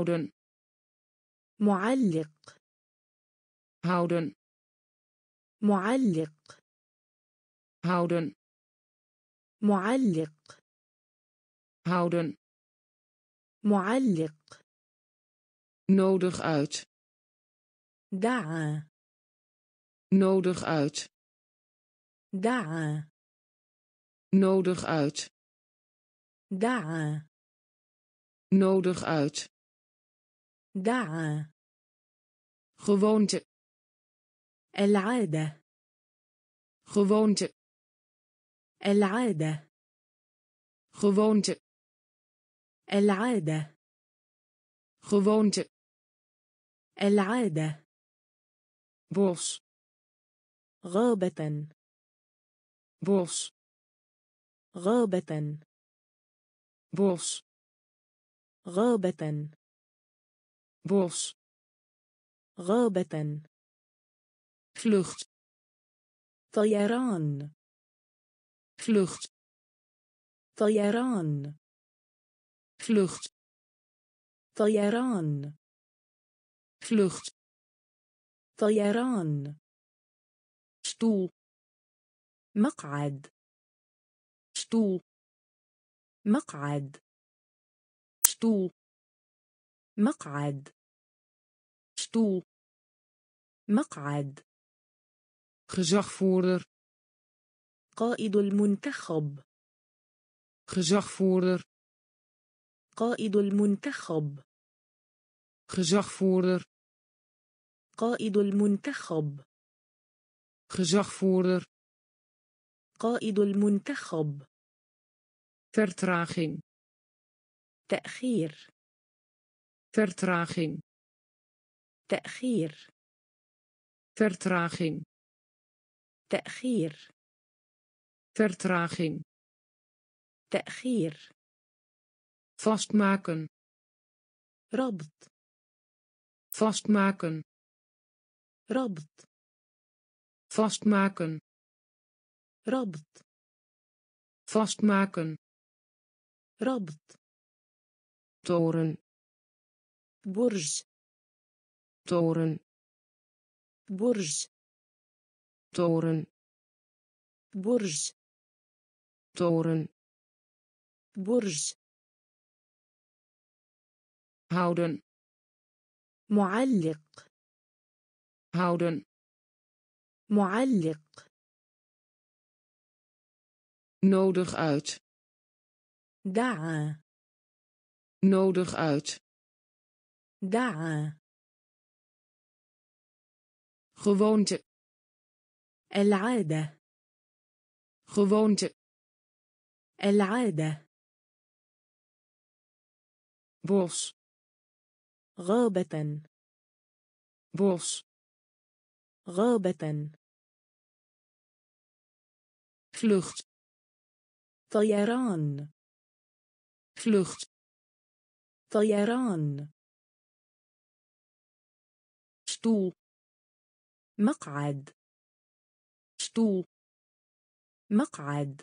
houden معلق houden معلق houden معلق houden معلق nodig uit دعا nodig uit دعا nodig uit دعا nodig uit دعا gewoonte العادة gewoonte العادة gewoonte العادة gewoonte العادة bos غابة bos غابة bos غابة bos غابة vlucht طيران vlucht طيران vlucht طيران vlucht طيران stoel مقعد stoel مقعد stoel مقعد stoel مقعد gezagvoerder قائد المنتخب gezagvoerder قائد المنتخب gezagvoerder قائد المنتخب gezagvoerder قائد المنتخب vertraging تأخير vertraging تأخير vertraging تأخير vertraging تأخير vastmaken ربط vastmaken ربط vastmaken ربط vastmaken ربط toren برج toren برج toren برج toren برج houden معلق houden معلق nodig uit دعا nodig uit دعا gewoonte العادة gewoonte العادة bos غابة bos غابة vlucht طيران vlucht طيران شتو مقعد. شتو مقعد.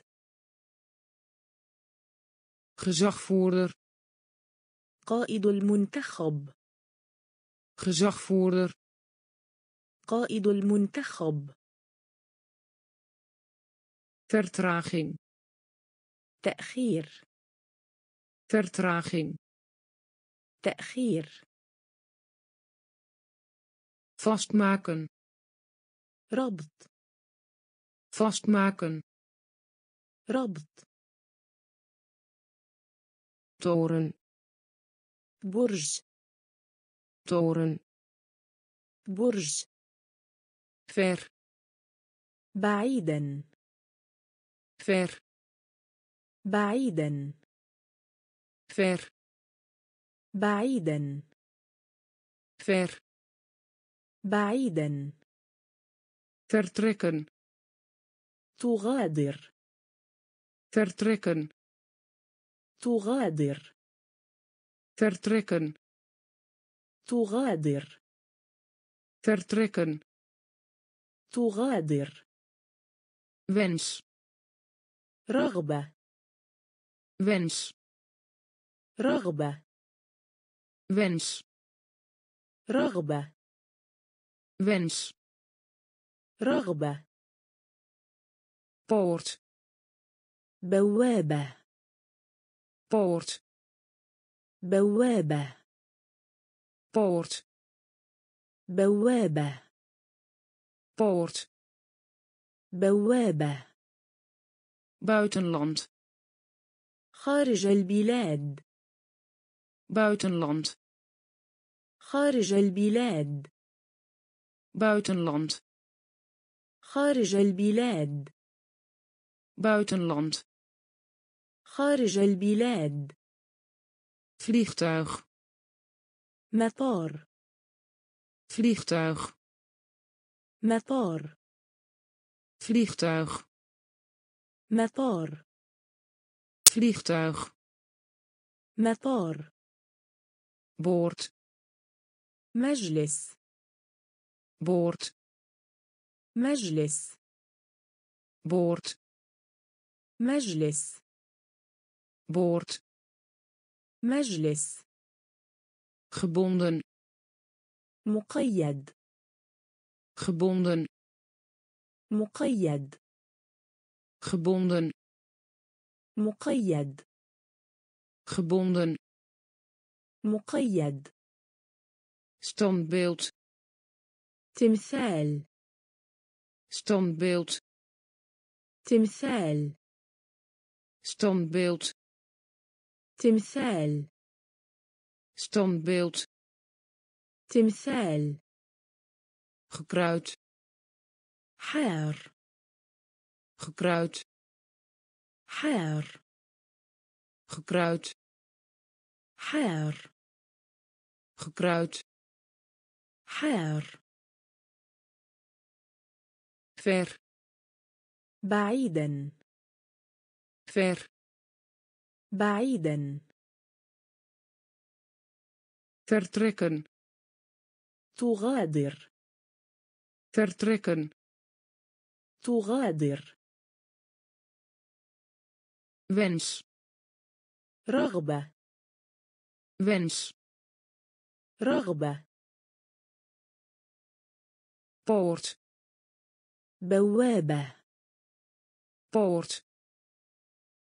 gezagvoerder قائد المنتخب. gezagvoerder قائد المنتخب. vertraging تأخير. vertraging تأخير. vastmaken ربط vastmaken ربط toren برج toren برج ver بعيدا ver بعيدا ver بعيدا ver بعيدا vertrekken تغادر vertrekken تغادر vertrekken تغادر vertrekken تغادر wens رغبة wens رغبة wens رغبة wens. رغبة. Poort. بوابة. Poort. بوابة. Poort. بوابة. Poort. بوابة. Buitenland. خارج البلاد. Buitenland. خارج البلاد. Buitenland خارج البلاد buitenland خارج البلاد vliegtuig مطار vliegtuig مطار vliegtuig مطار vliegtuig مطار boord مجلس boord مجلس boord مجلس boord مجلس gebonden مقيد gebonden مقيد gebonden مقيد gebonden مقيد standbeeld تمثال standbeeld تمثال standbeeld تمثال standbeeld تمثال gekruid حار gekruid حار gekruid حار gekruid حار فر. بعيدا. فر. بعيدا. فرتركن تغادر. فرتركن تغادر. فنش. رغبة. فنش. رغبة. بورت بوابة poort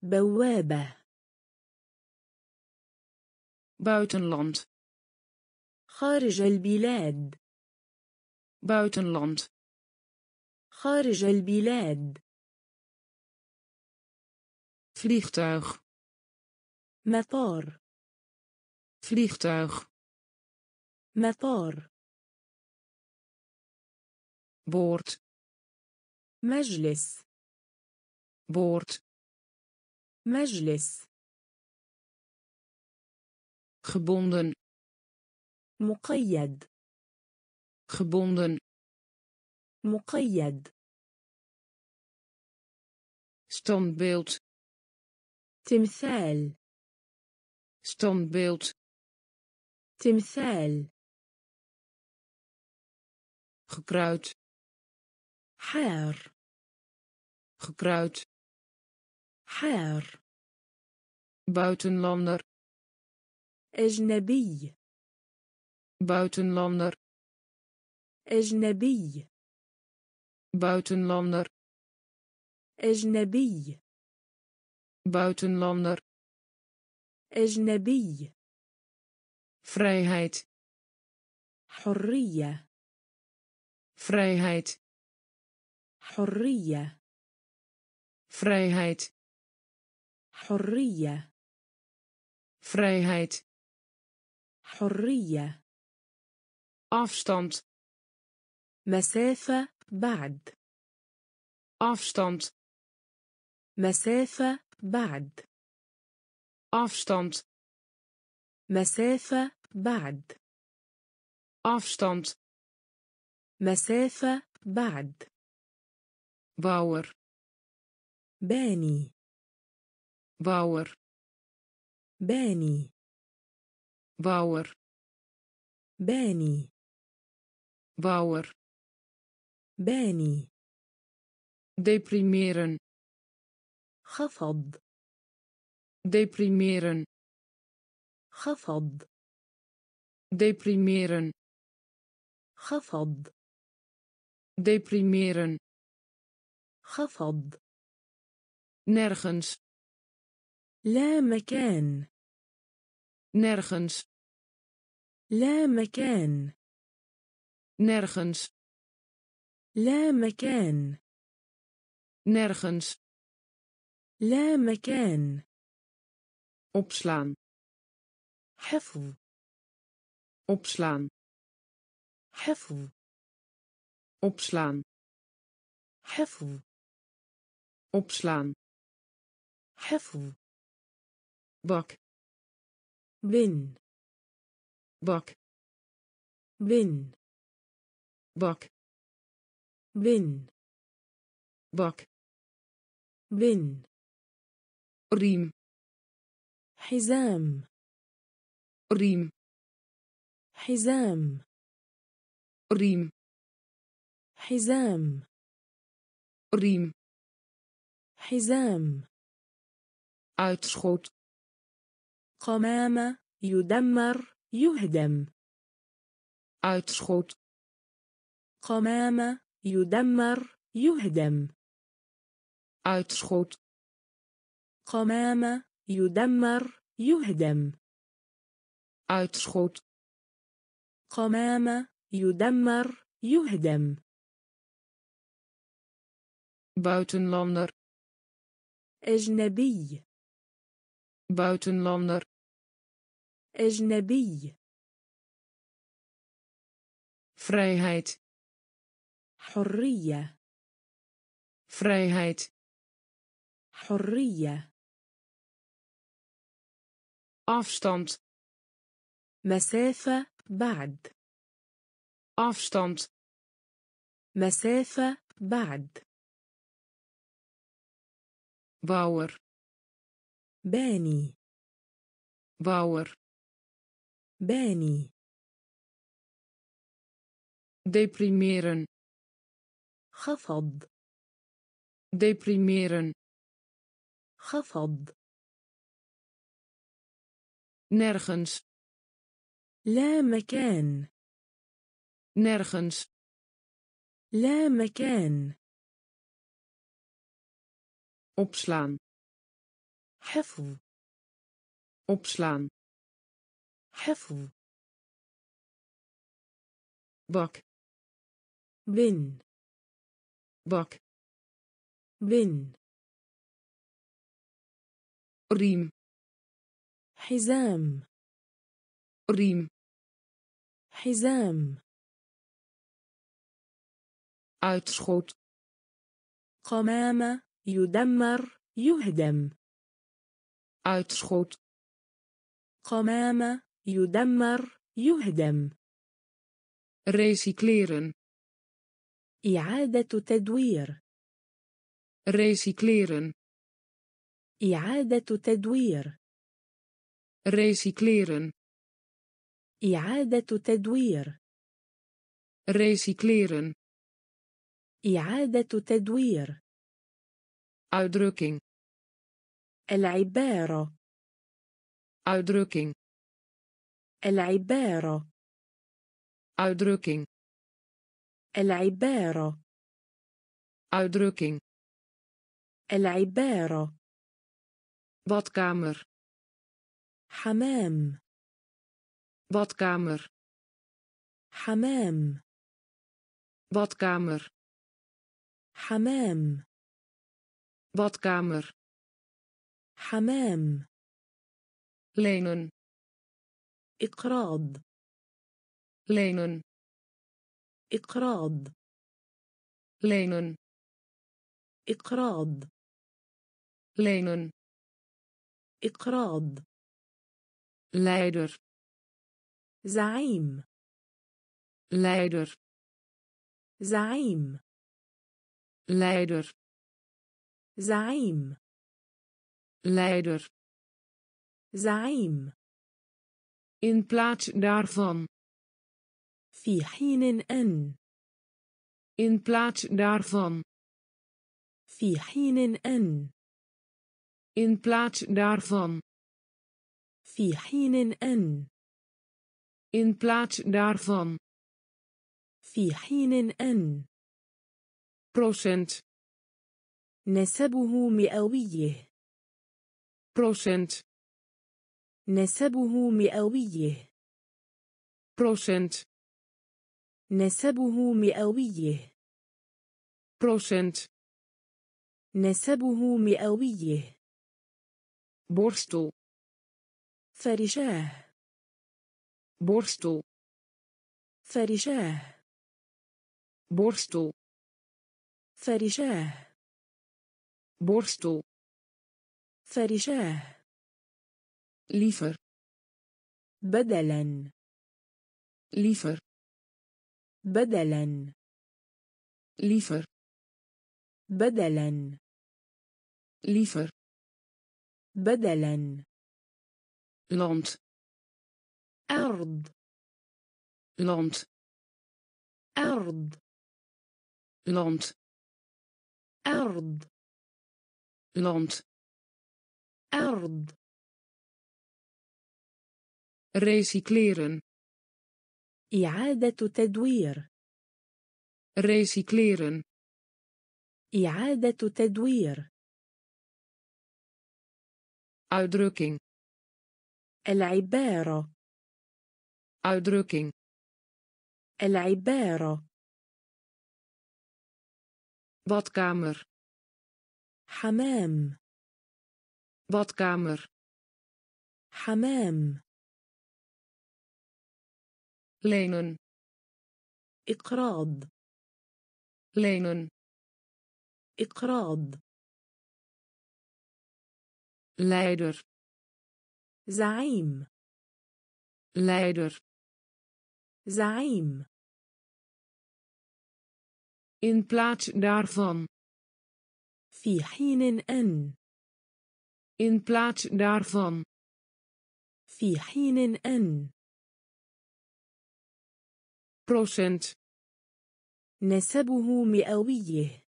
بوابة buitenland خارج البلاد buitenland خارج البلاد vliegtuig مطار vliegtuig مطار boord مجلس boord مجلس gebonden مقيد gebonden مقيد standbeeld تمثال standbeeld تمثال gekruid حار gekruid حار buitenlander أجنبي buitenlander أجنبي buitenlander أجنبي buitenlander أجنبي vrijheid حرية vrijheid حرية vrijheid حرية vrijheid حرية afstand مسافة بعد afstand مسافة بعد afstand مسافة بعد afstand مسافة بعد bouwer باني bouwer باني bouwer باني bouwer باني deprimeren خفض deprimeren خفض deprimeren خفض deprimeren خفض nergens لا مكان nergens لا مكان nergens لا مكان nergens لا مكان opslaan حفظ opslaan حفظ opslaan حفظ opslaan حفظ. بك بن. بك بن. بك بن. بك بن. ريم. حزام. ريم. حزام. ريم. حزام. ريم. حزام. Uitschot. قمامة يدمر يهدم. Uitschot. قمامة يدمر يهدم. Uitschot. قمامة يدمر يهدم. Uitschot. قمامة يدمر يهدم. Buitenlander. أجنبي. Buitenlander أجنبي vrijheid حرية vrijheid حرية afstand مسافة بعد afstand مسافة بعد bouwer باني bouwer باني deprimeren خفض deprimeren خفض nergens لا مكان nergens لا مكان opslaan حفظ. opslaan حفظ. bak بن. bak بن. riem حزام. riem حزام. uitschot قمامة يدمر يهدم. uitschot قمامة يدمر يهدم recycleren إعادة تدوير recycleren إعادة تدوير recycleren إعادة تدوير recycleren إعادة تدوير uitdrukking العبارة uitdrukking العبارة uitdrukking العبارة uitdrukking العبارة badkamer حمام badkamer حمام badkamer حمام badkamer حمام. Lenen. إقراض. Lenen. إقراض. Lenen. إقراض. Lenen. إقراض. Leider. زعيم. Leider. زعيم. ليدر. زعيم. Leider زعيم in plaats daarvan في حين أن in plaats daarvan في حين أن in plaats daarvan في حين أن In plaats daarvan. في حين أن Procent. نسبه مئويه Procent. نسبه مئويه Procent. نسبه مئويه Procent. نسبه مئويه Borstel. فرشاه Borstel. فرشاه Borstel. فرشاه Borstel. فرشاه. ليفر. بدلا. ليفر. بدلا. ليفر. بدلا. Liever. بدلا. Land أرض. Land أرض. Land أرض. Land أرض Recycleren. إعادة تدوير Recycleren. إعادة تدوير Uitdrukking. العبارة Uitdrukking. العبارة Badkamer. حمام Badkamer. حمام Lenen. إقراض Lenen. إقراض Leider. زعيم Leider. زعيم In plaats daarvan. في حين أن In plaats daarvan. في حين أن Procent. نسبه مئويه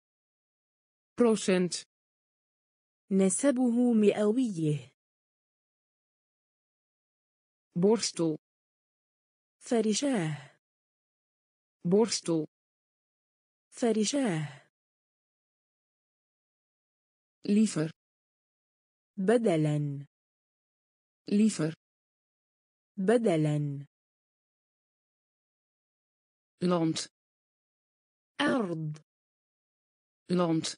Procent. نسبه مئويه Borstel. فرشاه Borstel. فرشاه Liever. بدلا Liever. بدلا Land. أرض Land.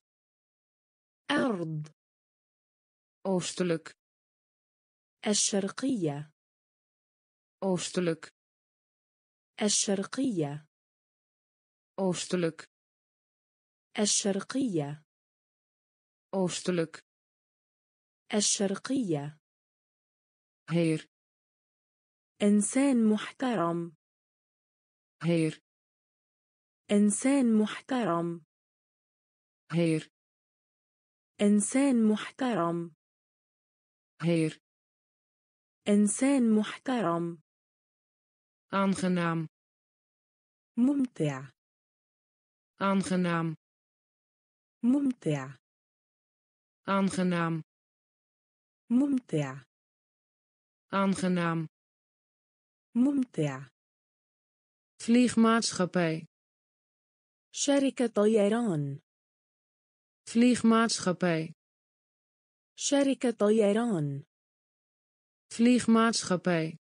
أرض Oostelijk. الشرقية Oostelijk. الشرقية Oostelijk. الشرقية Oostelijk. الشرقية Heer. إنسان محترم Heer. إنسان محترم Heer. إنسان محترم Heer. إنسان محترم Aangenaam. ممتع Aangenaam. ممتع Aangenaam. ممتع Aangenaam. ممتع Vliegmaatschappij. شركة طيران Vliegmaatschappij. شركة طيران Vliegmaatschappij.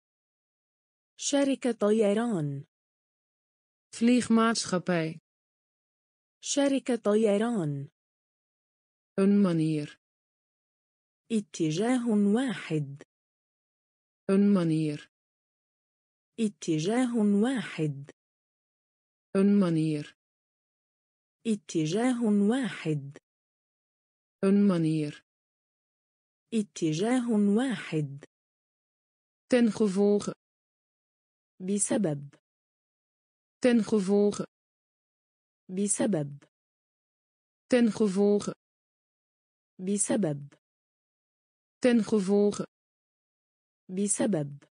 شركة طيران Vliegmaatschappij. شركة طيران Een manier. اتجاه واحد. المنير اتجاه واحد. المنير اتجاه واحد. المنير اتجاه واحد. تنخفوغ. بسبب. تنخفوغ. بسبب. تنخفوغ. بسبب. Ten gevolge. بسبب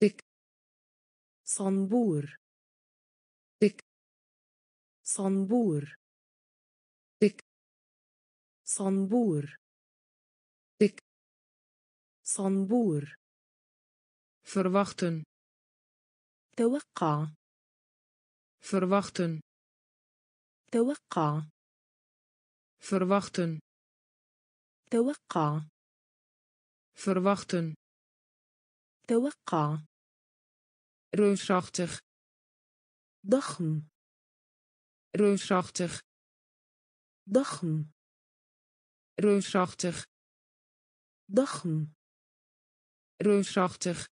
Tik. صنبور Tik. صنبور Tik. صنبور Tik. صنبور Verwachten. توقع verwachten توقع verwachten توقع verwachten توقع reusachtig ضخم reusachtig ضخم reusachtig ضخم reusachtig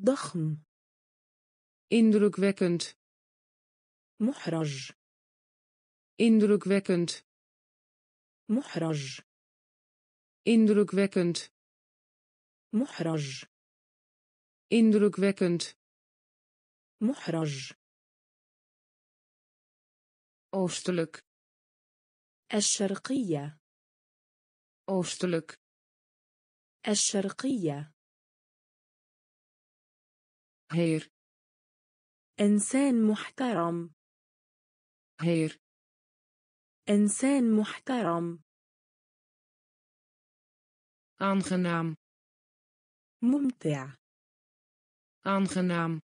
ضخم indrukwekkend محرج indrukwekkend محرج indrukwekkend محرج indrukwekkend محرج oostelijk الشرقية oostelijk الشرقية heer إنسان محترم heer إنسان محترم aangenaam ممتع aangenaam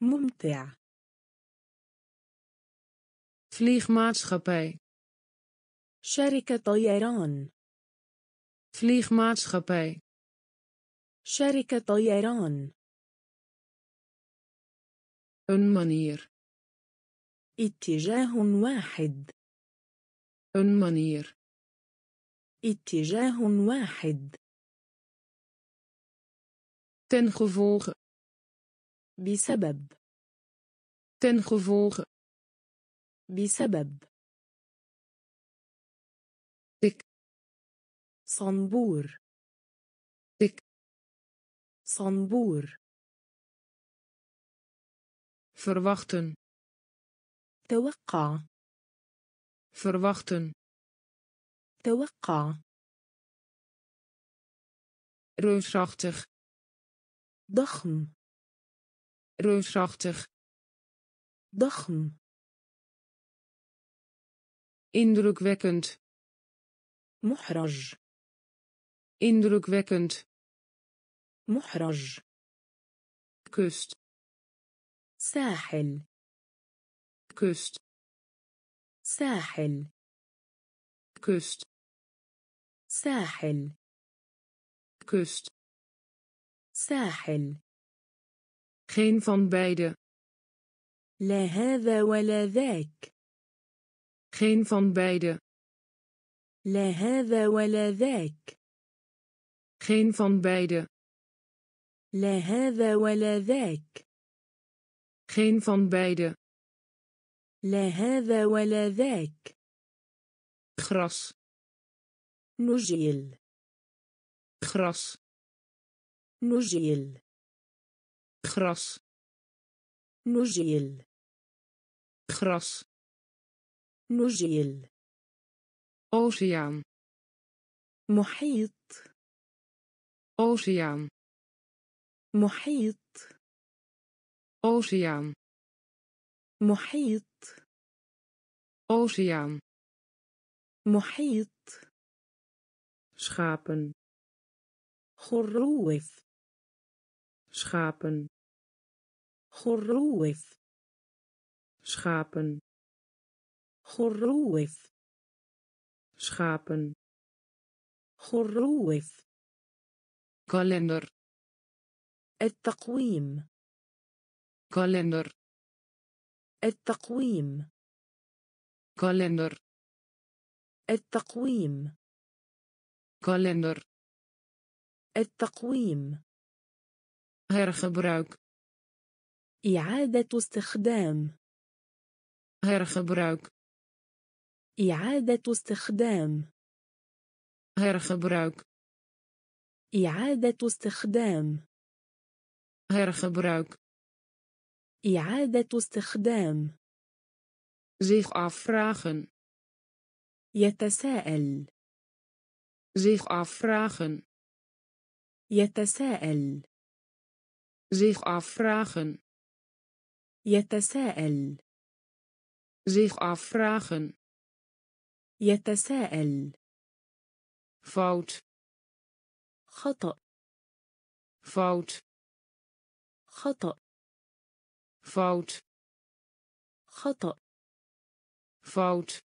ممتع vliegmaatschappij شركة طيران vliegmaatschappij شركة طيران een manier اتجاه واحد een manier اتجاه واحد ten gevolge بسبب ten gevolge بسبب dik صنبور dik صنبور verwachten توقع verwachten توقع reusachtig Dagen. Reusachtig. Dagen. Indrukwekkend. Mohraj. Indrukwekkend. Mohraj. Kust. Sahel. Kust. Sahel. Kust. Sahel. Kust. ساحل geen van beide لا هذا ولا ذاك geen van beide لا هذا ولا ذاك geen van beide لا هذا ولا ذاك geen van beide لا هذا ولا ذاك gras نجيل gras نجيل. خرس. نجيل. خرس. نجيل. أوشيان. محيط. أوشيان. محيط. أوشيان. محيط. أوشيان. محيط. schapen خروف. schapen خروف schapen خروف schapen خروف kalender التقويم kalender التقويم kalender التقويم kalender التقويم هرخبراك إعادة استخدام. هرخبراك إعادة استخدام. هرخبراك إعادة استخدام. هرخبراك إعادة استخدام. زيخ أفراغن يتساءل. زيخ أفراغن يتساءل. zich afvragen يتساءل zich afvragen يتساءل fout خطأ fout خطأ fout خطأ fout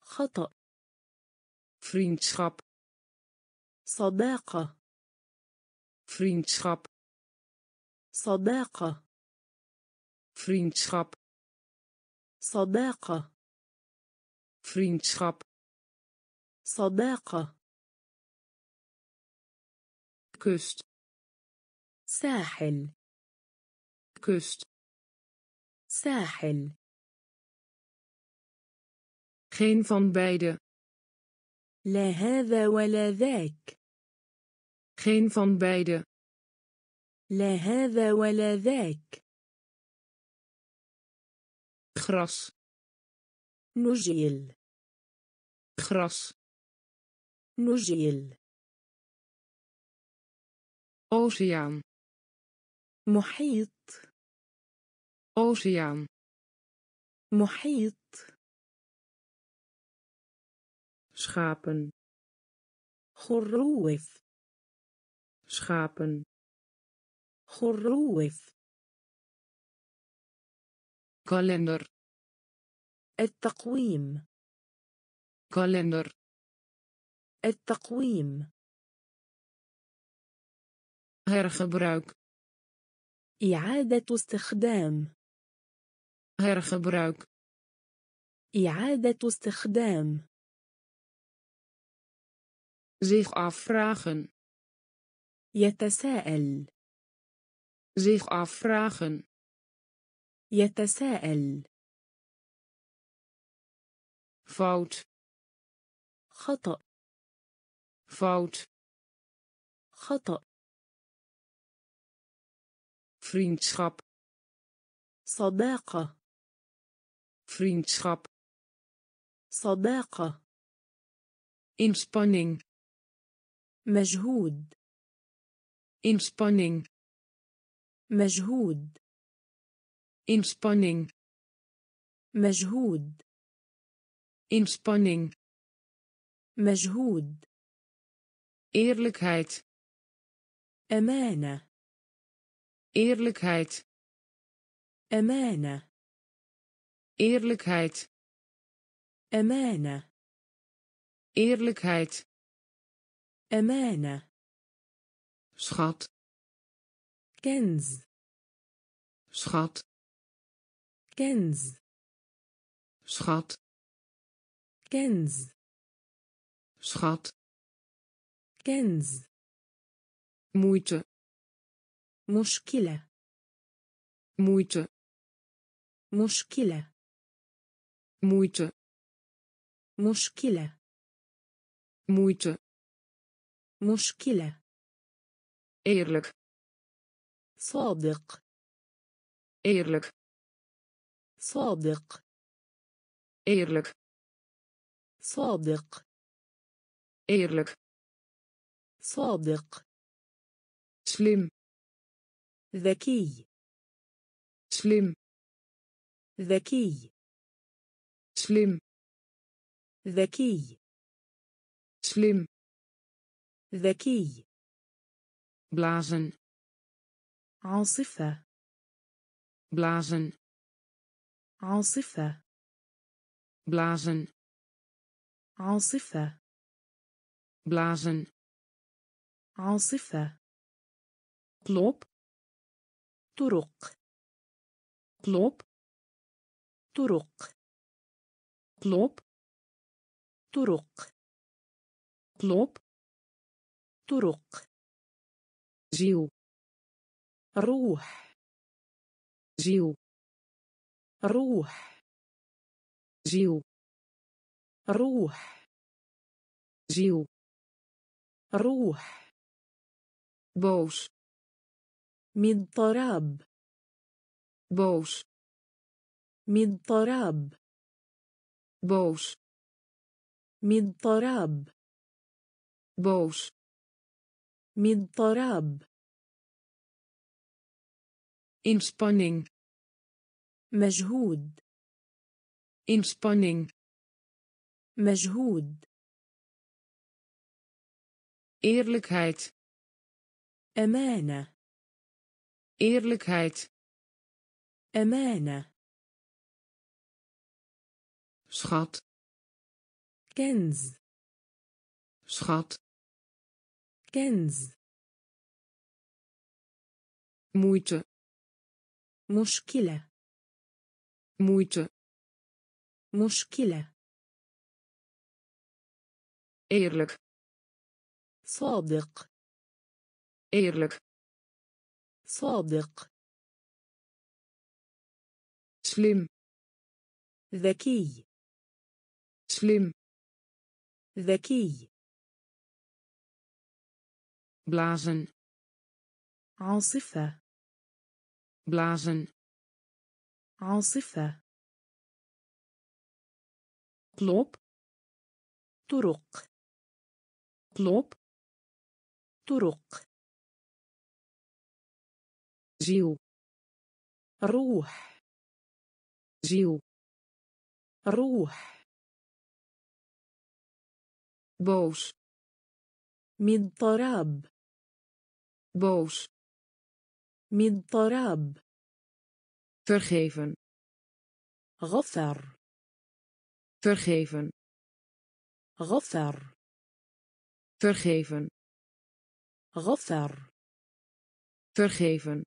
خطأ vriendschap صداقة vriendschap صداقة vriendschap صداقة vriendschap صداقة kust ساحل kust ساحل geen van beide لا هذا ولا ذاك geen van beide لا هذا ولا ذاك. خرس نجيل. خرس نجيل. أوشيان محيط. أوشيان محيط. schapen, groeif, schapen, خروف kalender التقويم. kalender التقويم. hergebruik إعادة استخدام. hergebruik إعادة استخدام. zich afvragen يتساءل. Zich afvragen يتساءل fout خطأ fout خطأ vriendschap صداقة vriendschap صداقة inspanning مجهود inspanning مجهود inspanning مجهود inspanning مجهود eerlijkheid أمانة eerlijkheid أمانة eerlijkheid أمانة eerlijkheid أمانة schat كنز schat كنز schat كنز schat كنز moeite مشكلة moeite مشكلة moeite مشكلة moeite مشكلة eerlijk صادق eerlijk صادق eerlijk صادق eerlijk صادق slim ذكي slim ذكي slim ذكي slim ذكي blazen عاصفة. blazen عاصفة. blazen عاصفة. blazen عاصفة. قلوب طرق. قلوب طرق. قلوب طرق. قلوب طرق. جيوب روح. ziel روح. ziel روح. ziel روح. boos مضطراب boos مضطراب boos مضطراب boos مضطراب inspanning مجهود inspanning مجهود eerlijkheid أمانة eerlijkheid أمانة schat كنز schat كنز moeite مشكلة. مويت مشكلة. ايرلك صادق. ايرلك صادق. سليم ذكي. سليم ذكي. بلازن عاصفة. blazen. عاصفة. طلب طرق. طلب طرق. جيو. روح. جيو. روح. بوش. من طراب. بوش. مضطراب vergeven غفر vergeven غفر vergeven غفر vergeven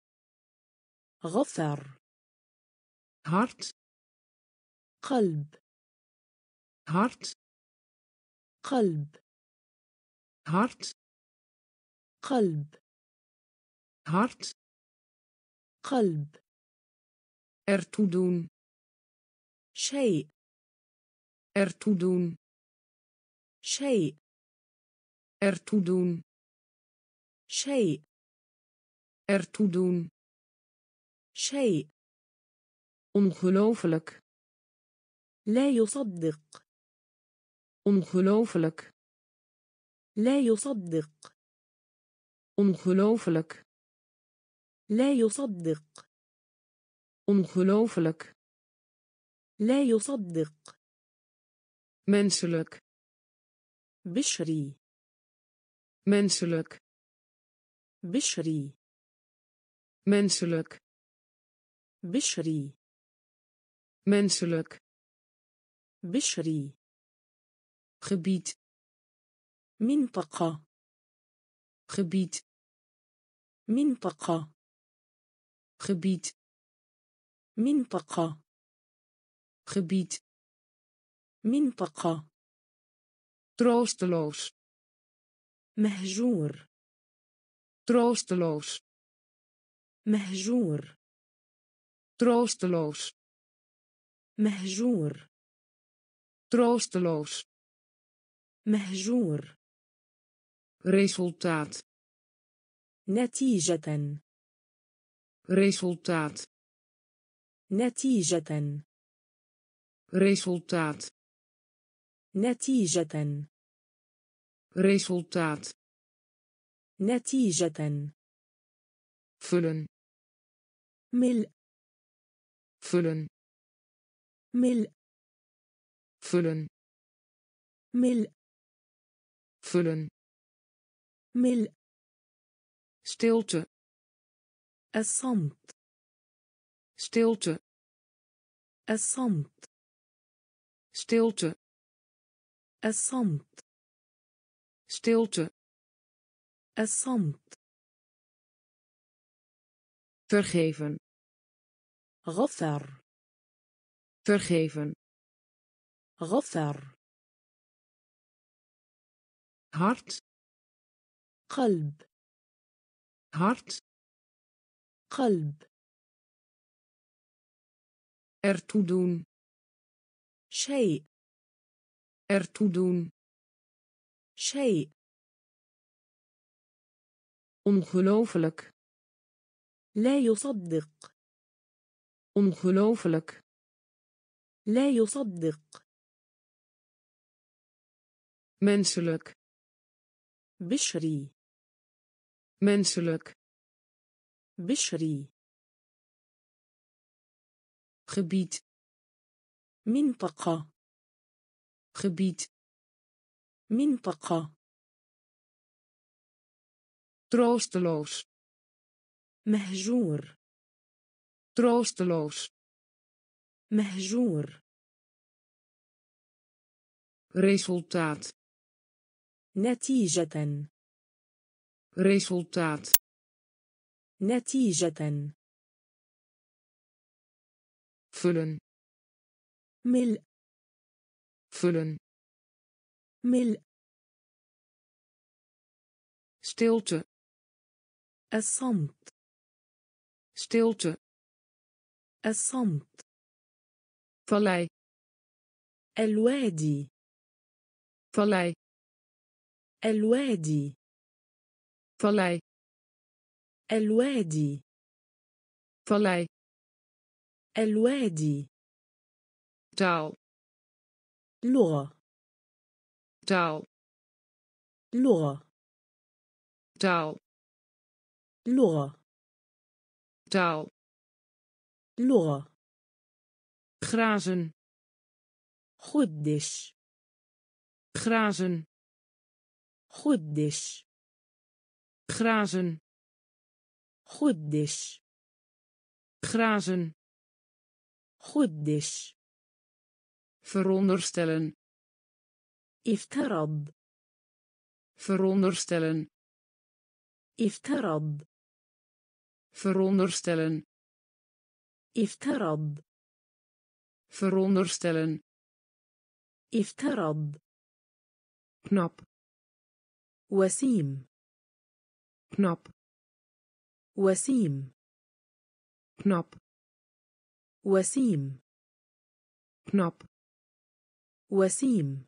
غفر hart قلب hart قلب hart قلب hart قلب. أرتدون. شيء. أرتدون. شيء. أرتدون. شيء. أرتدون. شيء. أنخلوفلك. لا يصدق. أنخلوفلك. لا يصدق. ongelooflijk لا يصدق ongelooflijk لا يصدق menselijk بشري menselijk بشري menselijk بشري menselijk بشري gebied منطقة gebied منطقة gebied منطقة gebied منطقة troosteloos مهجور troosteloos مهجور troosteloos مهجور troosteloos مهجور resultaat نتيجة resultaat نتيجة resultaat نتيجة resultaat نتيجة vullen ملء vullen ملء vullen ملء vullen ملء stilte الصمت stilte الصمت stilte الصمت stilte الصمت vergeven غفر vergeven غفر hart قلب hart قلب doen شيء doen شيء ongelooflijk لا يصدق ongelooflijk لا يصدق menselijk بشري menselijk بشري gebied منطقة gebied منطقة troosteloos مهجور troosteloos مهجور resultaat نتيجة resultaat نتيجة vullen ملء vullen ملء stilte الصمت stilte الصمت vallei الوادي vallei الوادي vallei الوادي vallei الوادي taal لغة taal لغة taal لغة taal لغة grazen خدش grazen خدش grazen خدش grazen خدش veronderstellen افترض veronderstellen افترض veronderstellen افترض veronderstellen افترض knap وسيم knap وسيم. Knop. وسيم. Knop. وسيم.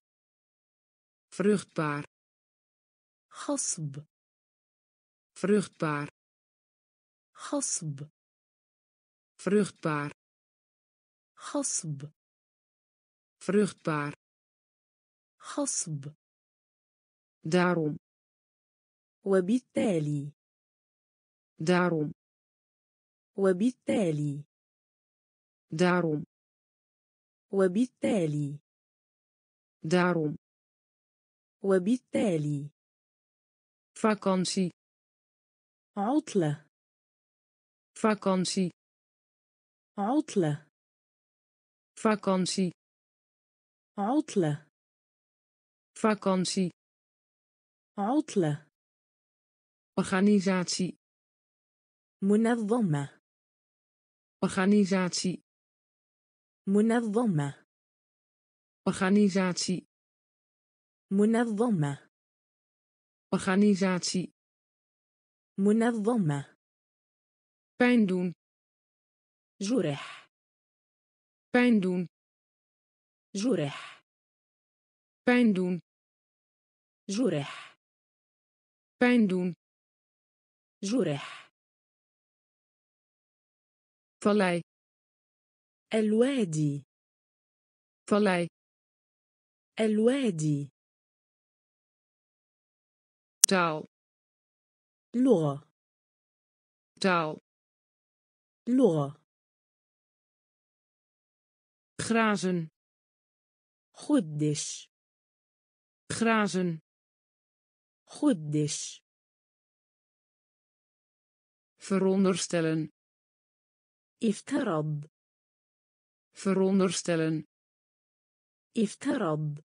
فرختبار خصب. فرختبار خصب. فرختبار خصب. فرختبار خصب. داروم وبالتالي. daarom وبالتالي daarom وبالتالي daarom وبالتالي vakantie عطلة vakantie عطلة vakantie عطلة vakantie عطلة organisatie منظمة organisatie منظمة organisatie منظمة organisatie منظمة pijn doen جرح pijn doen جرح pijn doen جرح pijn doen جرح vallei الوادي vallei الوادي taal لغة taal لغة grazen خدش grazen خدش veronderstellen افترض veronderstellen افترض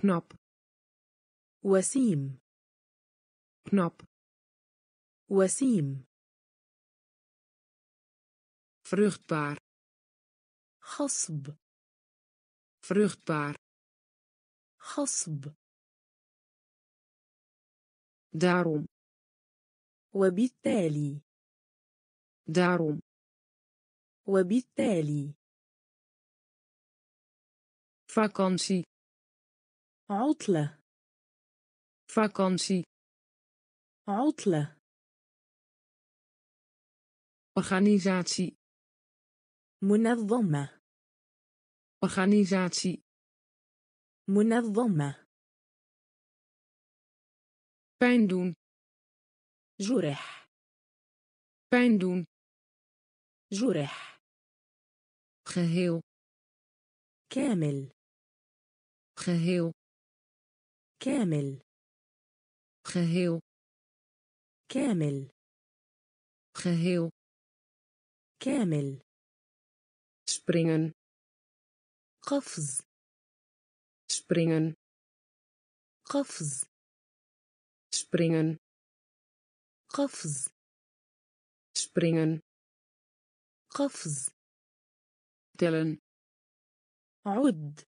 knap وسيم knap وسيم vruchtbaar خصب vruchtbaar خصب daarom وبالتالي daarom وبالتالي vakantie عطلة vakantie عطلة organisatie منظمة organisatie منظمة pijn doen جرح pijn doen جرح. خهيو. كامل. خهيو. كامل. خهيو. كامل. خهيو. كامل. springen قفز. springen قفز. springen قفز. springen قفز. تلن عد.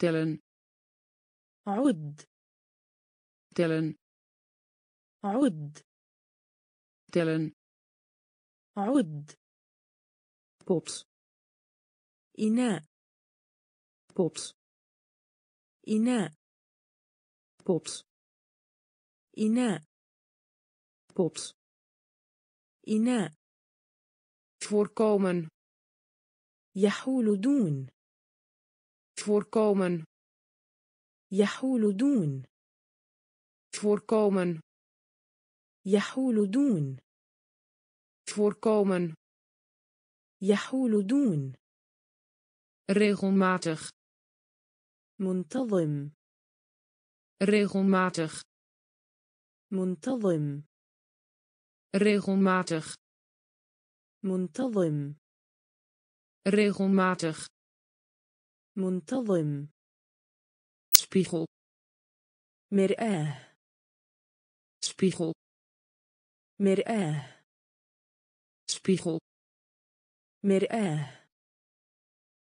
تلن عد. تلن عد. تلن عد. بوبس. إناء. بوبس. إناء. بوبس. إناء. بوبس. إناء. voorkomen يحول دون voorkomen يحول دون voorkomen يحول دون voorkomen يحول دون regelmatig منتظم regelmatig منتظم regelmatig منتظم regelmatig منتظم spiegel مرآة spiegel مرآة spiegel مرآة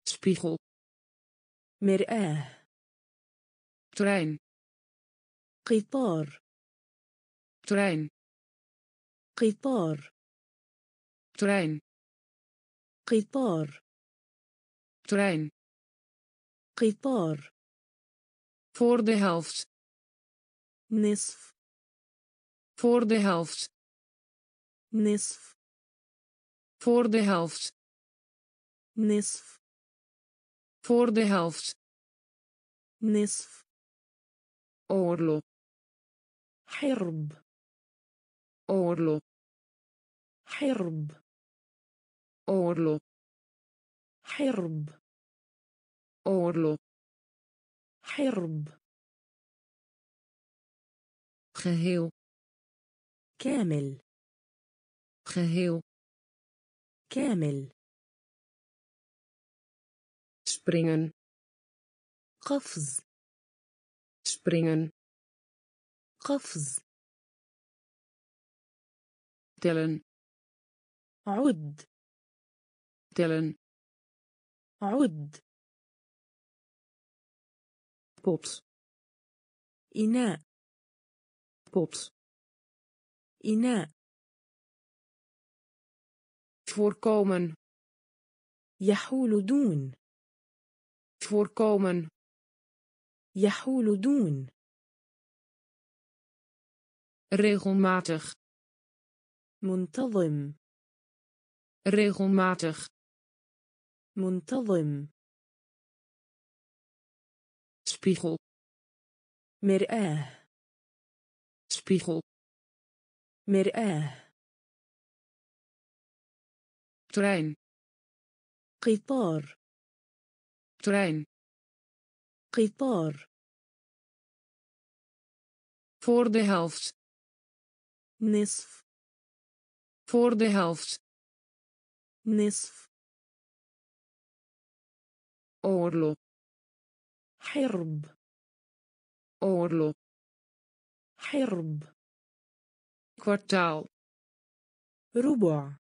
spiegel مرآة trein قطار trein قطار trein قطار trein قطار voor de helft نصف voor de helft نصف voor de helft نصف voor de helft نصف oorlog حرب oorlog حرب أورلو. حرب. أورلو. حرب. خهيو. كامل. خهيو. كامل. springen قفز. springen قفز. tellen عد. tellen عد pot إناء pot إناء voorkomen يحول دون voorkomen يحول دون regelmatig منتظم regelmatig منتظم spiegel مرآة spiegel مرآة trein قطار trein قطار voor de helft نصف voor de helft نصف oorlog حرب oorlog حرب kwartaal ربع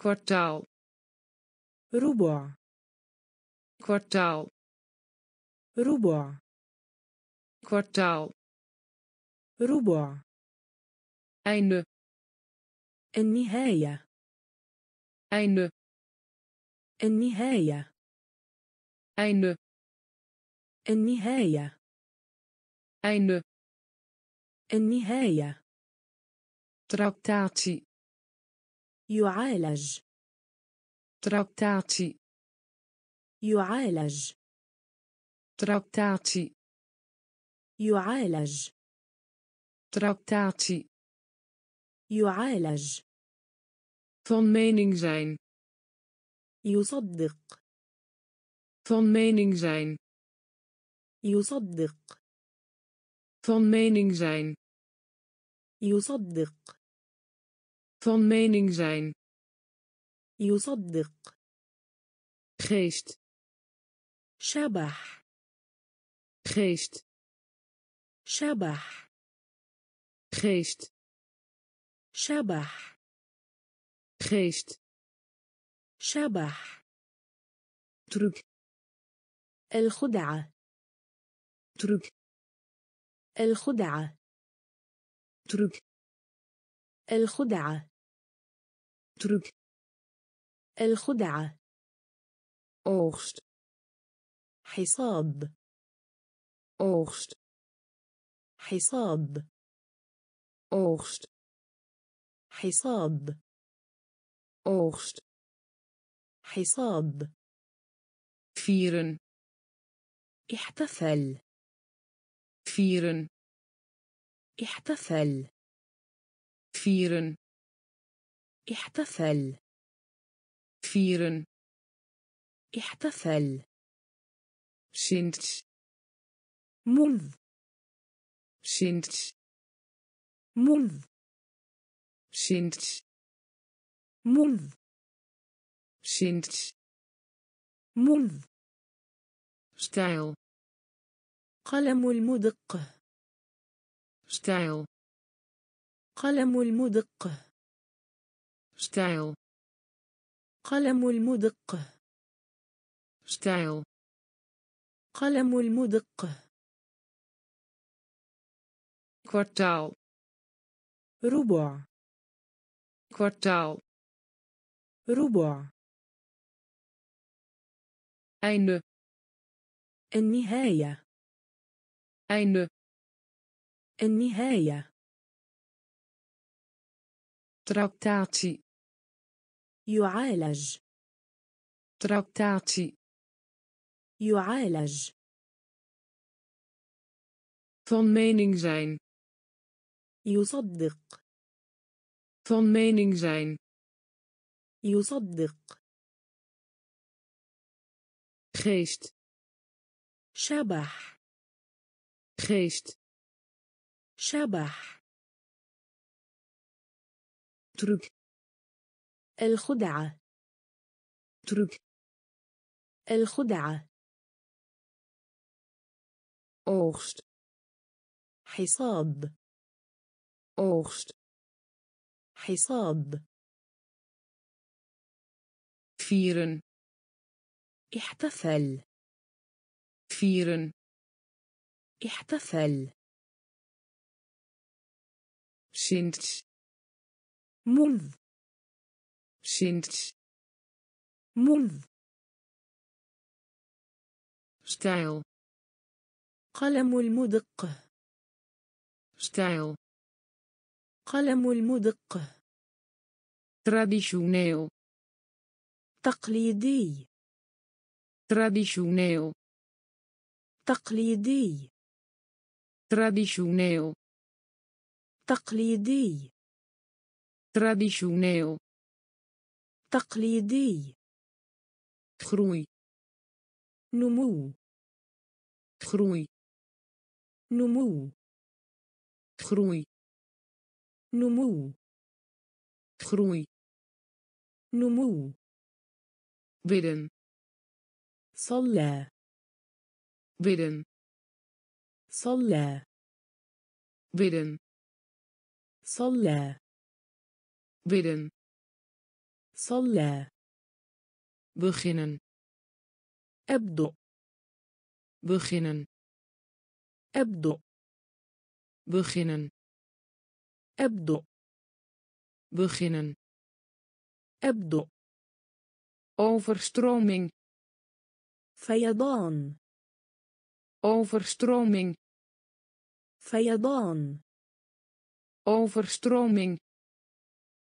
kwartaal ربع kwartaal ربع kwartaal ربع einde النهاية einde النهاية einde النهاية einde النهاية tractatie يعالج tractatie يعالج tractatie يعالج tractatie يعالج van mening zijn يصدق van mening zijn يصدق van mening zijn يصدق Van mening zijn. يصدق Geest. شبح Geest. شبح Geest. شبح Geest. شبح Truc. الخدعة Truc. الخدعة Truc. الخدعة Truc. الخدعة Oogst. حصاد Oogst. حصاد Oogst. حصاد Oogst. حصاد Vieren. احتفل. فيرن احتفل. فيرن احتفل. Vieren احتفل. Sinds منذ. Sinds منذ. Sinds منذ. Sinds منذ. Stijl قلم المدق Stijl. قلم المدق Stijl. قلم المدق Stijl. قلم المدق Kwartaal. ربع Kwartaal. ربع Einde. النهاية Einde. النهاية Tractatie. يعالج Tractatie. يعالج Van mening zijn. يصدق Van mening zijn. يصدق Geest. شبح Geest. شبح Truc. الخدعة Truc. الخدعة Oogst. حصاد Oogst. حصاد Vieren. احتفل Vieren. احتفل. Sinds منذ. Sinds منذ. Stijl قلم المدق. Stijl قلم المدق. Traditioneel تقليدي. تراديشونيل تقليدي. Traditioneel. تقليدي Traditioneel. تقليدي Groei. نمو Groei. نمو Groei. نمو Groei. نمو Bidden. صلى Bidden. صلى Bidden. صلى Bidden. صلى Beginnen. أبدأ Beginnen. أبدأ Beginnen. أبدأ Beginnen. أبدأ Overstroming. فيضان Overstroming. فيضان Overstroming.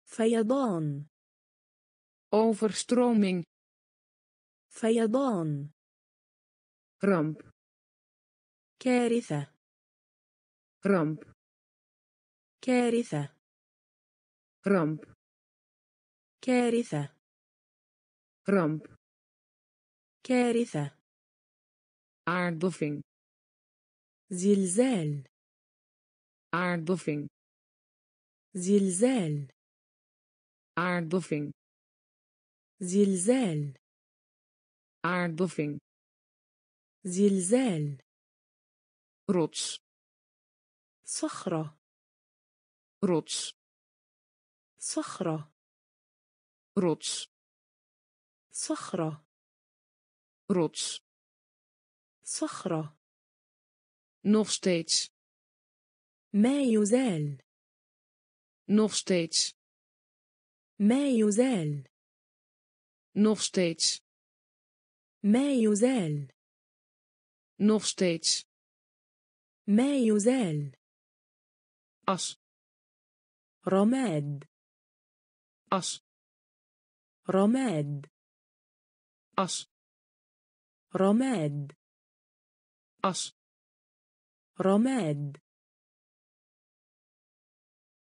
فيضان Overstroming. فيضان Ramp. كارثة Ramp. كارثة Ramp. كارثة Ramp. كارثة Aardbeving. زلزال Aardbeving. زلزال aardbeving زلزال aardbeving زلزال rots صخرة rots صخرة rots صخرة rots صخرة nog steeds ما يزال؟ nog steeds ما يزال؟ nog steeds ما يزال؟ nog steeds ما يزال؟ as رماد. as رماد. as رماد. as رماد.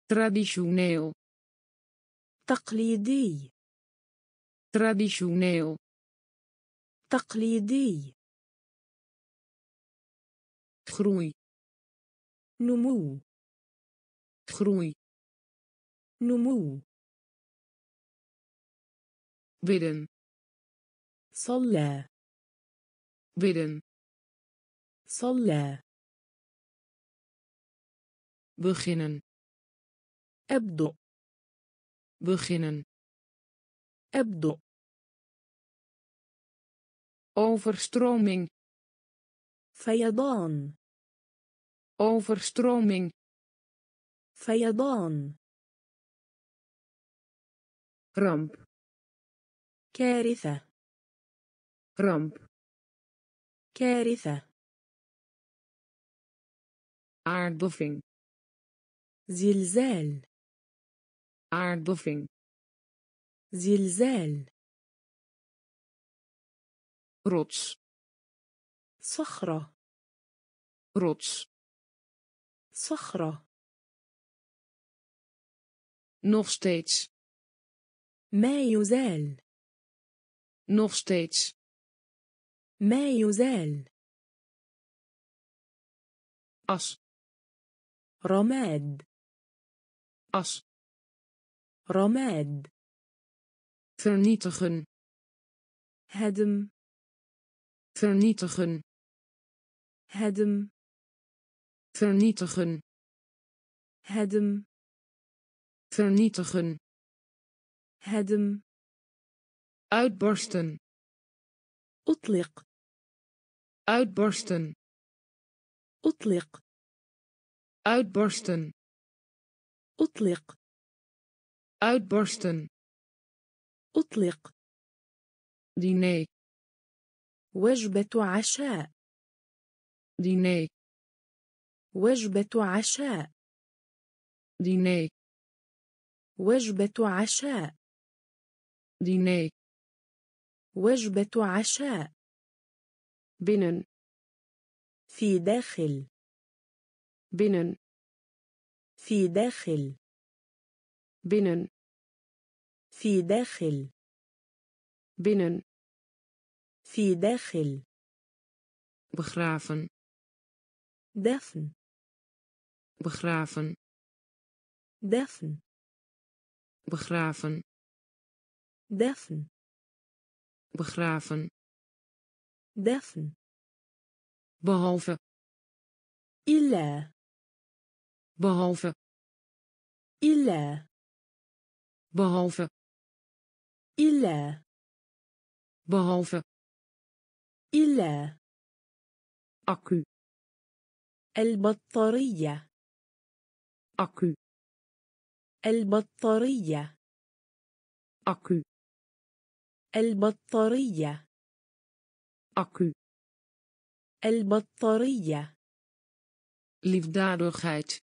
Traditioneel تقليدي traditioneel تقليدي groei نمو groei نمو bidden صلى bidden صلى beginnen أبدأ beginnen أبدأ overstroming فيضان overstroming فيضان ramp كارثة ramp كارثة aardbeving زلزال Aardbeving زلزال rots صخرة rots صخرة nog steeds ما يزال nog steeds ما يزال as رماد as رماد vernietigen هدم vernietigen هدم vernietigen هدم vernietigen هدم uitbarsten أطلق uitbarsten أطلق uitbarsten أطلق Uitbarsten أطلق. Diner. وجبة عشاء. Diner. وجبة عشاء. Diner. وجبة عشاء. Diner. وجبة عشاء. binnen في داخل. binnen في داخل. binnen في داخل binnen في داخل begraven دفن begraven دفن begraven دفن begraven دفن behalve إلا behalve إلا behalve. إلا behalve. إلا accu البطارية accu البطارية accu البطارية accu البطارية liefdadigheid.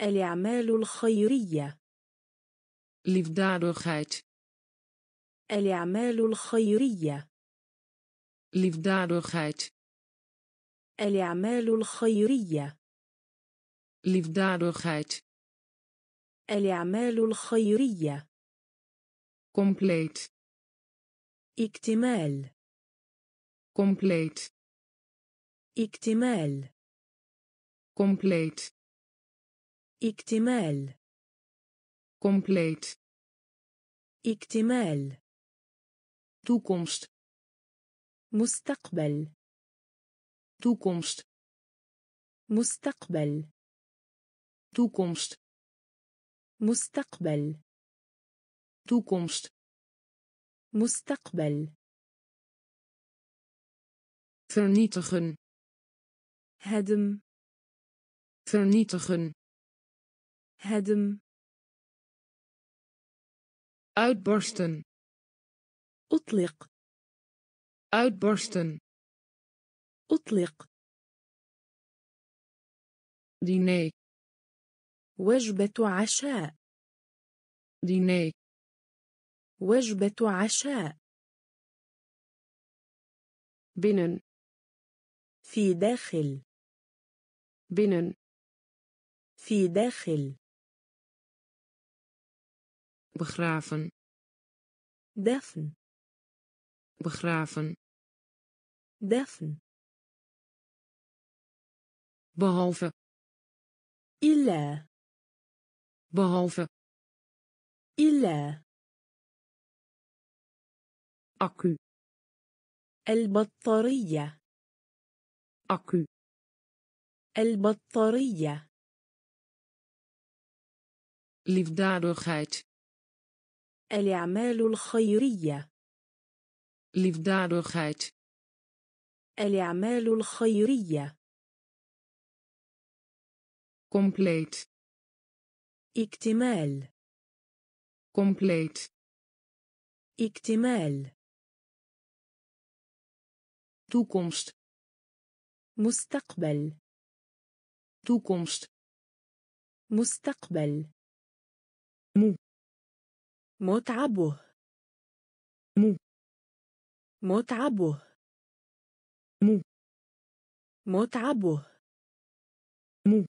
الأعمال الخيرية liefdadigheid الأعمال الخيرية liefdadigheid الأعمال الخيرية liefdadigheid الأعمال الخيرية compleet اكتمال compleet اكتمال compleet اكتمال compleet اكتمال toekomst مستقبل toekomst مستقبل toekomst مستقبل toekomst مستقبل vernietigen هدم vernietigen هدم Uitbarsten أطلق uitbarsten أطلق diner وجبة عشاء diner وجبة عشاء binnen في داخل binnen في داخل begraven دفن begraven دفن behalve إلا behalve إلا accu البطارية accu البطارية liefdadigheid الأعمال الخيرية. liefdadigheid الأعمال الخيرية. Compleet اكتمال. Compleet اكتمال. Toekomst. مستقبل. Toekomst. مستقبل. Moe. متعبه moe متعبه moe متعبه moe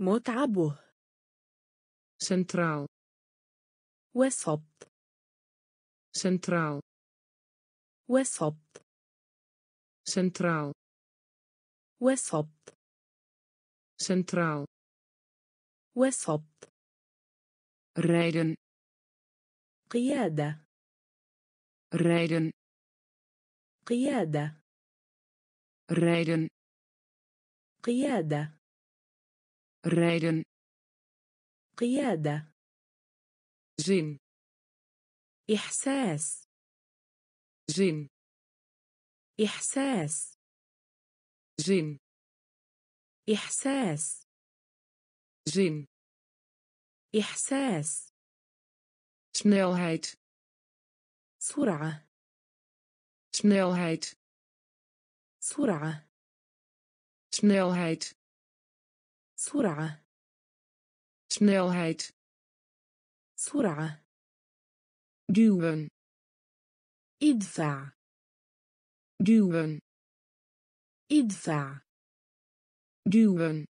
متعبه centraal وسط centraal وسط centraal وسط centraal وسط rijden قيادة. rijden قيادة. rijden قيادة. rijden قيادة. zin إحساس. zin إحساس. zin إحساس. zin إحساس. snelheid سرعة snelheid سرعة snelheid سرعة snelheid سرعة duwen ادفع duwen ادفع duwen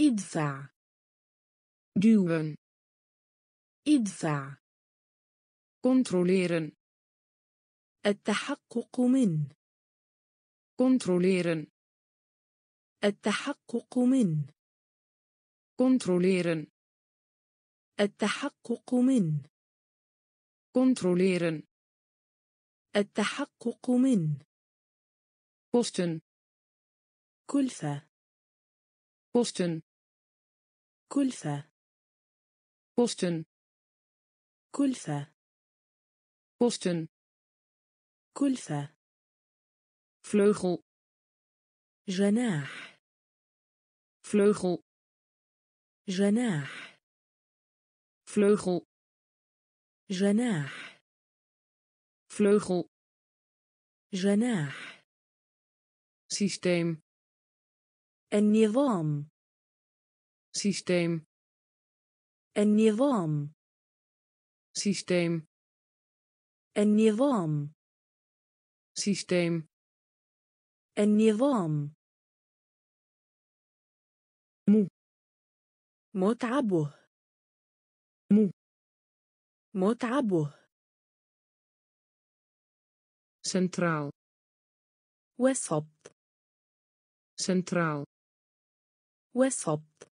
ادفع duwen ادفع controleren التحقق من controleren التحقق من controleren التحقق من controleren التحقق من kosten كلفة kosten كلفة kosten كلفة kosten كلفة vleugel جناح vleugel جناح vleugel جناح vleugel جناح systeem النظام systeem النظام systeem النظام systeem النظام moe متعبه moe متعبه centraal وسط centraal وسط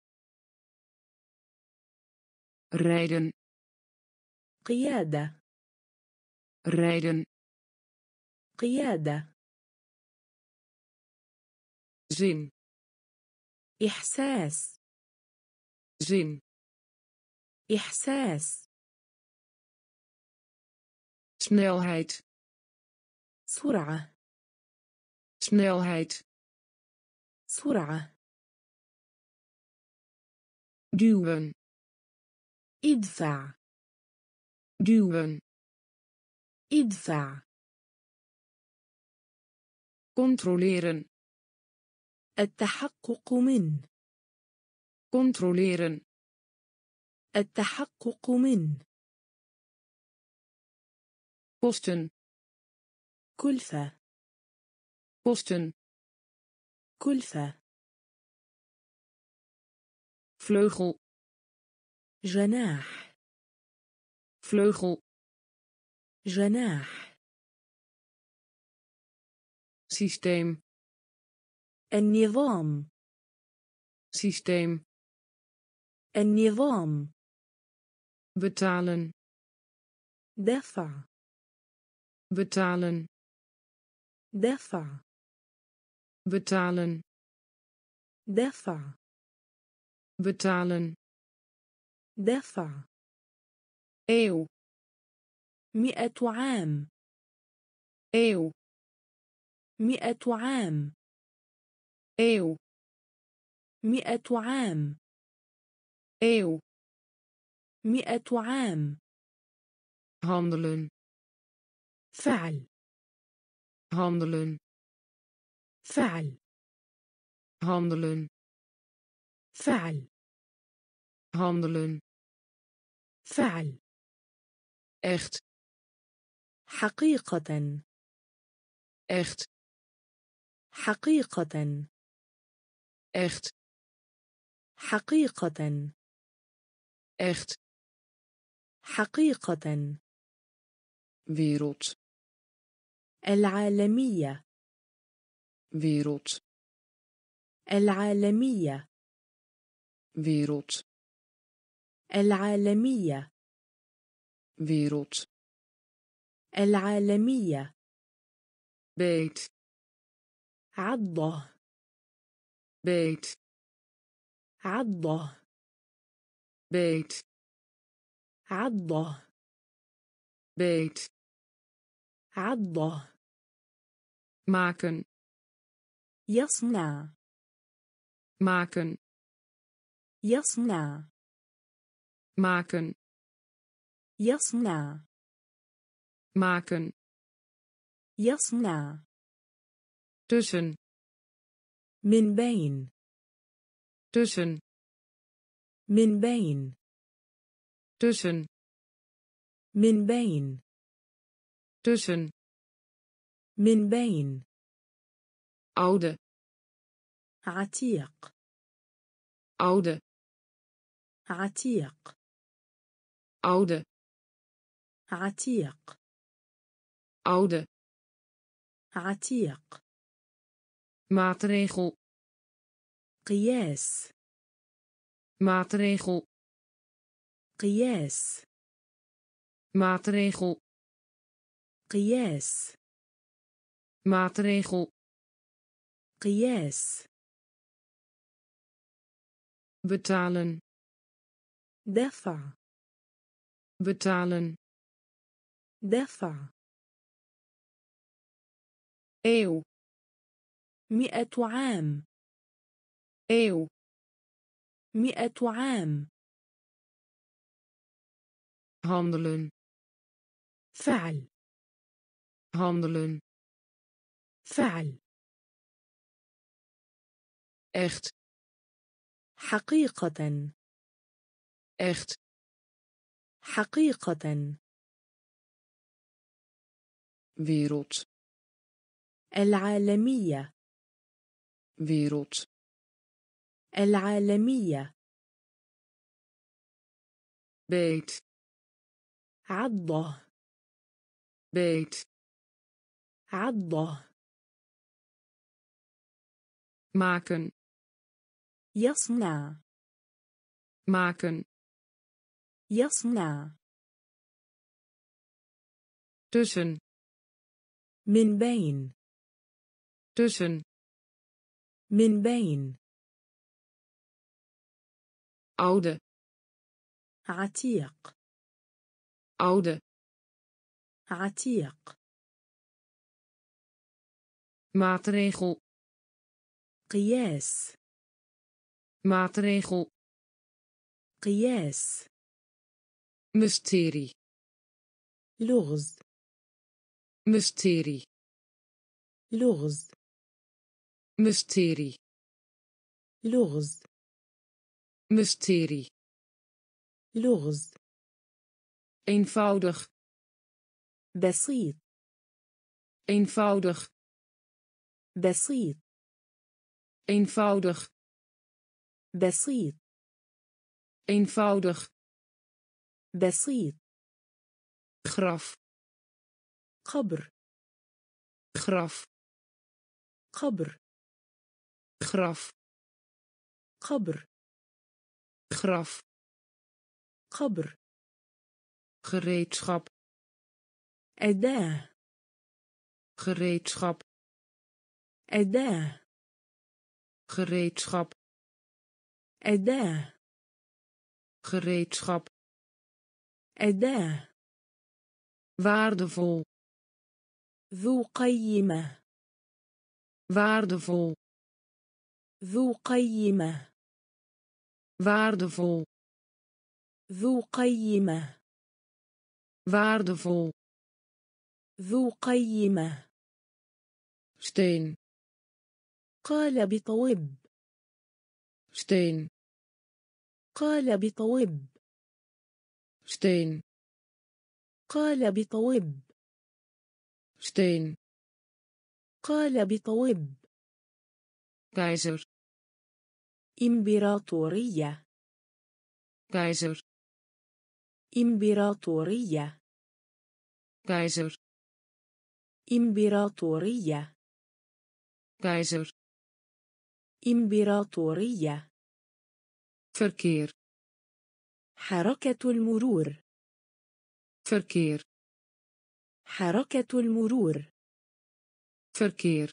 rijden قيادة rijden قيادة zin إحساس zin إحساس snelheid سرعة snelheid سرعة duwen ادفع duwen ادفع controleren التحقق من controleren التحقق من kosten كلفة kosten كلفة vleugel جناح vleugel جناح systeem النظام systeem النظام betalen دفع betalen دفع betalen دفع betalen دفع إيو مئة عام. إيو مئة عام. إيو مئة عام. إيو مئة عام. Handelen. فعل. Handelen. فعل. Handelen. فعل. Handelen. فعل. Echt حقيقة. echt حقيقة. echt حقيقة. echt حقيقة. wereld العالمية. wereld العالمية. wereld العالمية. Wereld العالمية beet عضة beet عضة beet عضة beet عضة maken يصنع maken يصنع maken يصنع maken يصنع tussen من بين tussen من بين tussen من بين tussen من بين oude عتيق oude عتيق oude عتيق oude عتيق maatregel قياس maatregel قياس maatregel قياس maatregel قياس betalen دفع betalen دفع. إيو. مئة عام. إيو. مئة عام. هاندلن فعل. handelen فعل. echt حقيقة. echt حقيقة. wereld العالمية wereld العالمية beet عضة beet عضة maken يصنع maken يصنع tussen من بين tussen من بين oude عتيق oude عتيق maatregel قياس maatregel قياس mysterie لغز mysterie لغز mysterie لغز mysterie لغز eenvoudig بسيط eenvoudig بسيط eenvoudig بسيط eenvoudig بسيط graf قبر graf قبر graf قبر graf قبر gereedschap أداة gereedschap أداة gereedschap أداة gereedschap أداة waardevol ذو قيمة. Waardevol. ذو قيمة. Waardevol. ذو قيمة. Waardevol. ذو قيمة. Steen. قال بطوب. Steen. قال بطوب. Steen. قال بطوب. Steen قال بطوب. keizer إمبراطورية. keizer إمبراطورية. keizer إمبراطورية. keizer إمبراطورية. verkeer حركة المرور. verkeer حركة المرور. verkeer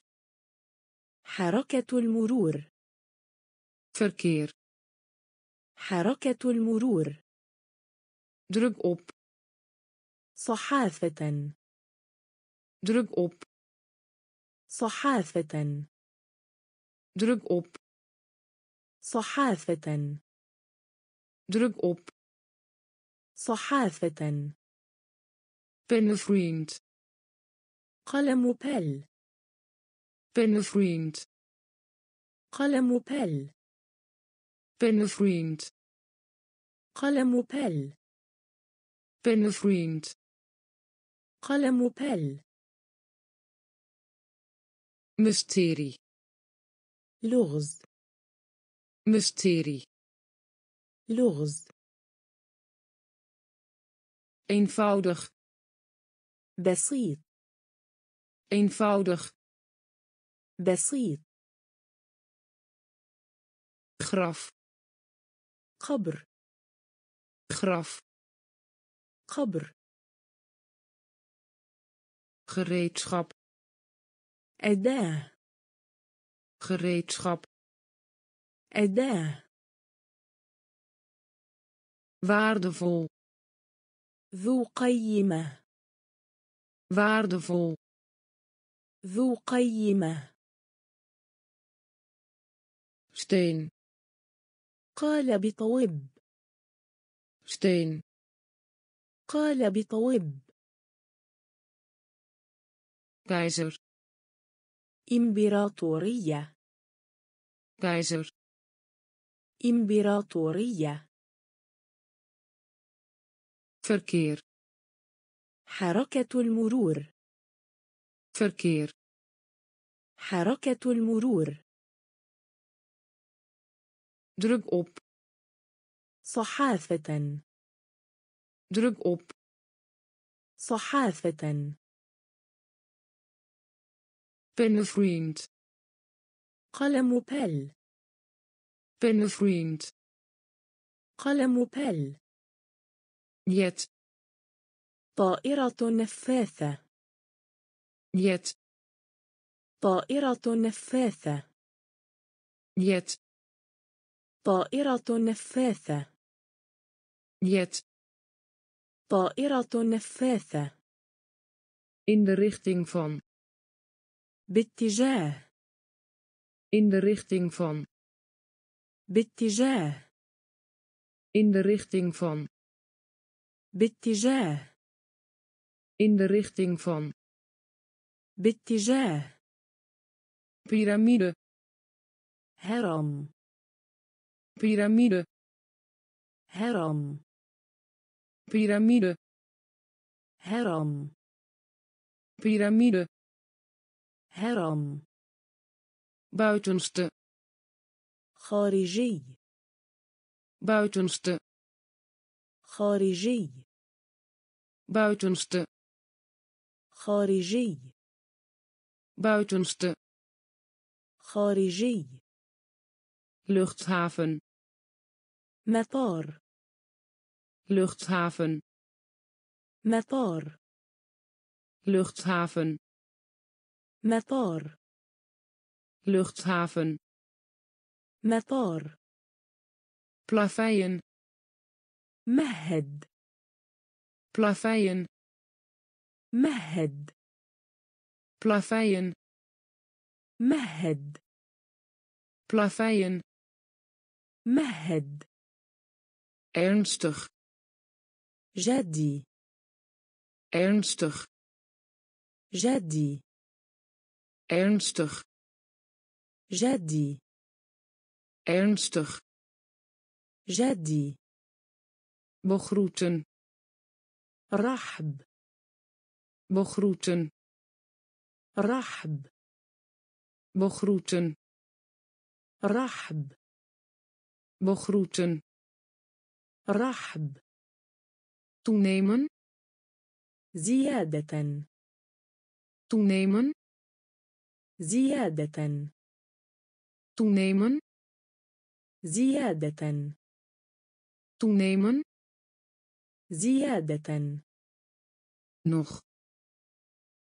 حركة المرور. verkeer حركة المرور. druk op صحافة. druk op صحافة. druk op صحافة. druk op صحافة. pennevriend قلم بل pennevriend قلم بل pennevriend قلم بل pennevriend قلم بل mysterie لغز mysterie لغز eenvoudig بسيط eenvoudig بسيط graf قبر graf قبر gereedschap أداة gereedschap أداة waardevol ذو قيمة Waardevol ذو قيمة. steen قال بطوب. steen قال بطوب. keizer إمبراطورية. keizer إمبراطورية. verkeer حركة المرور. تركير حركة المرور. درج أوب. صحافة. Druk op. صحافة. penvriend قلم بال penvriend قلم بال jet طائرة نفاثة. jet طائرة نفاثة. jet طائرة نفاثة. jet طائرة نفاثة. In de richting van. باتجاه. In de richting van. باتجاه. In de richting van. باتجاه. in de richting van باتجاه piramide هرم piramide هرم piramide هرم piramide هرم buitenste خارجي buitenste خارجي buitenste خارجي buitenste خارجي luchthaven مطار luchthaven مطار luchthaven مطار luchthaven مطار plaveien مهد plaveien مهد plaveien مهد plaveien مهد ernstig جدي ernstig جدي ernstig جدي ernstig جدي begroeten رحب begroeten رحب begroeten رحب begroeten رحب toenemen زيادة toenemen زيادة toenemen زيادة toenemen زيادة nog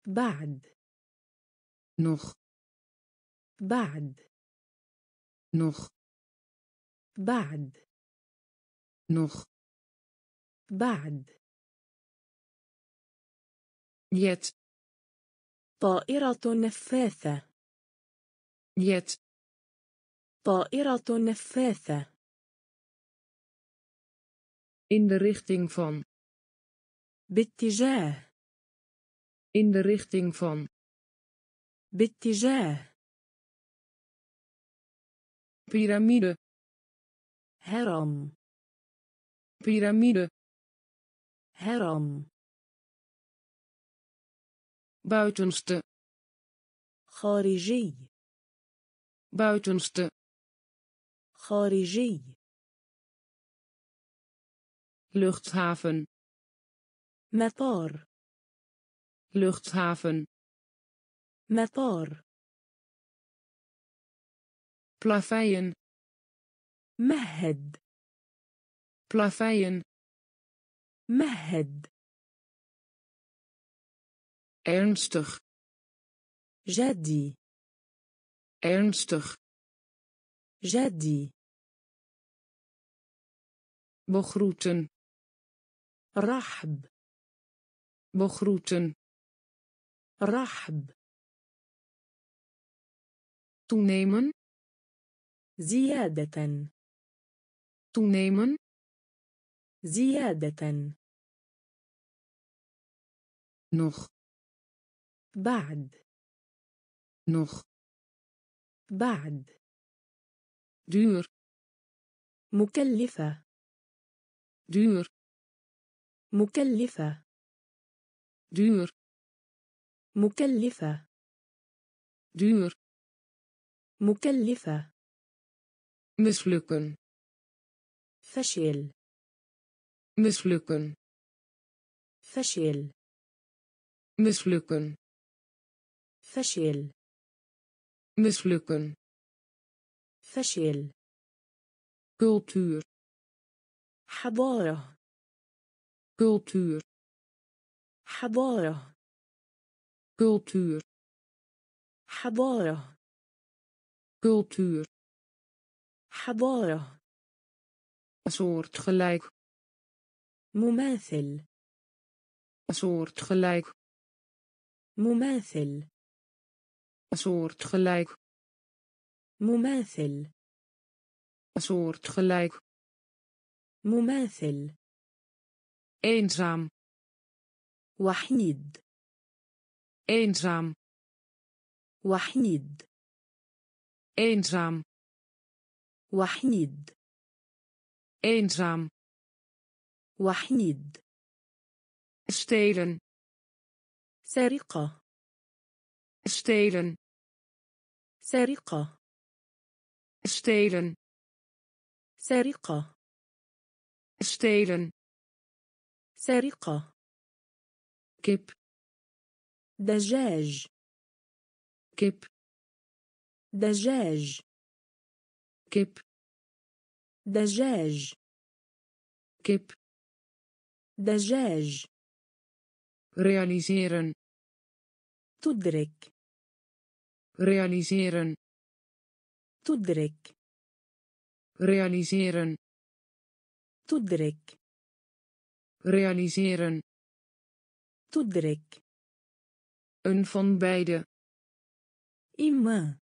بعد. nog بعد. nog بعد. nog بعد. jet طائرة نفاثة. jet طائرة نفاثة. In de richting van باتجاه. in de richting van باتجاه piramide هرم piramide هرم buitenste خارجي buitenste خارجي luchthaven مطار Luchthaven مطار plaveien مهد plaveien مهد ernstig جدي ernstig جدي begroeten رحب begroeten رحب. تونيمن زيادة. تونيمن زيادة. نخ. بعد. نخ. بعد. دور. مكلفة. دور. مكلفة. دور. مكلفة. دور مكلفة. مسلوكن فشل. مسلوكن فشل. مسلوكن فشل. مسلوكن فشل. Cultuur. حضارة. Cultuur. حضارة. Cultuur حضارة cultuur حضارة soortgelijk مماثل soortgelijk مماثل soortgelijk مماثل soortgelijk مماثل eenzaam وحيد eenzaam وحيد eenzaam وحيد eenzaam وحيد stelen سرقة stelen سرقة stelen سرقة stelen سرقة kip دجاج. كب دجاج. كب دجاج. كب دجاج. Realiseren. تدرك. Realiseren. تدرك. Realiseren. تدرك. Realiseren. تدرك. een van beide إما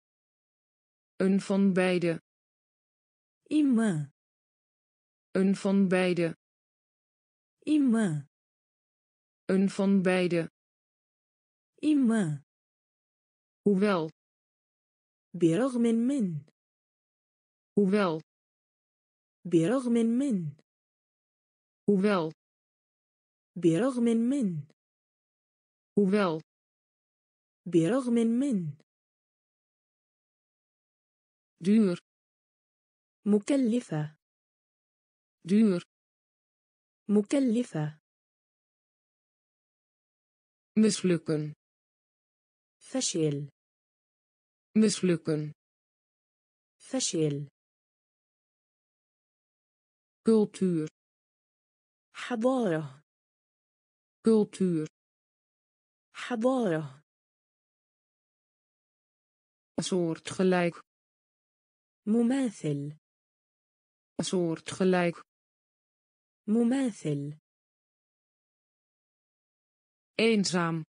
een van beide إما een van beide إما een van beide إما hoewel برغم من hoewel برغم من hoewel برغم من hoewel برغم من. Duur مكلفة. Duur مكلفة. Mislukken فشل. Mislukken فشل. Cultuur. حضارة. Cultuur. حضارة. أصور تخلق مماثل. أصور تخلق مماثل. إنزام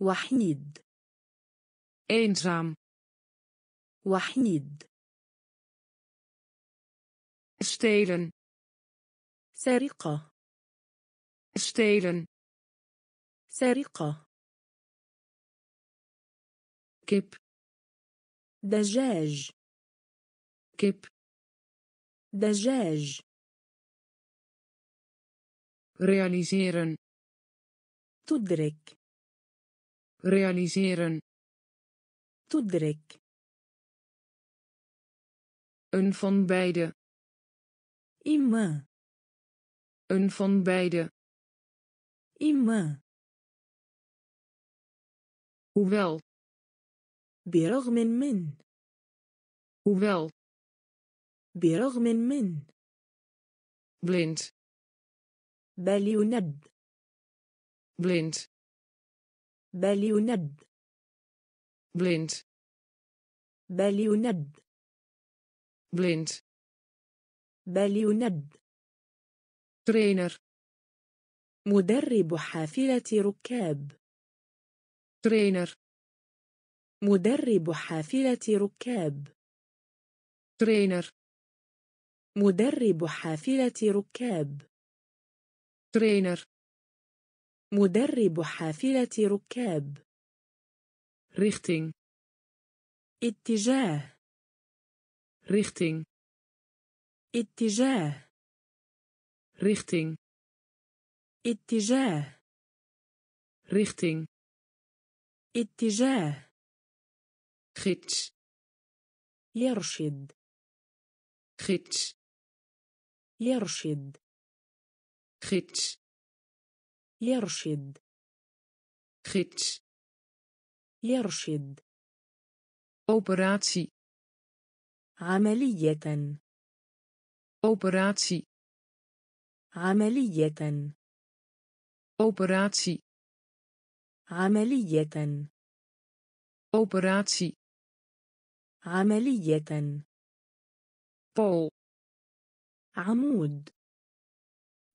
وحيد. إنزام وحيد. ستيلن سرقة. ستيلن سرقة. كيب. دجاج kip دجاج realiseren تدرك realiseren تدرك een van beide إما een van beide إما hoewel برغم من. Hoewel. برغم من. Blind. بل يند blind. بل يند blind. بل يند blind. بل يند trainer. مدرب حافلة ركاب. Trainer. مدرب حافلة ركاب. Trainer. مدرب حافلة ركاب. Trainer. مدرب حافلة ركاب. Richting. اتجاه. Richting. اتجاه. Richting. اتجاه. Richting. اتجاه. gids يرشد gids يرشد gids يرشد gids يرشد operatie عملية operatie عملية operatie عملية operatie عملية. طول. عمود.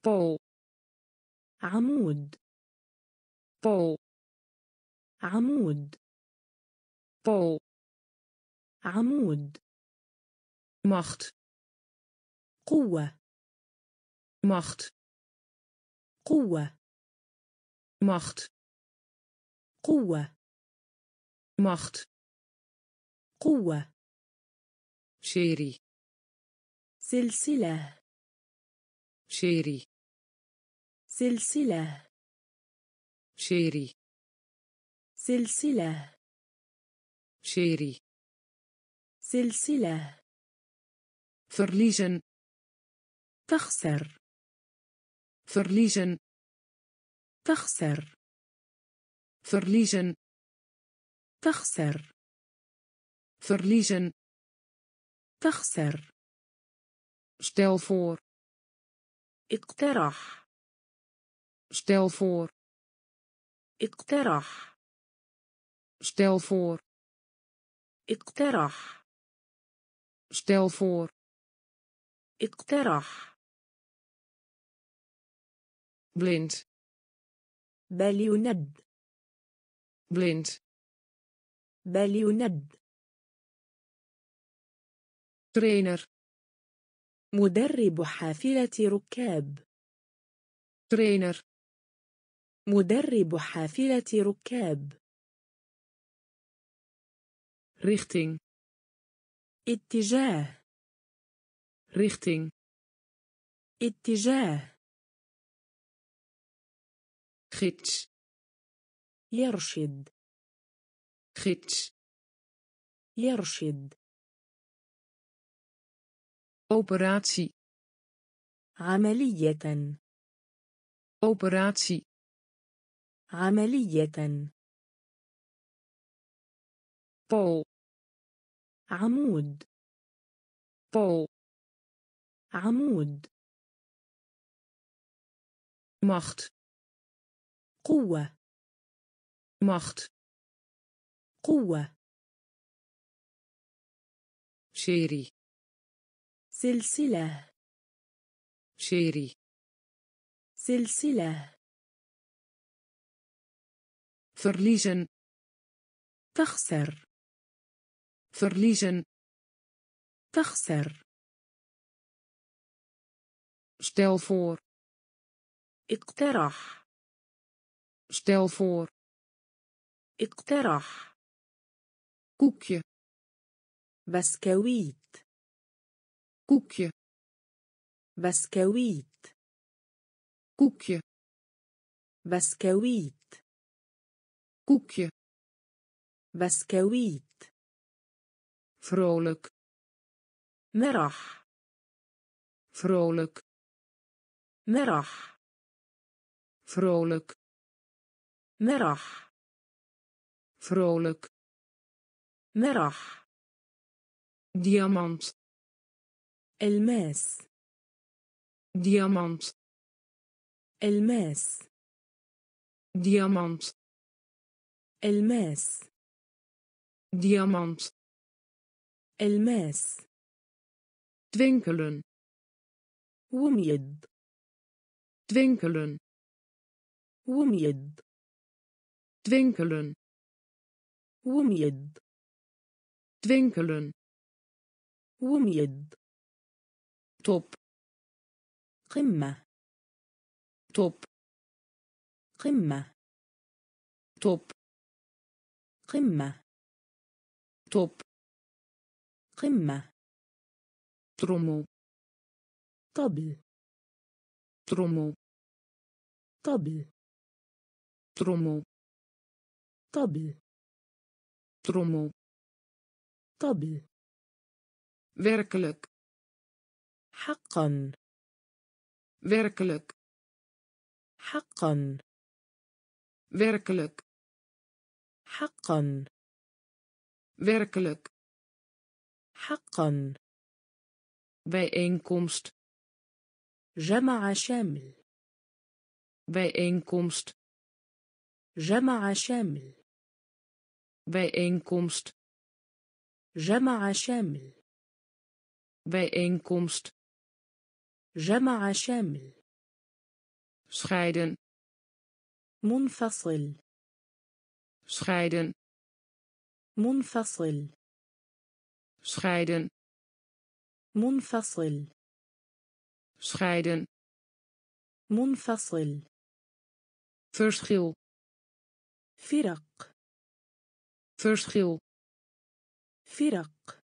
طول. عمود. طول. عمود. طول. عمود. مخت. قوة. مخت. قوة. مخت. قوة. مخت. قوة. Serie. سلسلة. Serie. سلسلة. Serie. سلسلة. Serie. سلسلة. Verliezen. تخسر. Verliezen. تخسر. فرليجن. تخسر. Verliezen تخسر stel voor اقترح stel voor اقترح stel voor اقترح stel voor اقترح blind بل يند blind بل يند trainer مدرب حافلة ركاب. trainer مدرب حافلة ركاب. richting اتجاه. richting اتجاه. gids يرشد. gids يرشد. Operatie عملية operatie عملية pool عمود pool عمود macht قوة macht قوة serie سلسلة. شيري. سلسلة. verliezen تخسر. verliezen تخسر. stel voor. اقترح. stel voor اقترح. koekje بسكويت. Koekje بسكويت koekje بسكويت koekje بسكويت vrolijk مرح vrolijk مرح vrolijk مرح vrolijk مرح diamant الماس. diamant الماس. diamant الماس. diamant الماس. twinkelen وميض. twinkelen وميض. twinkelen وميض. تفنكلن وميد. Top قمة top قمة top قمة top قمة trommel طبل trommel طبل trommel طبل trommel طبل werkelijk حقا werkelijk حقا werkelijk حقا werkelijk حقا bijeenkomst جمع شمل bijeenkomst جمع شامل bijeenkomst جمع شامل bijeenkomst جمع شامل scheiden منفصل scheiden منفصل scheiden منفصل scheiden منفصل verschil فرق verschil فرق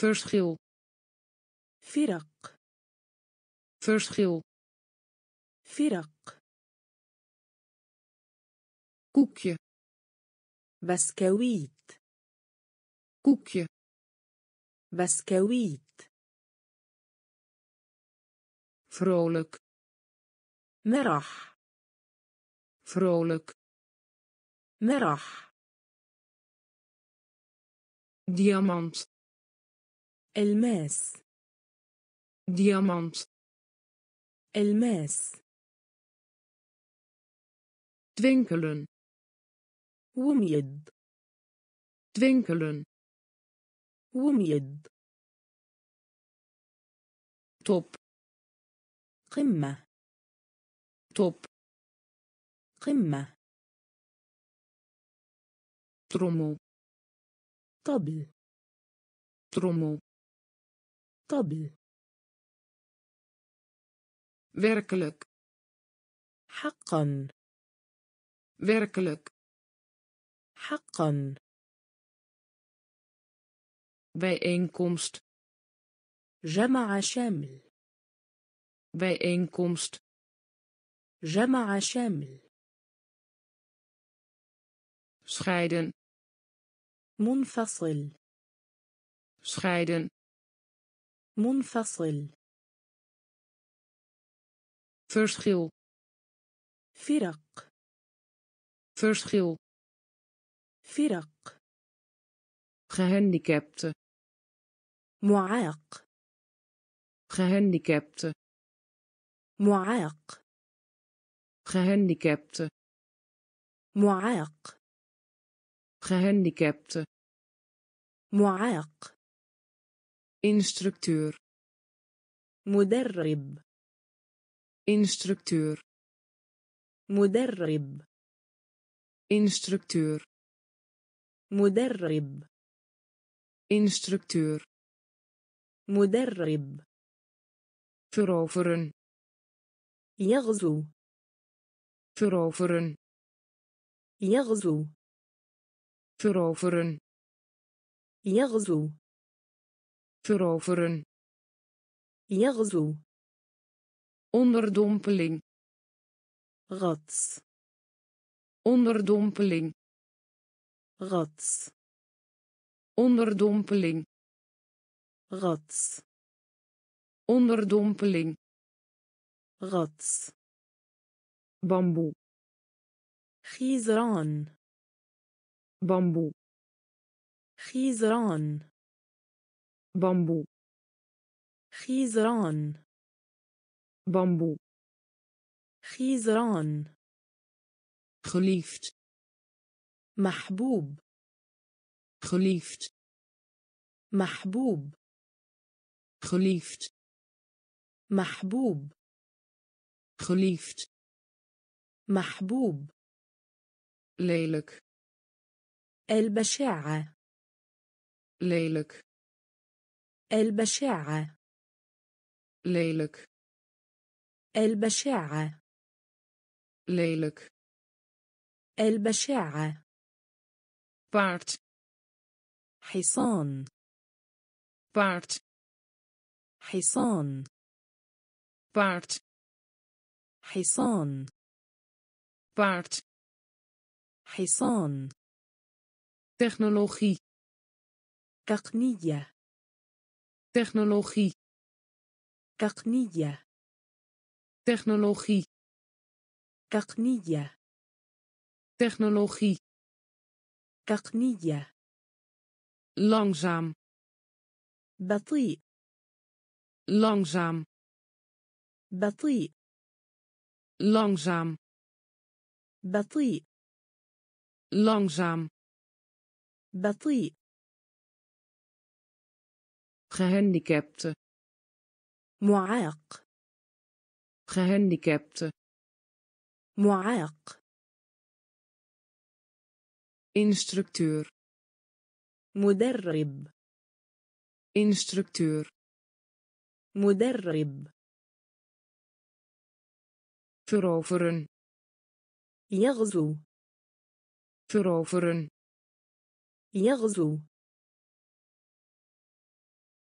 verschil فرق verschil فرق koekje بسكويت koekje بسكويت vrolijk مرح vrolijk مرح diamant الماس diamant الماس. Twinkelen ومجد twinkelen ومجد توب قمة. توب قمة. ترمو طبل. ترمو طبل. werkelijk حقا werkelijk حقا bijeenkomst جمع شامل bijeenkomst جمع شامل scheiden منفصل scheiden منفصل verschil فرق verschil فرق gehandicapte معاق gehandicapte معاق gehandicapte معاق gehandicapte معاق instructeur مدرب instructeur مدرب instructeur مدرب instructeur مدرب veroveren يغزو veroveren يغزو veroveren يغزو veroveren يغزو onderdompeling غطس onderdompeling غطس onderdompeling غطس onderdompeling غطس bamboe خيزران bamboe خيزران bamboe خيزران بامبو. خيزران. خليفت. محبوب. خليفت. محبوب. خليفت. محبوب. خليفت. محبوب. ليلك. البشاعة. ليلك. البشاعة. ليلك. البشاعة. ليلك. البشاعة. بارت. حصان. paard. حصان. paard. حصان. paard. حصان. تكنولوجي. تقنية. تكنولوجي. تقنية. technologie تقنية technologie تقنية langzaam بطيء langzaam بطيء langzaam بطيء langzaam بطيء gehandicapte معاق gehandicapte معاق instructeur مدرب instructeur مدرب veroveren يغزو veroveren يغزو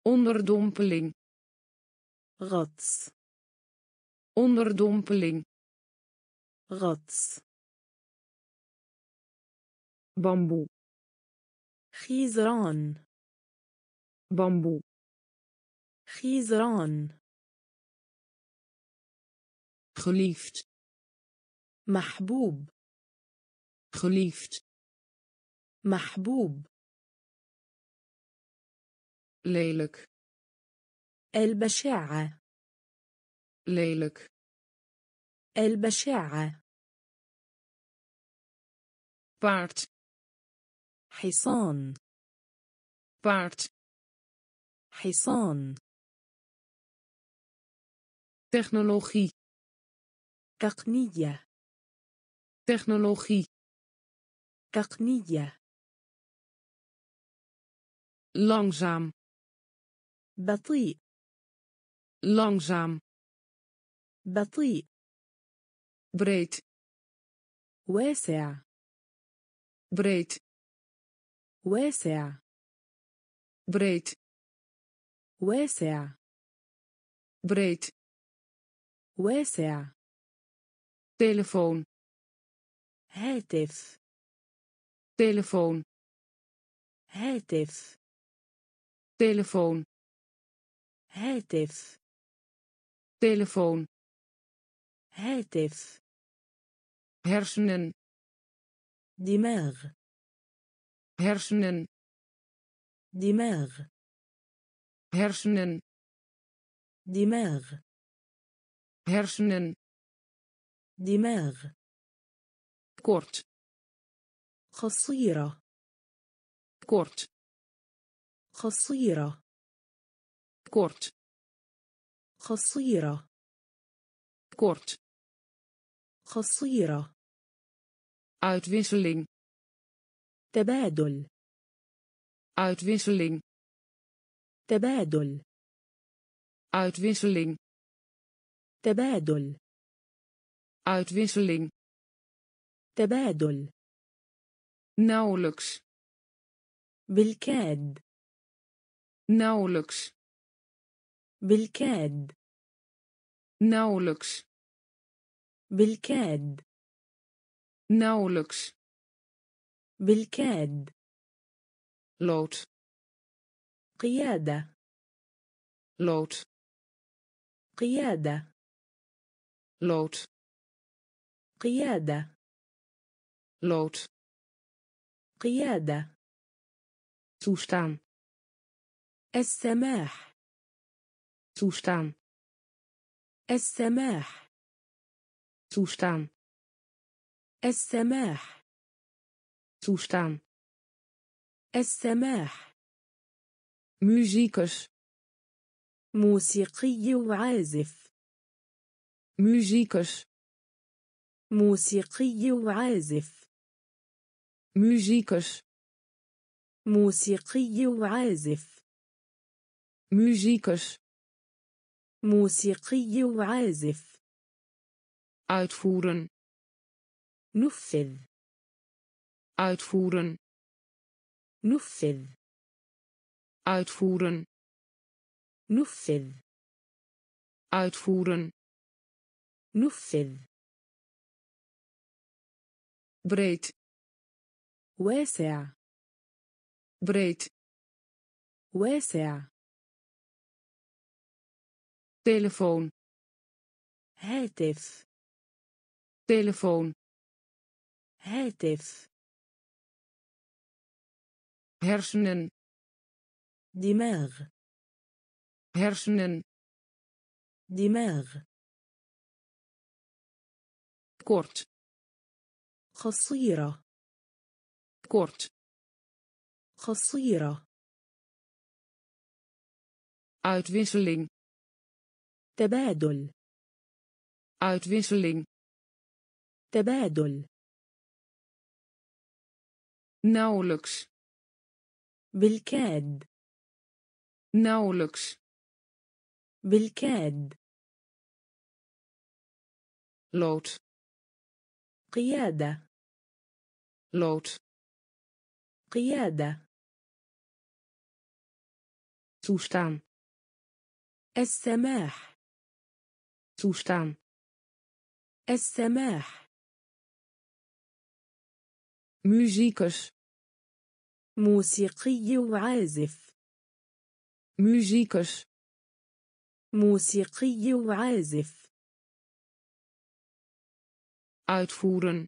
onderdompeling غطس onderdompeling غطس bamboe خيزران bamboe خيزران geliefd محبوب geliefd محبوب lelijk البشاعة lelijk البشاعة. paard حصان. paard حصان. تكنولوجي تقنية. تكنولوجي تقنية. Langzaam. بطيء. Langzaam. بطيء. breed واسع breed واسع breed واسع breed واسع telefoon هاتف telefoon هاتف telefoon هاتف telefoon هاتف hersenen دماغ hersenen دماغ hersenen دماغ hersenen دماغ kort قصيرة kort قصيرة kort قصيرة kort قصيرة uitwisseling تبادل uitwisseling تبادل uitwisseling تبادل uitwisseling تبادل nauwelijks بالكاد nauwelijks بالكاد nauwelijks بالكاد. nauwelijks بالكاد. lood قيادة. lood قيادة. lood قيادة. lood قيادة. toestaan السماح. toestaan السماح. Toestaan السماح. Toestaan السماح. Muzikus موسيقي وعازف. Muzikus موسيقي وعازف. Muzikus موسيقي وعازف. Muzikus موسيقي وعازف. uitvoeren نفذ uitvoeren نفذ uitvoeren نفذ uitvoeren نفذ breed واسع breed واسع telefoon هاتف telefoon هاتف hersenen دماغ hersenen دماغ kort قصيرة kort قصيرة uitwisseling تبادل uitwisseling تبادل. ناولكس بالكاد. ناولكس بالكاد. لوت. قيادة. لوت. قيادة. سوستان السماح. سوستان السماح. موسيقي موسيقي وعازف موسيقي موسيقي وعازف uitvoeren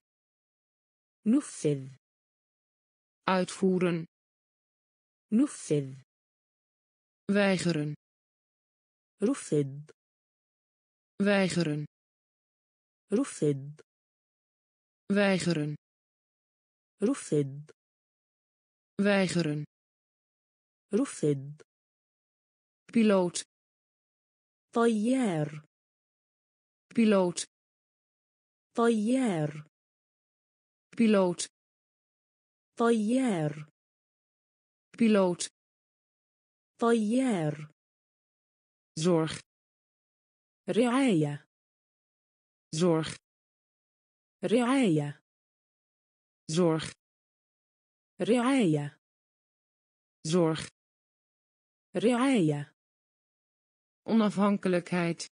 نفذ. uitvoeren نفذ. weigeren رفض. weigeren رفض. weigeren رفض weigeren رفض piloot طيار piloot طيار piloot طيار piloot طيار zorg رعاية zorg رعاية zorg رعاية zorg رعاية onafhankelijkheid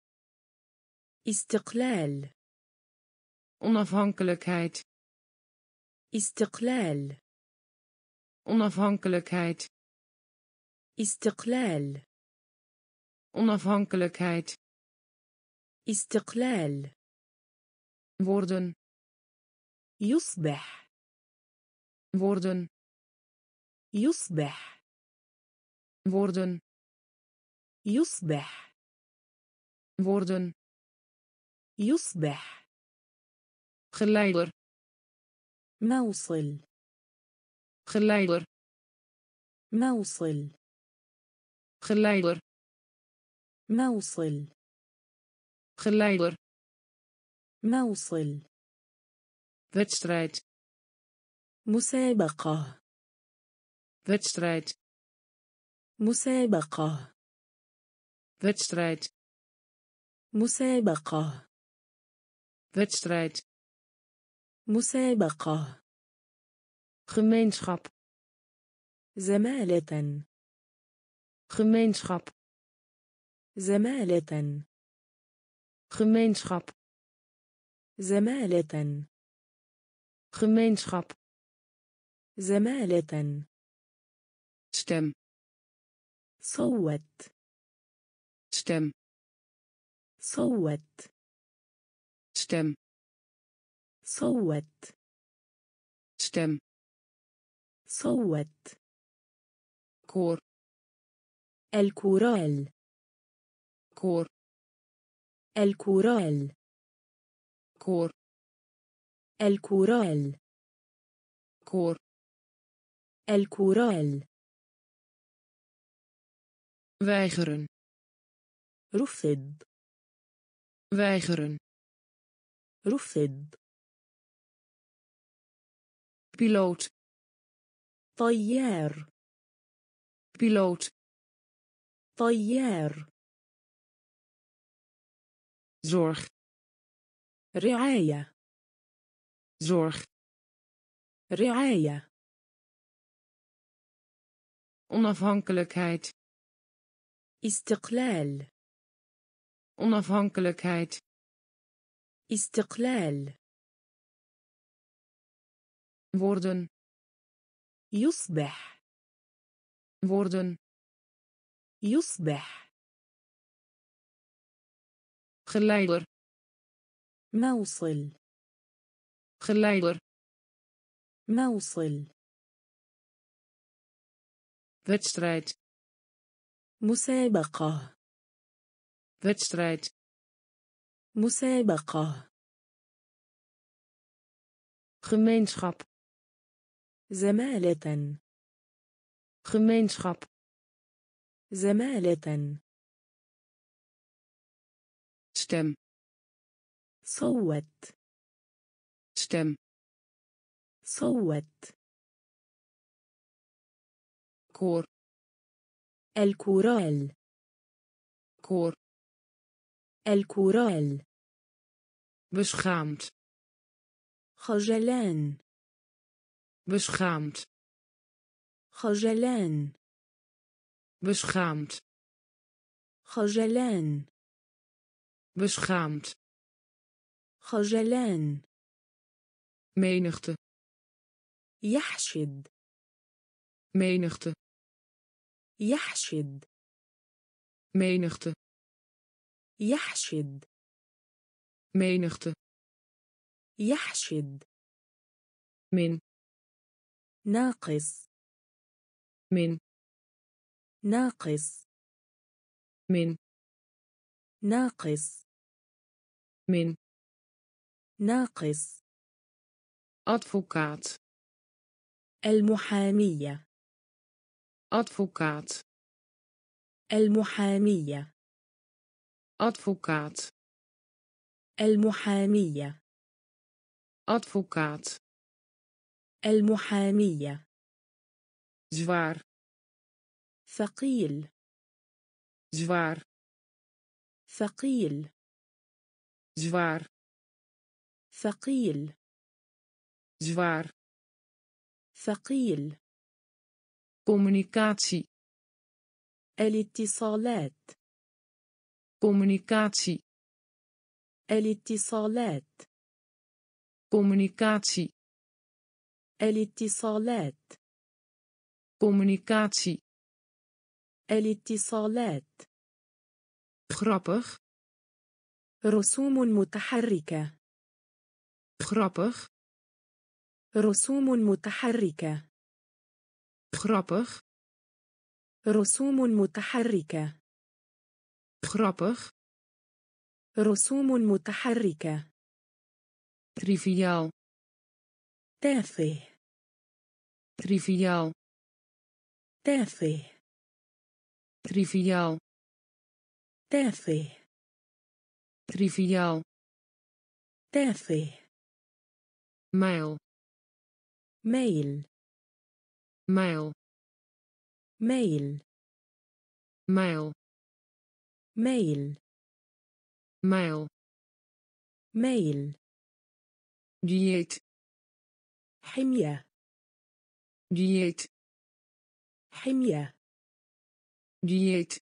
استقلال onafhankelijkheid استقلال onafhankelijkheid استقلال onafhankelijkheid استقلال worden يصبح worden يصبح worden يصبح worden يصبح geleider موصل geleider موصل geleider موصل geleider موصل wedstrijd مسابقة wedstrijd مسابقة wedstrijd مسابقة wedstrijd مسابقة gemeenschap زمالة gemeenschap زمالة gemeenschap زمالة gemeenschap زمالة. stem صوت. stem صوت. stem صوت. stem صوت. koor الكورال. koor الكورال. koor الكورال. koor الكورال weigeren رفض weigeren رفض piloot طيار piloot طيار zorg رعاية zorg رعاية onafhankelijkheid استقلال onafhankelijkheid استقلال worden يصبح worden يصبح geleider موصل geleider موصل wedstrijd مسابقة wedstrijd مسابقة gemeenschap زمالة gemeenschap زمالة stem صوت stem صوت koor الكورال koor الكورال beschaamd خجلان beschaamd خجلان beschaamd خجلان beschaamd خجلان menigte يحشد menigte يحشد. menigte يحشد. menigte يحشد. min ناقص. min ناقص. min ناقص. min ناقص. advocaat المحامية. Advocaat المحامية advocaat المحامية advocaat المحامية zwaar ثقيل zwaar ثقيل zwaar ثقيل zwaar ثقيل communicatie الاتصالات communicatie الاتصالات communicatie الاتصالات communicatie الاتصالات grappig رسوم متحركة grappig رسوم متحركة grappig رسوم متحركة grappig رسوم متحركة triviaal تافه triviaal تافه triviaal تافه triviaal تافه mijl ميل mijl ميل mijl ميل mijl ميل dieet حمية dieet حمية dieet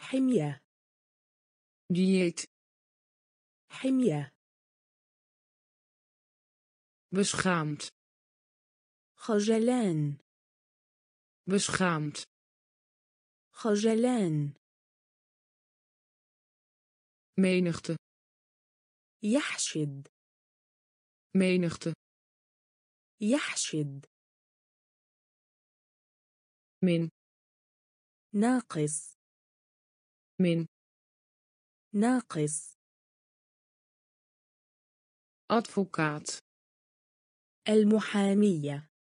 حمية dieet حمية beschaamd خجلان. بشخامت خجلان. menigte يحشد. menigte يحشد. من. ناقص. من. ناقص. أدفوكات. المحامية.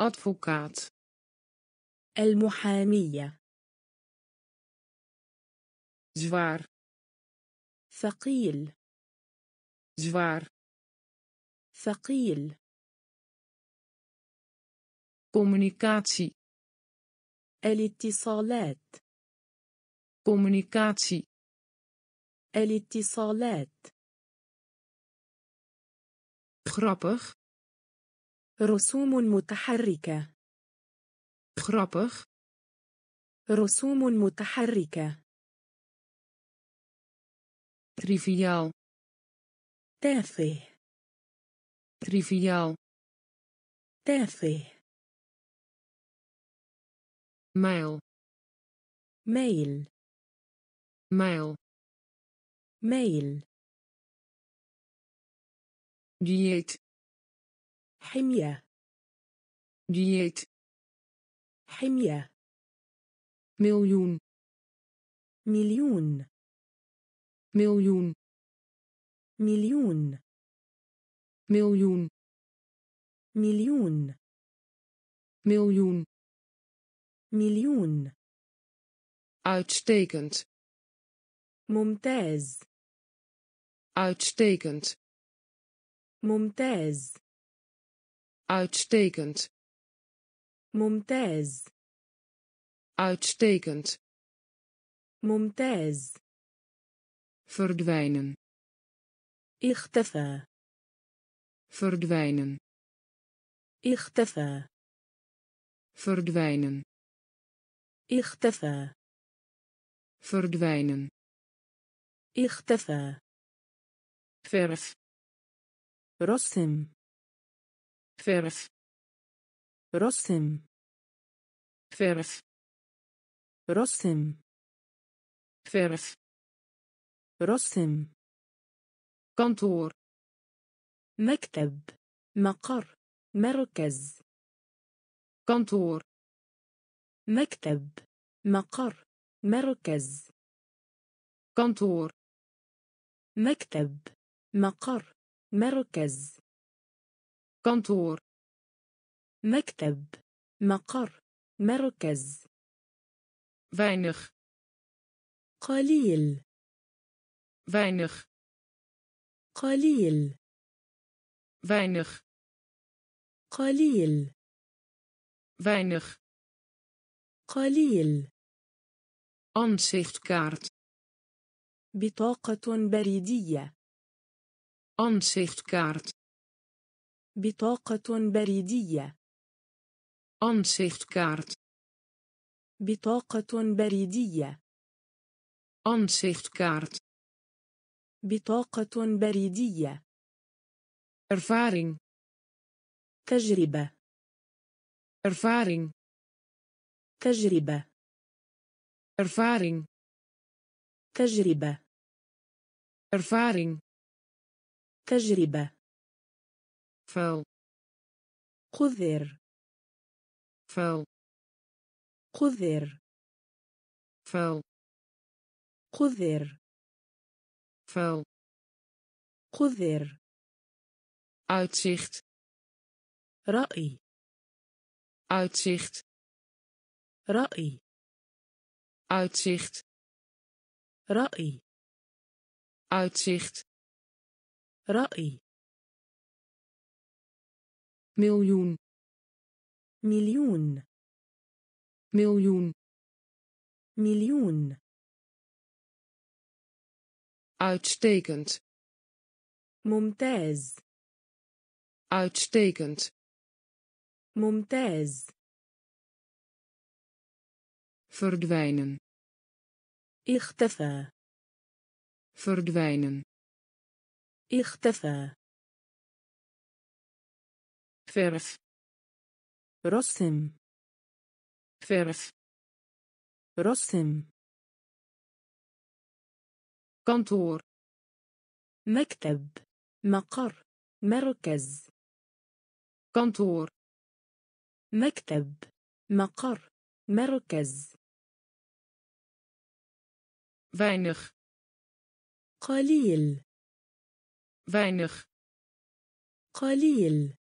advocaat المحامية zwaar ثقيل zwaar ثقيل communicatie الاتصالات communicatie الاتصالات grappig رسوم متحركة grappig رسوم متحركة triviaal تافه triviaal تافه mijl ميل mijl ميل dieet حمية dieet حمية miljoen مليون miljoen مليون miljoen مليون miljoen مليون uitstekend ممتاز uitstekend ممتاز uitstekend ممتاز uitstekend ممتاز verdwijnen اختفى verdwijnen اختفى verdwijnen اختفى verdwijnen اختفى verf رسم Verf رسم. verf رسم. verf رسم. kantoor مكتب. مقر. مركز. kantoor مكتب. مقر. مركز. kantoor مكتب. مقر. مركز. كنتور مكتب مقر مركز. فينخ قليل. فينخ قليل. فينخ قليل. فينخ قليل. أنسيخت كارت بطاقة بريدية. أنسيخت كارت بطاقة بريدية ansichtkaart بطاقة بريدية ansichtkaart بطاقة بريدية ervaring تجربة ervaring تجربة ervaring تجربة ervaring تجربة vuil قذر vuil قذر vuil قذر vuil قذر uitzicht رأي uitzicht رأي uitzicht رأي uitzicht رأي miljoen مليون miljoen مليون uitstekend ممتاز uitstekend ممتاز verdwijnen اختفى verdwijnen اختفى verf رسم. verf رسم. kantoor مكتب. مقر. مركز. kantoor مكتب. مقر. مركز. weinig. قليل. weinig. قليل.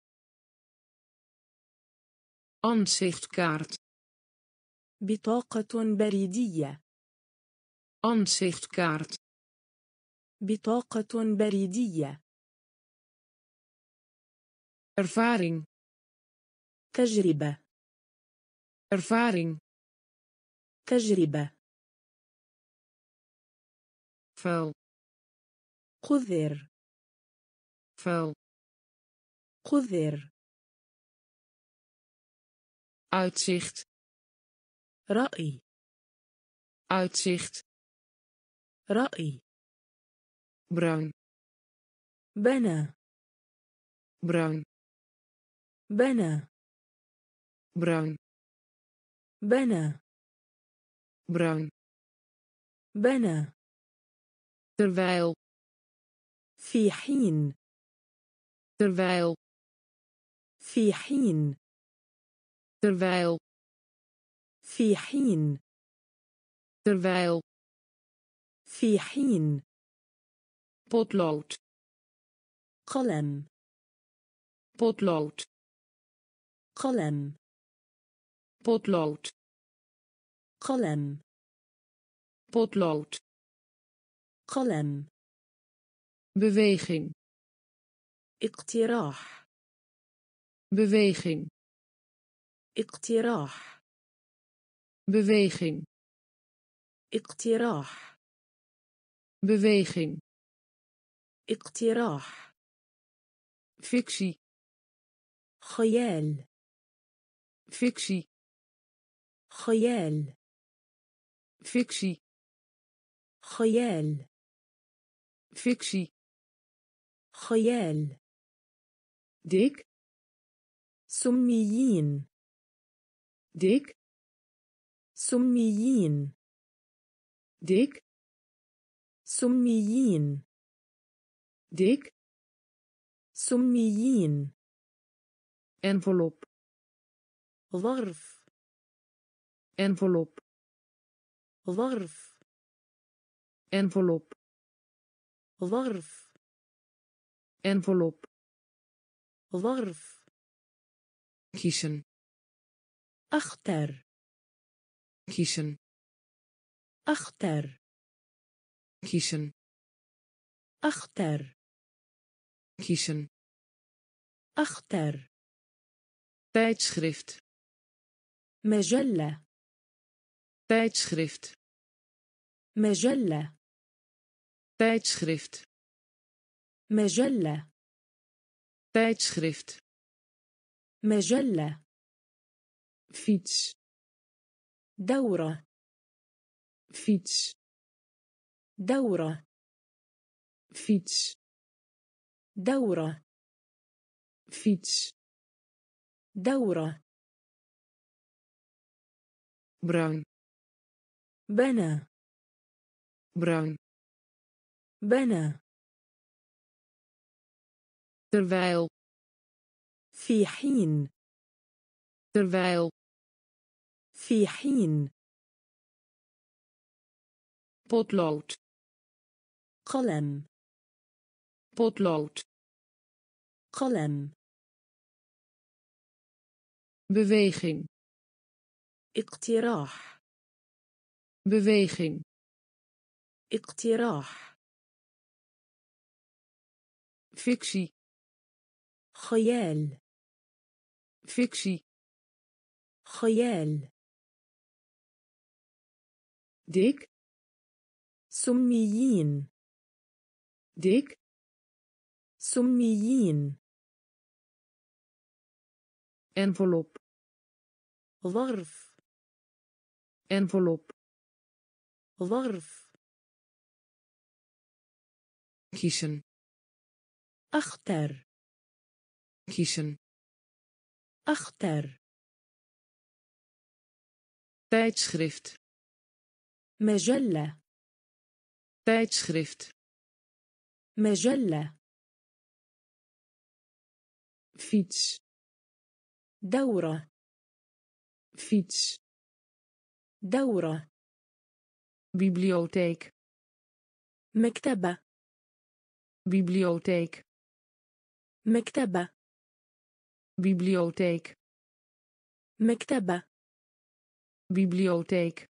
Ansichtkaart. بطاقة بريدية. Ansichtkaart. بطاقة بريدية. Ervaring. تجربة. Ervaring. تجربة. فل. قذر. فل. قذر. uitzicht رأي uitzicht رأي bruin بنى bruin بنى bruin بنى bruin بنى terwijl في حين terwijl في حين terwijl في حين terwijl في حين potlood قلم potlood قلم potlood قلم potlood قلم beweging اقتراح beweging اقتراح. beweging اقتراح. beweging اقتراح. فيكسي خيال. فيكسي خيال. فيكسي خيال. فيكسي خيال. ديك. سميين. dik سميين dik سميين dik سميين envelop ظرف envelop ظرف envelop ظرف envelop ظرف kiezen أختر. كيشن. أختر. كيشن. أختر. kiezen. أختر. tijdschrift مجلة. tijdschrift مجلة. tijdschrift مجلة. tijdschrift مجلة, مجلة. Fiets دورة fiets دورة fiets دورة fiets دورة bruin بنى bruin بنى terwijl في حين terwijl في حين potlood قلم potlood قلم beweging اقتراح beweging اقتراح fictie خيال fictie خيال dik سميين dik سميين envelop ظرف envelop ظرف kiezen أختر kiezen أختر tijdschrift مجلة tijdschrift مجلة fiets دورة fiets دورة bibliotheek مكتبة bibliotheek مكتبة bibliotheek مكتبة bibliotheek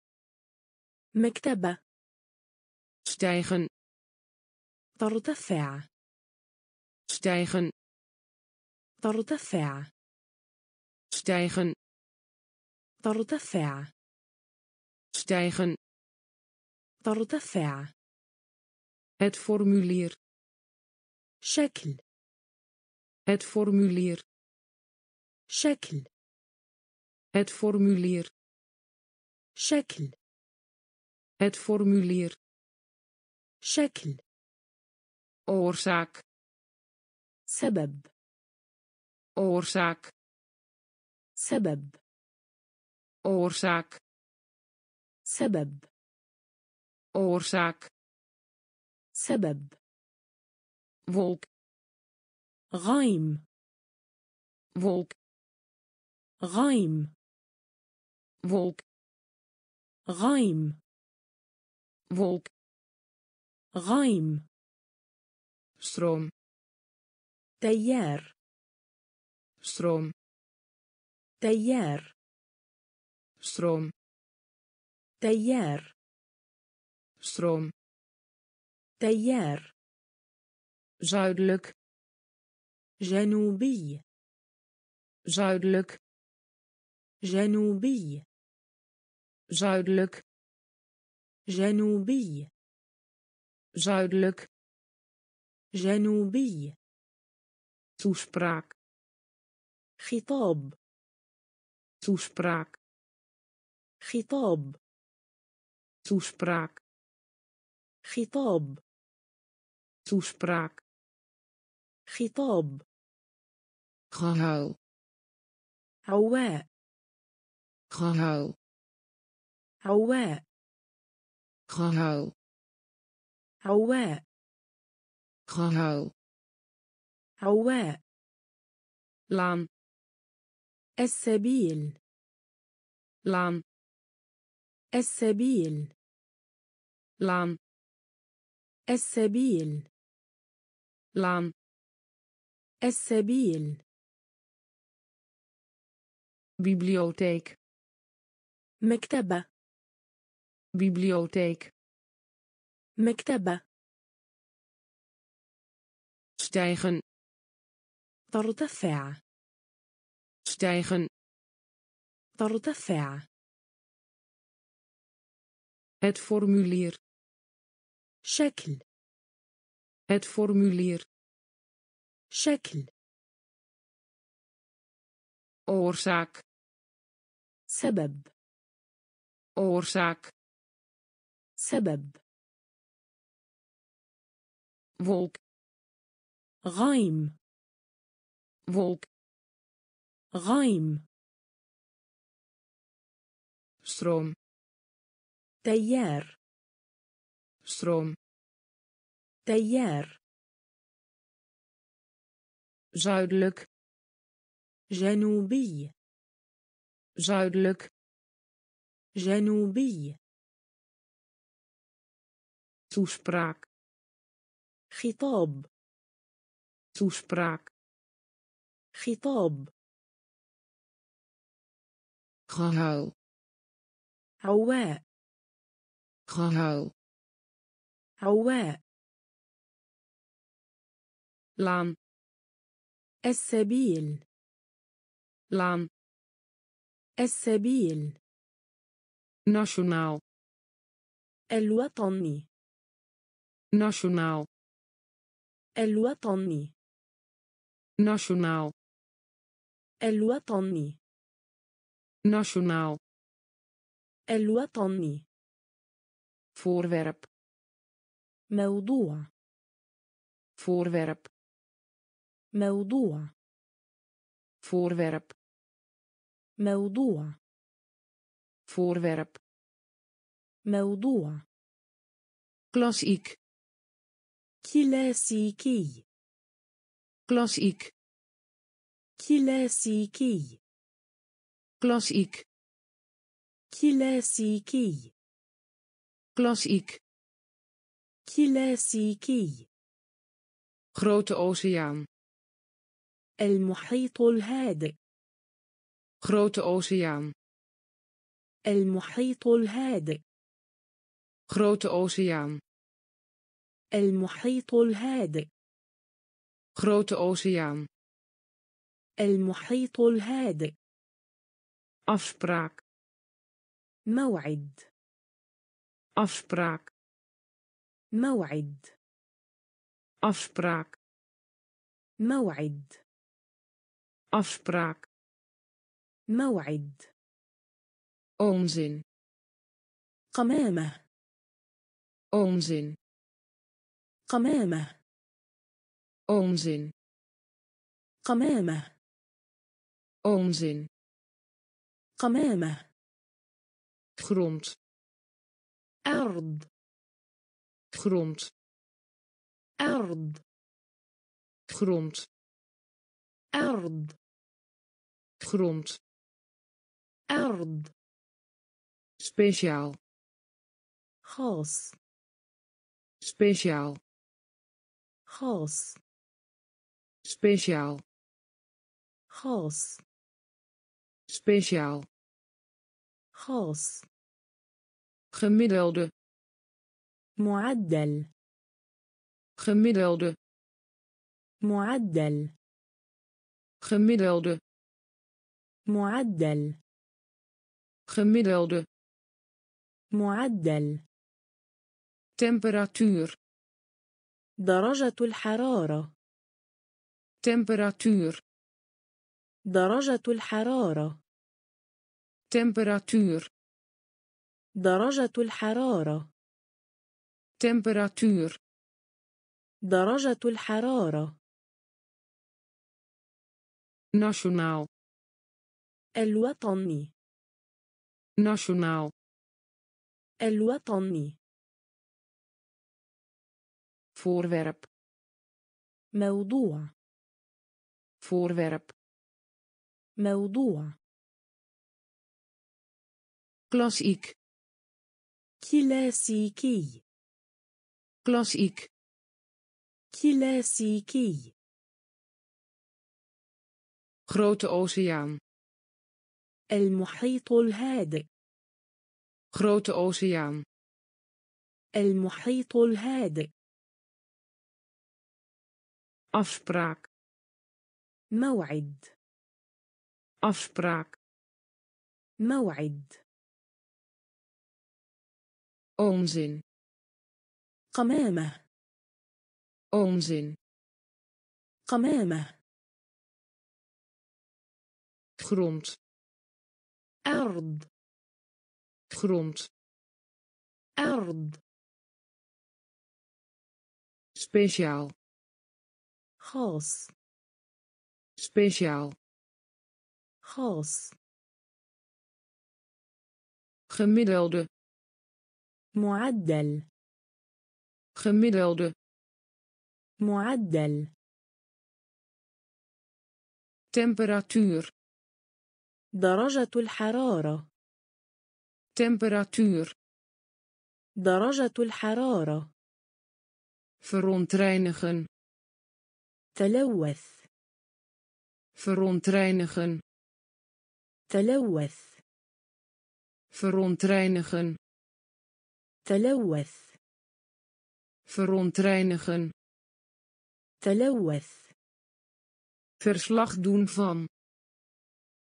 مكتبة stijgen ترتفع stijgen ترتفع stijgen ترتفع stijgen ترتفع het formulier شكل het formulier شكل het formulier شكل Het formulier شكل oorzaak سبب oorzaak سبب oorzaak سبب oorzaak سبب wolk غيم wolk غيم wolk غيم wolk غيم stroom تيار stroom تيار stroom تيار stroom تيار zuidelijk جنوبي zuidelijk جنوبي zuidelijk جنوبي zuidelijk جنوبي toespraak خطاب toespraak خطاب toespraak خطاب toespraak خطاب gehuil عواء gehuil عواء خهال عواء خهال عواء لام السبيل لام السبيل لام السبيل لام السبيل بيبليوتيك مكتبه bibliotheek مكتبة stijgen ترتفع stijgen ترتفع het formulier شكل het formulier شكل oorzaak سبب oorzaak سبب wolk غيم wolk غيم stroom تيار stroom تيار zuidelijk جنوبي zuidelijk جنوبي toespraak خطاب toespraak خطاب gehuil عواء gehuil عواء laan السبيل laan السبيل nationaal الوطني nationaal الوطني nationaal الوطني nationaal الوطني voorwerp موضوع voorwerp موضوع voorwerp موضوع voorwerp موضوع klassiek كلاسيكي klassiek كلاسيكي klassiek كلاسيكي klassiek كلاسيكي grote oceaan المحيط الهادئ grote oceaan المحيط الهادئ grote oceaan المحيط الهادئ grote oceaan المحيط الهادئ afspraak موعد afspraak موعد afspraak موعد afspraak موعد onzin قمامة onzin قمامة onzin قمامة onzin قمامة grond أرض grond أرض grond أرض grond أرض speciaal خاص خاص speciaal خاص gemiddelde معدل gemiddelde معدل gemiddelde معدل gemiddelde معدل temperatuur درجة الحرارة. Temperatuur درجة الحرارة. Temperatuur درجة الحرارة. Temperatuur درجة الحرارة. Nationaal الوطني. Nationaal الوطني. voorwerp موضوع voorwerp موضوع klassiek كلاسيكي klassiek كلاسيكي grote oceaan المحيط الهادئ grote oceaan المحيط الهادئ afspraak موعد afspraak موعد onzin قمامة onzin قمامة grond أرض grond أرض speciaal خاص speciaal خاص gemiddelde معدل gemiddelde معدل temperatuur درجة الحرارة temperatuur درجة الحرارة verontreinigen تلوث verontreinigen تلوث verontreinigen تلوث verontreinigen تلوث verslag doen van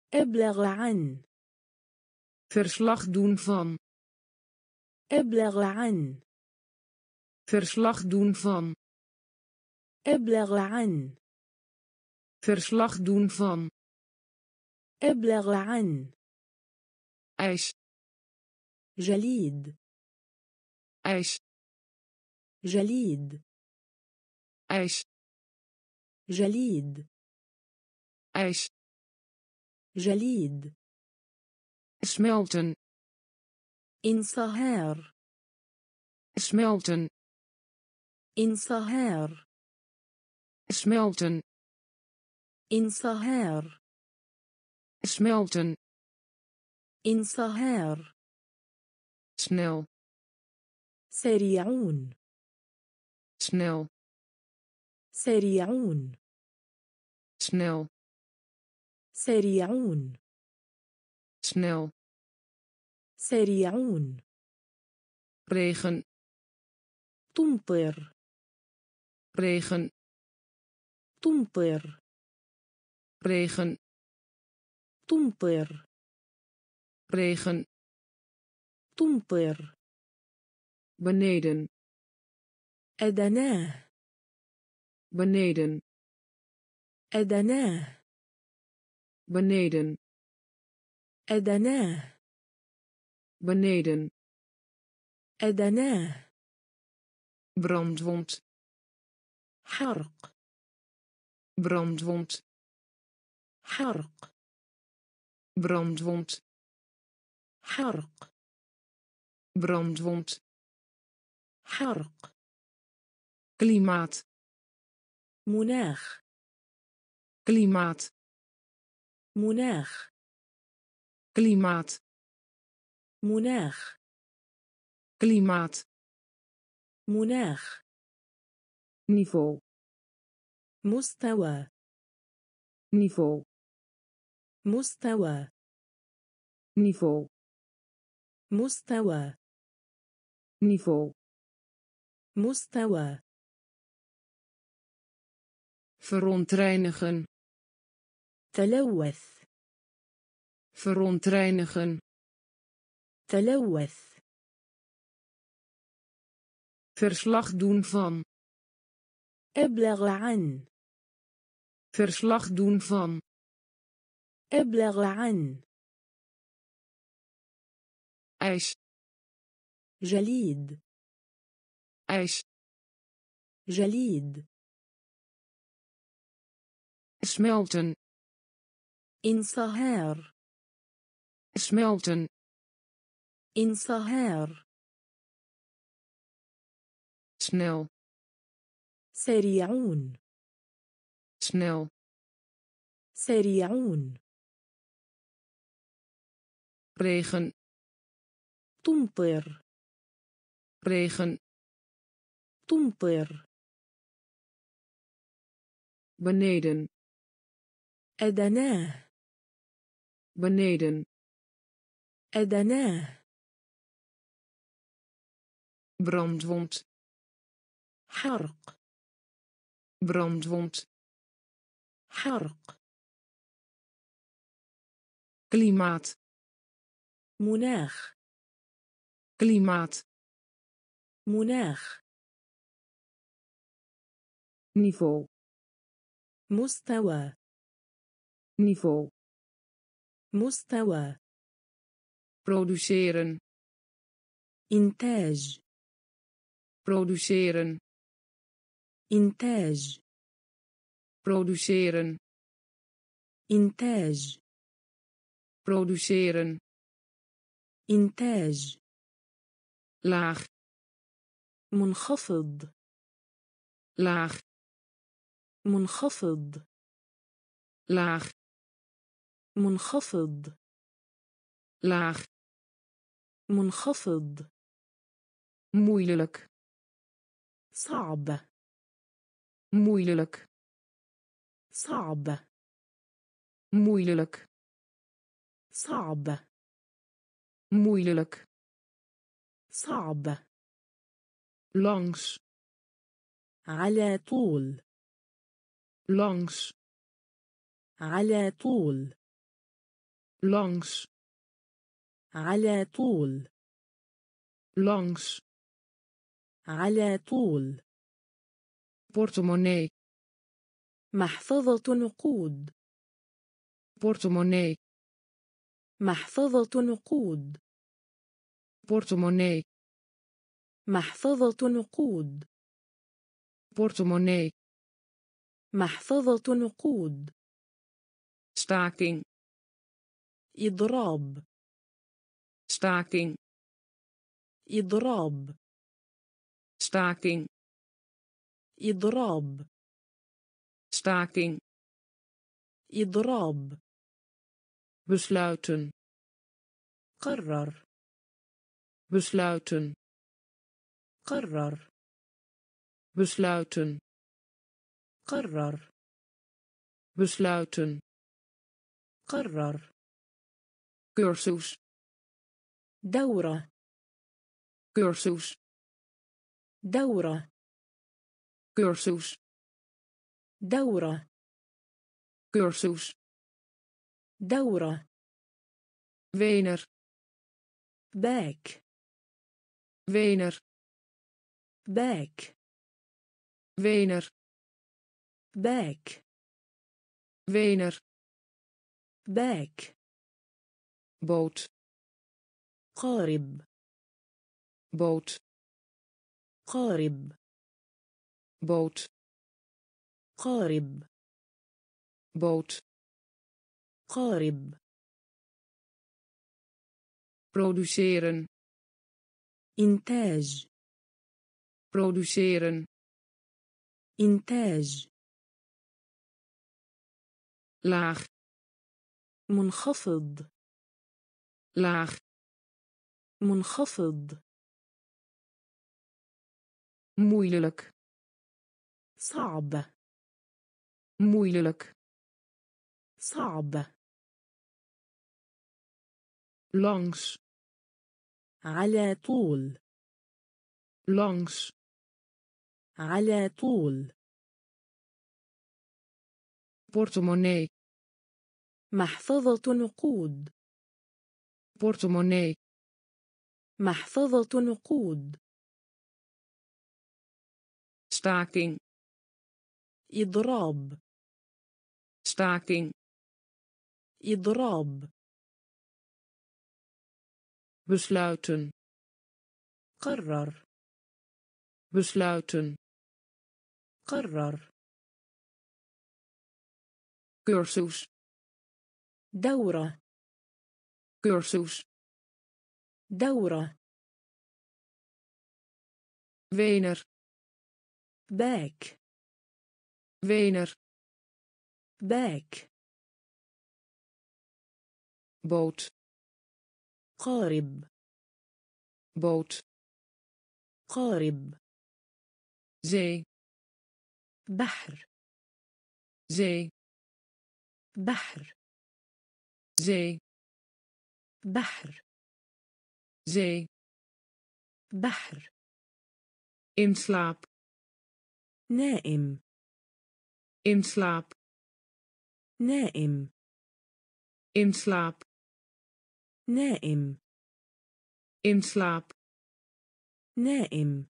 ابلغ عن verslag doen van ابلغ عن verslag doen van أبلغ عن. Verslag doen van. أبلغ عن. Ijs جليد. Ijs جليد. Ijs جليد. Ijs جليد. Smelten. انصهار smelten. انصهار smelten انصهار smelten انصهار snel سريعون snel سريعون snel سريعون snel سريعون regen تمطر regen تمطر regen تمطر regen تمطر beneden أدناه beneden أدناه beneden أدناه beneden أدناه brandwond حرق brandwond حرق brandwond حرق brandwond حرق klimaat مناخ klimaat مناخ klimaat مناخ klimaat مناخ niveau مستوى niveau مستوى niveau مستوى niveau مستوى verontreinigen تلوث verontreinigen تلوث verslag doen van ابلغ عن verslag doen van ابلغ عن ijs جليد ijs جليد smelten انصهار smelten انصهار snel سريعون snel سريعون regen تمطر regen تمطر beneden أدناه beneden أدناه brandwond حرق brandwond حرق كليمات. مناخ. كليمات. مناخ. نيفو. مستوى. نيفو. مستوى. برودوشيرن. إنتاج. برودوشيرن. إنتاج. produceren إنتاج produceren إنتاج laag منخفض laag منخفض laag منخفض laag منخفض moeilijk صعب moeilijk صعب moeilijk صعب moeilijk صعب langs على طول langs على طول langs على طول langs على طول portemonnee محفظة نقود. بورتموني محفظة نقود. portemonnee محفظة نقود. portemonnee محفظة نقود. staking إضراب. staking إضراب besluiten قرر besluiten قرر besluiten قرر besluiten قرر cursus دورة cursus دورة cursus دورة cursus دورة wener باك wener باك wener باك wener باك boot قارب boot قارب boot قارب boot قارب produceren إنتاج produceren إنتاج laag منخفض laag منخفض moeilijk صعب moeilijk صعب langs على طول langs على طول portemonnee محفظة نقود portemonnee محفظة نقود staking إضراب staking إضراب besluiten قرر besluiten قرر cursus دورة cursus دورة wener باك wener باك. بوت. قارب. boot. قارب. zee. بحر. zee. بحر. zee. بحر. zee. بحر. in slaap نائم. in slaap نائم. in slaap نائم. in slaap نائم.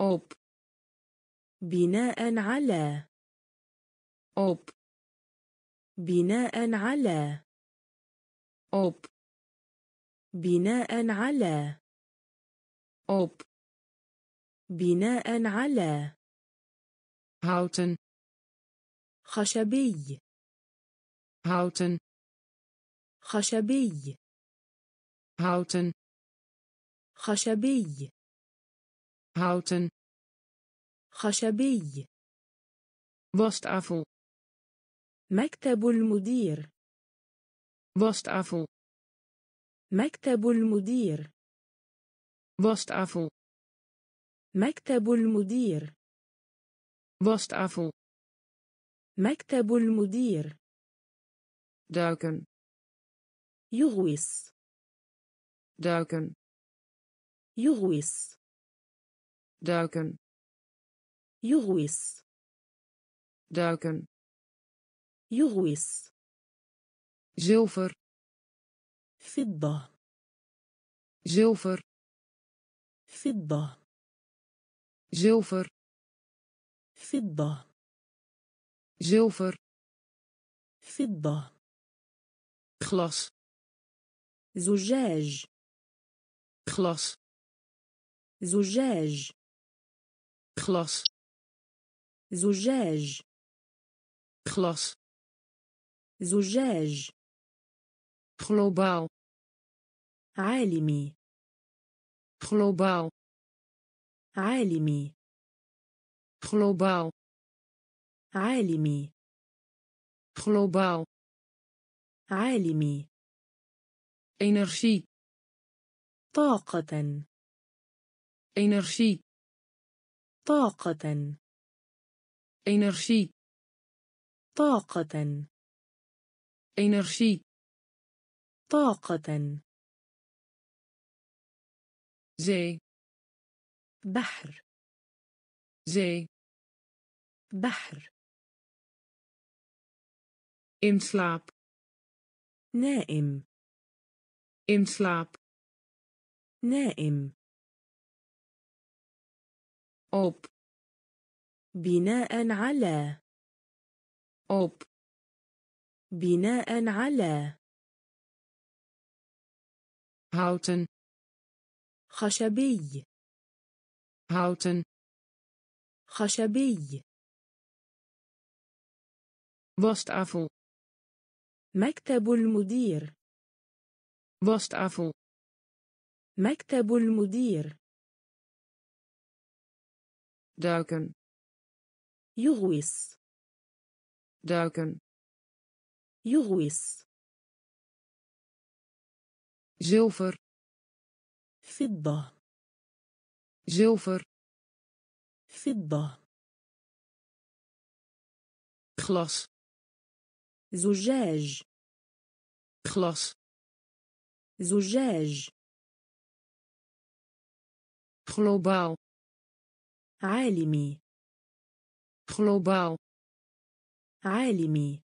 op بناء على. op بناء على. op بناء على. op بناء على. houten خشبي houten خشبي houten خشبي houten خشبي wastafel مكتب المدير wastafel مكتب المدير wastafel مكتب المدير wastafel مكتب المدير. داكن يغوص. داكن يغوص. داكن يغوص. داكن يغوص. جوفر فضة. جوفر فضة. جوفر فضة. Zilver فضة glas زجاج glas زجاج glas زجاج glas زجاج globaal عالمي globaal عالمي globaal عالمي. globaal عالمي. energie طاقة. energie طاقة. انرجي طاقة. انرجي طاقة. زي بحر. زي بحر. In slaap نائم in slaap نائم op بناء على op بناء على houten خشبي houten خشبي wastafel مكتب المدير. بوستافل مكتب المدير. دوكن يغويس دوكن يغويس زيلفر فضة. زيلفر فضة. Glas. زجاج glas زجاج globaal عالمي globaal عالمي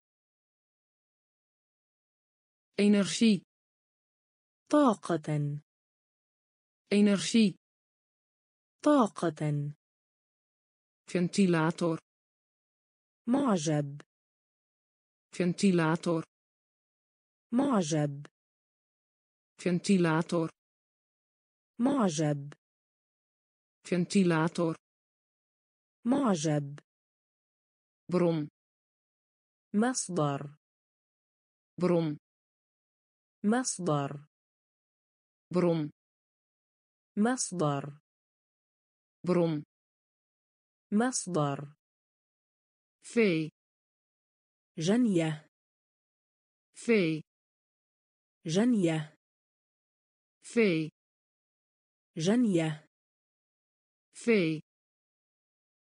energie طاقة energie طاقة ventilator معجب ventilator معجب. ventilator معجب. ventilator معجب. bron. مصدر. bron. مصدر. bron. مصدر. بروم. مصدر. في. جنية. في. جنية. في. جنية. في.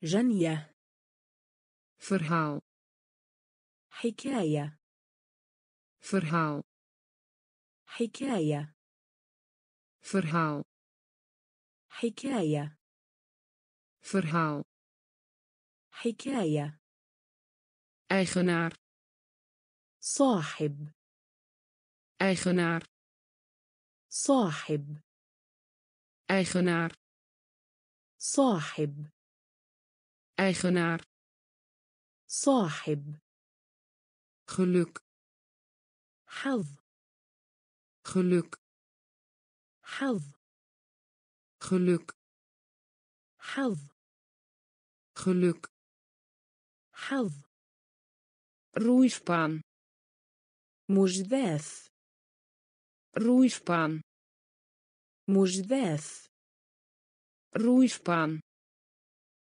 جنية. فرهاو. حكاية. فرهاو. حكاية. فرهاو. حكاية. فرهاو. حكاية. eigenaar صاحب eigenaar صاحب eigenaar صاحب eigenaar صاحب geluk حظ geluk حظ geluk حظ geluk حظ roeispaan مجداف roeispaan مجداف roeispaan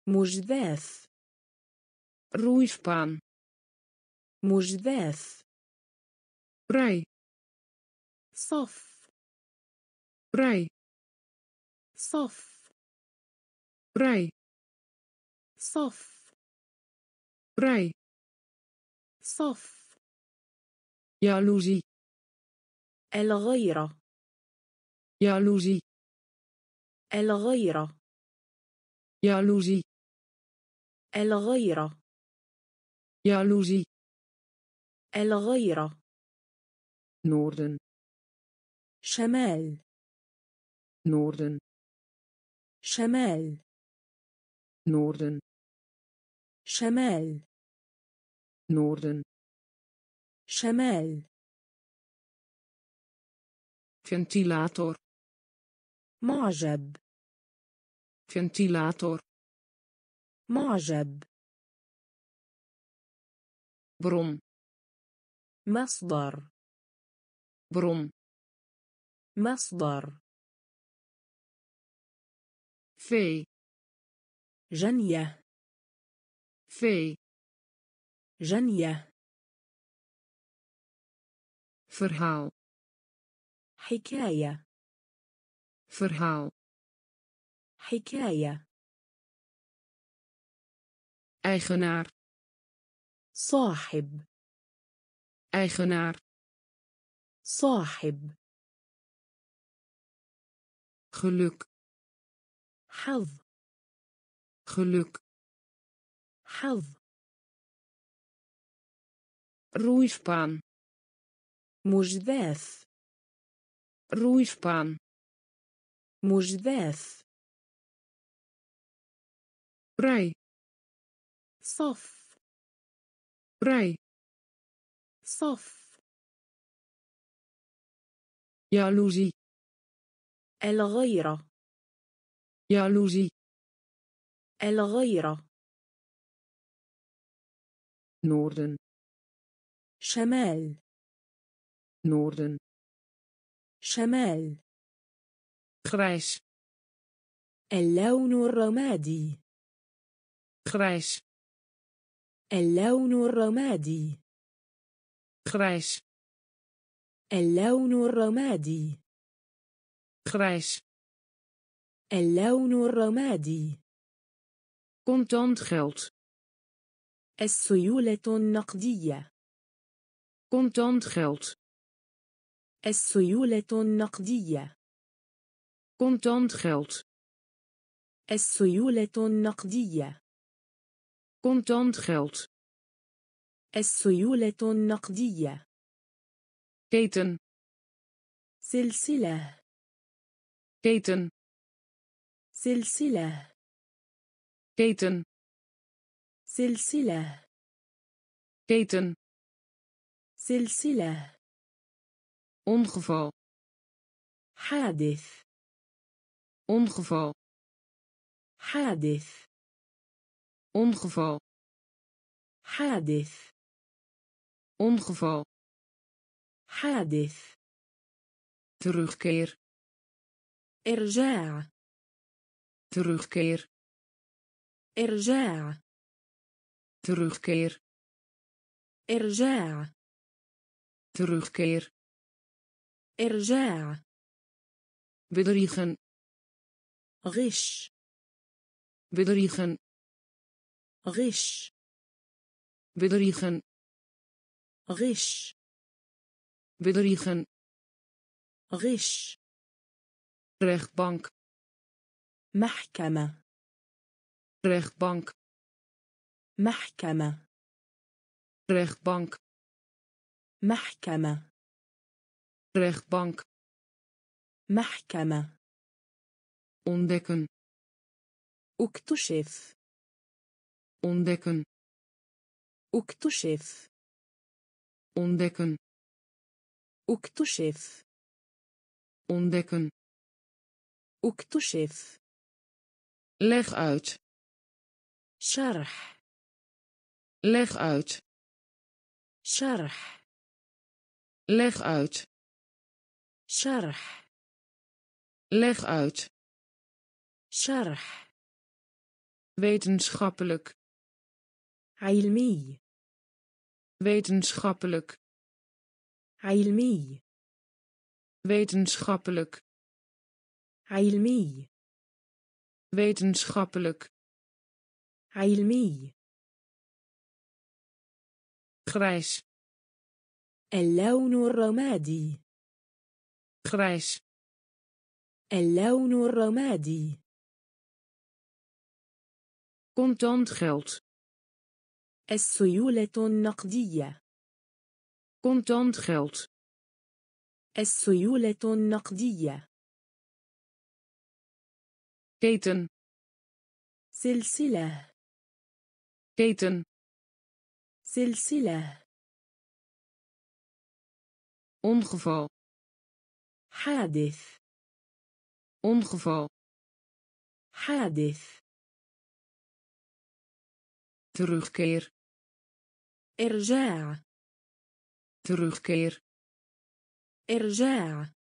مجداف roeispaan مجداف rij صف rij صف rij صف rij صف jaloezie الغيرة jaloezie الغيرة jaloezie الغيرة jaloezie الغيرة noorden شمال noorden شمال noorden شمال noorden شمال. ventilator. معجب. ventilator. معجب. bron. مصدر. bron. مصدر. fee. جنية. في. جنية. verhaal حكاية verhaal حكاية eigenaar صاحب eigenaar صاحب geluk حظ geluk حظ roeispaan مجداف roeispaan مجداف rij صف rij صف jaloezie الغيرة jaloezie الغيرة noorden شمال noorden شمال grijs اللون الرمادي grijs اللون الرمادي grijs اللون الرمادي grijs اللون الرمادي contant geld السيولة النقدية contant geld السيولة النقدية. Contant geld? السيولة النقدية. Contant geld? السيولة النقدية. Keten. سلسلة. Keten. سلسلة. Keten. سلسلة. Keten. سلسلة. ongeval حادث ongeval حادث ongeval حادث ongeval حادث terugkeer إرجاع terugkeer إرجاع terugkeer إرجاع terugkeer إرجاع. بدريخن غش. بدريخن غش. بدريخن غش. بدريخن غش. رخبانك محكمة. رخبانك محكمة. رخبانك محكمة. rechtbank محكمة ontdekken اكتشف ontdekken اكتشف ontdekken اكتشف ontdekken اكتشف leg uit شرح leg uit شرح leg uit شرح leg uit شرح wetenschappelijk علمي wetenschappelijk علمي wetenschappelijk علمي wetenschappelijk علمي grijs اللون الرمادي grijs. اللون الرمادي contant geld. السيولة النقدية contant geld. السيولة النقدية keten. سلسلة keten. سلسلة ongeval. حادث ongeval حادث terugkeer إرجاع terugkeer إرجاع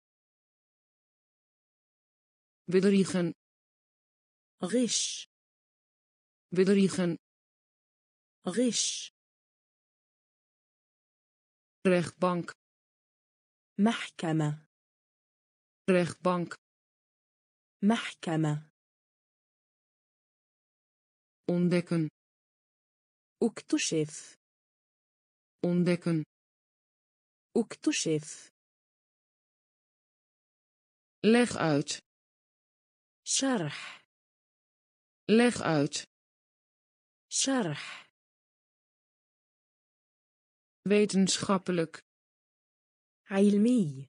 bedriegen غش bedriegen غش rechtbank محكمة rechtbank محكمة ontdekken اكتشف ontdekken اكتشف leg uit شرح leg uit شرح wetenschappelijk علمي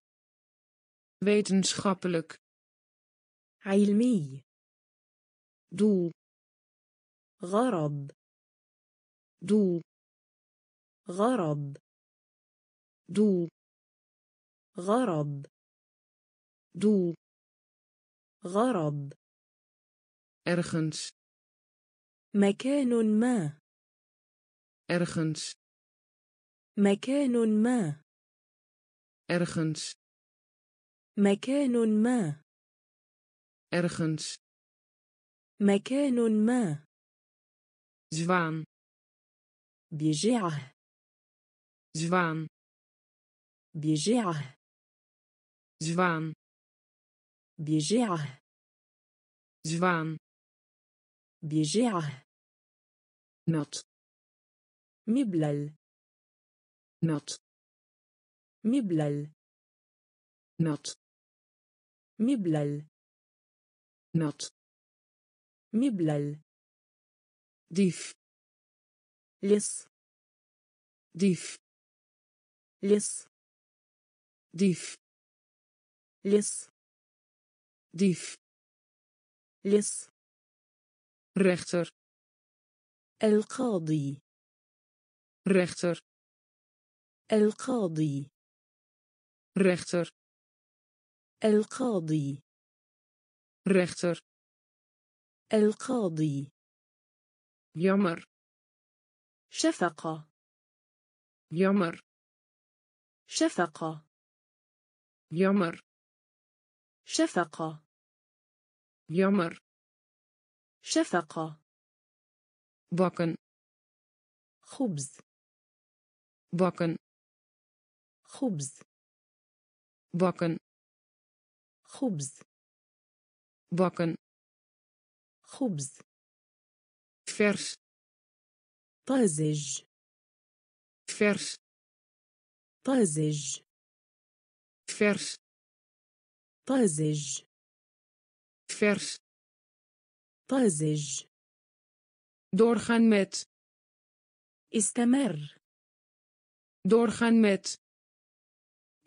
wetenschappelijk علمي doel غرض doel غرض doel غرض doel غرض ergens مكان ما ergens مكان ما ergens مكان ما. Ergens. مكان ما. Zwaan. بجعه. Zwaan. بجعه. Zwaan. بجعه. Zwaan. بجعه. Nat. مبلل. Nat. مبلل. Nat. مبلل nat مبلل dief لص dief لص dief لص dief لص rechter القاضي rechter القاضي rechter القاضي. رختر القاضي. يمر شفقة. يمر شفقة. يمر شفقة. يمر شفقة. باكن خبز. باكن خبز. باكن خبز. بوكن خبز. فرش. طازج. فرش. طازج. فرش. طازج. فرش. طازج. دورخان مت. استمر. دورخان مت.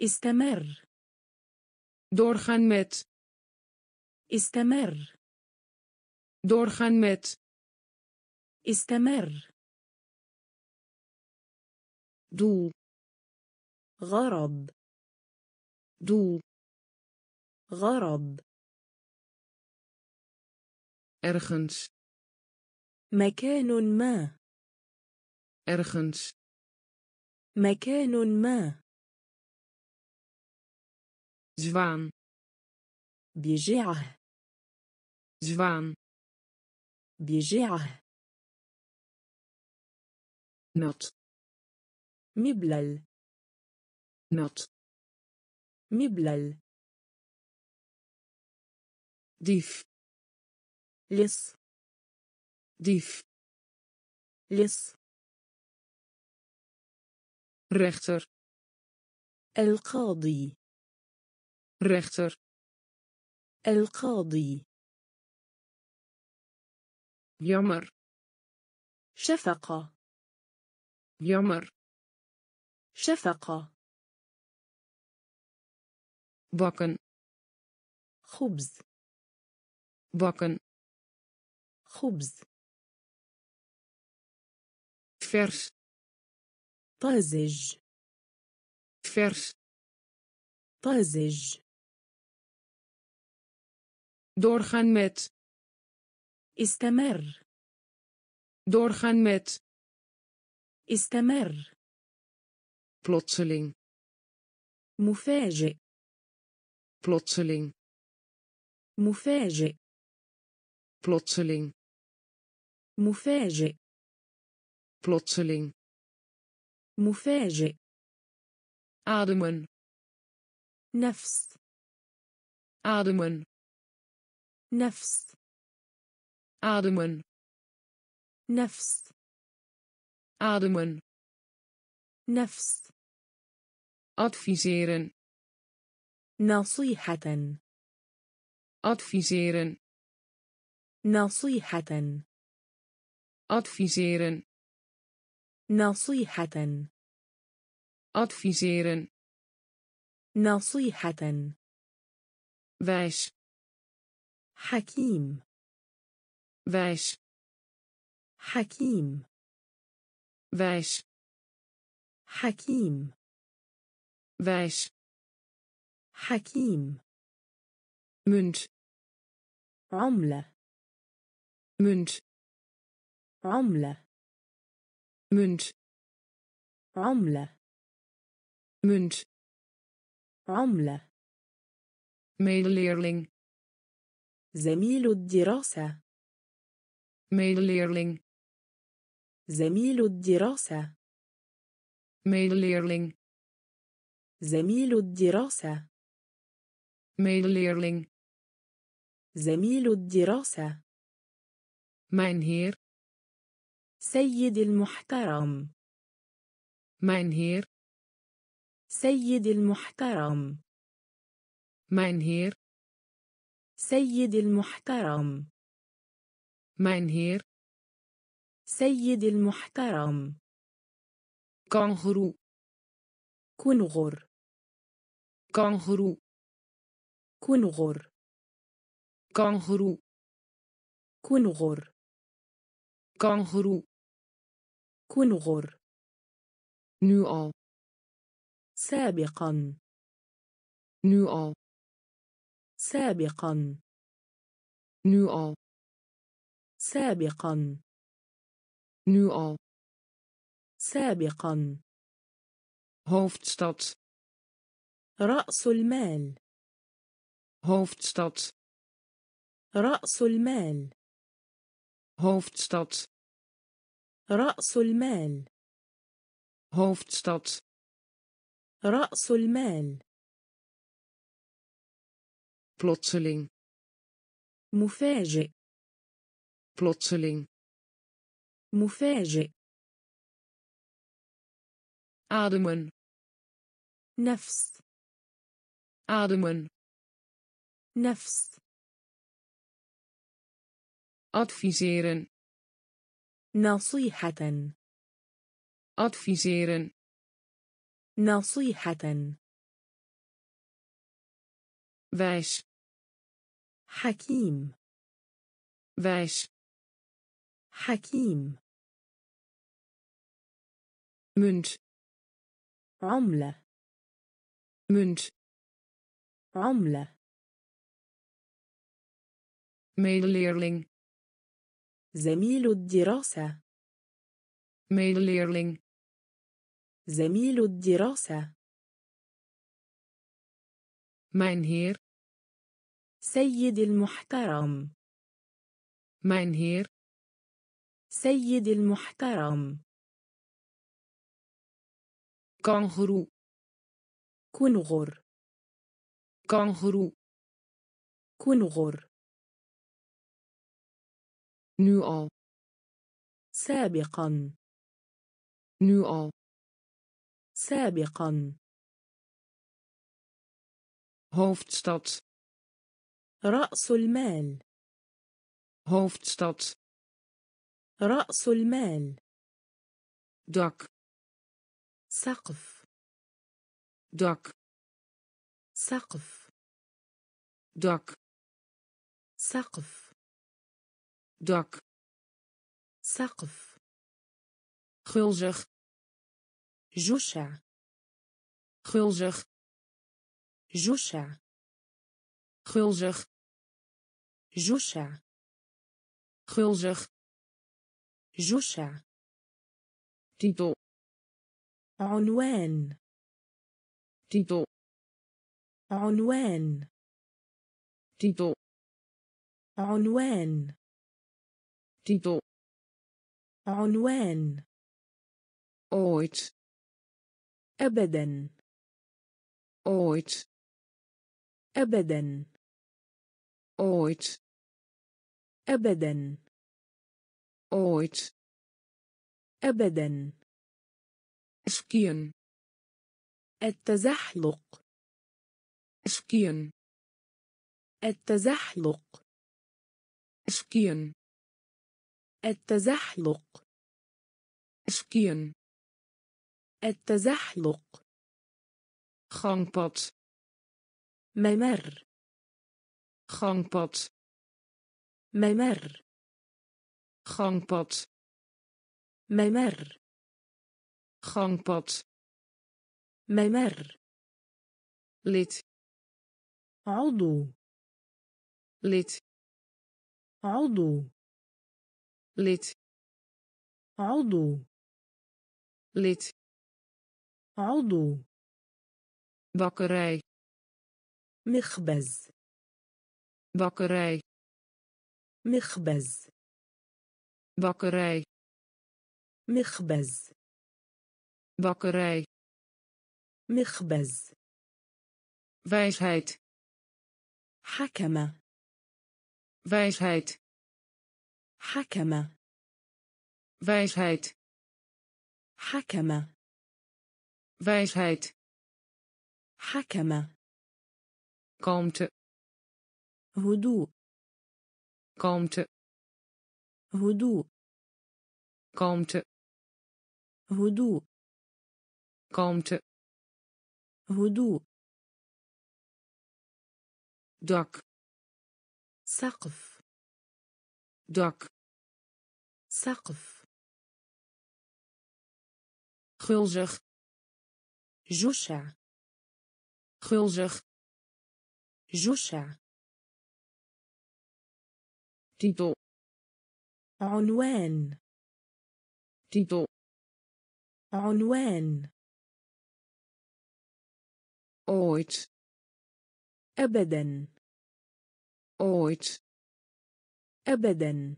استمر. Doorgaan met استمر doorgaan met استمر doel غرض doel غرض ergens مكان ما ergens مكان ما zwaan بجعه zwaan بجعه nat مبلل nat مبلل dief لص dief لص rechter القاضي rechter القاضي jammer شفقة jammer شفقة bakken خبز bakken خبز vers طازج vers طازج doorgaan met استمر doorgaan met استمر plotseling مفاجئ plotseling مفاجئ plotseling مفاجئ plotseling مفاجئ ademen نفس ademen نفس ademen نفس ademen نفس adviseren نصيحة adviseren نصيحة adviseren نصيحة adviseren نصيحة wijs حكيم wijs حكيم wijs حكيم wijs حكيم munt عملة munt عملة munt عملة munt عملة medeleerling زميل الدراسة. Medeleerling زميل الدراسة. Medeleerling زميل الدراسة. Medeleerling زميل الدراسة. Mijn heer سيد المحترم. Mijn heer سيد المحترم. Mijn heer. سيد المحترم. مين هير سيد المحترم. كانغرو كنغر كانغرو كنغر كانغرو كنغر كانغرو كنغر نوآ سابقا. نوآ سابقا Nu al. سابقا Nu al. سابقا Hoofdstad. رأس المال Hoofdstad. رأس المال Hoofdstad. رأس المال Hoofdstad. رأس المال Plotseling. مفاجئ Plotseling. مفاجئ Ademen. نفس Ademen. نفس Adviseren. نصيحة Adviseren. نصيحة Wijs. حكيم Wijs. حكيم Munt. عملة Munt. عملة Medeleerling. زميل الدراسة Medeleerling. زميل الدراسة Mijn heer. سيد المحترم. مين هير سيد المحترم. كانغرو كنغر كانغرو كنغر نوعا سابقا. نوعا سابقا. هوفتستاد رأس المال Hoofdstad. رأس المال Dak. سقف Dak. سقف Dak. سقف Dak. سقف Gulzig. جشع Gulzig. جشع Gulzig. جشع Gulzig. جشع Titel. عنوان Titel. عنوان Titel. عنوان Titel. عنوان Ooit. أبدا Ooit. أبدا Ooit. أبدا Ooit. أبدا Skiën. التزحلق Skiën. التزحلق Skiën. التزحلق Skiën. التزحلق Gangpad. ممر Gangpad. ممر Gangpad. ممر Gangpad. ممر Lid. عضو Lid. عضو Lid. عضو Lid. عضو Bakkerij. مخبز Bakkerij. مخبز Bakkerij. مخبز Bakkerij. مخبز Wijsheid. حكم Wijsheid. حكم Wijsheid. حكم Wijsheid. حكم kalmte هدوء kalmte هدوء kalmte هدوء kalmte هدوء dak سقف dak سقف gulzig جشع gulzig جشع تيتو عنوان. تيتو عنوان. اويت ابدا. اويت ابدا.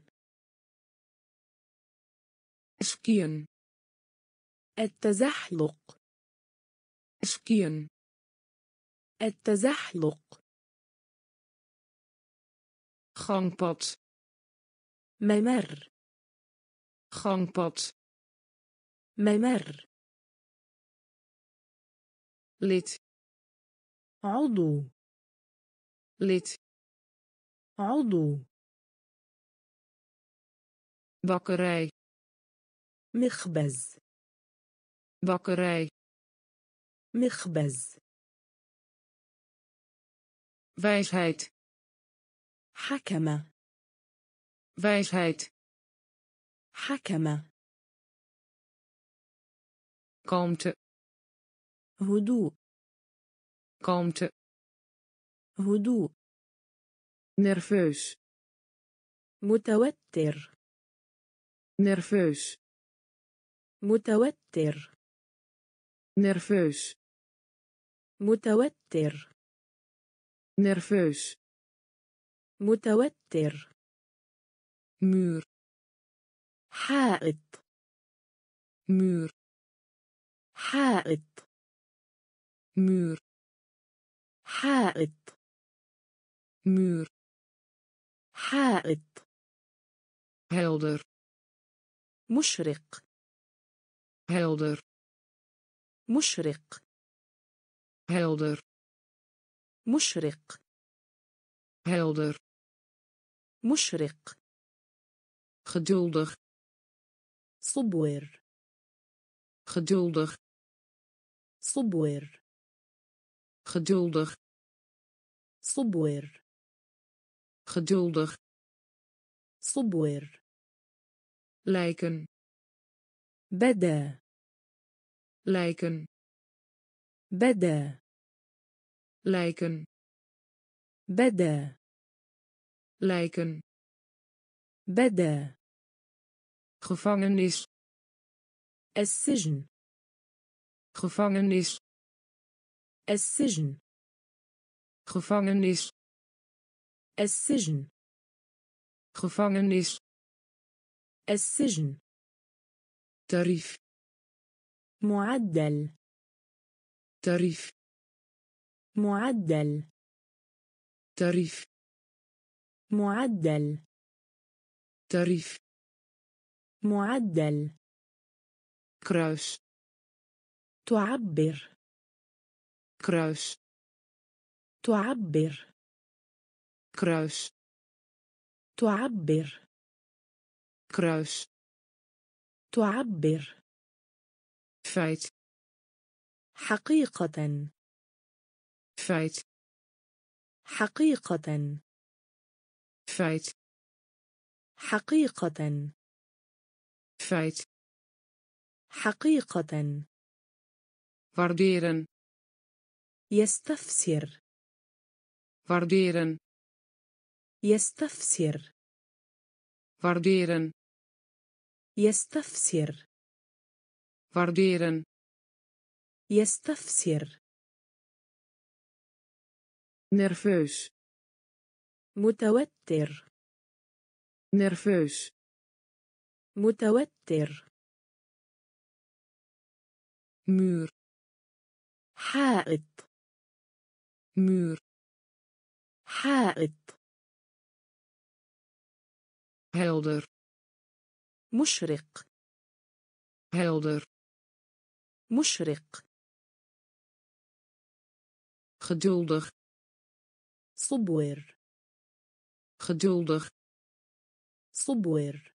اسكين التزحلق. اسكين التزحلق. خانقط ممر gangpad ممر lid عضو lid عضو bakkerij مخبز bakkerij مخبز wijsheid حكم wijsheid حكم kalmte هدوء kalmte هدوء nerveus متوتر nerveus متوتر nerveus متوتر nerveus متوتر مور حائط. مور حائط. muur حائط. muur حائط. helder. مشرق. helder. مشرق. helder. مشرق. helder. مشرق. geduldig صبور geduldig صبور geduldig صبور geduldig صبور lijken بدا lijken بدا lijken بدا lijken بدا gevangenis السجن gevangenis السجن gevangenis السجن gevangenis السجن tarief معدل tarief معدل tarief معدل tarief معدل. kruis تعبر. kruis تعبر. kruis تعبر. kruis تعبر. feit حقيقة. feit حقيقة. feit حقيقة. Feit حقيقة waarderen يستفسر waarderen يستفسر waarderen يستفسر waarderen يستفسر nerveus متوتر nerveus متوتر. مور حائط. مور حائط. هيلدر مشرق. هيلدر مشرق. Geduldig. صبور. Geduldig. صبور.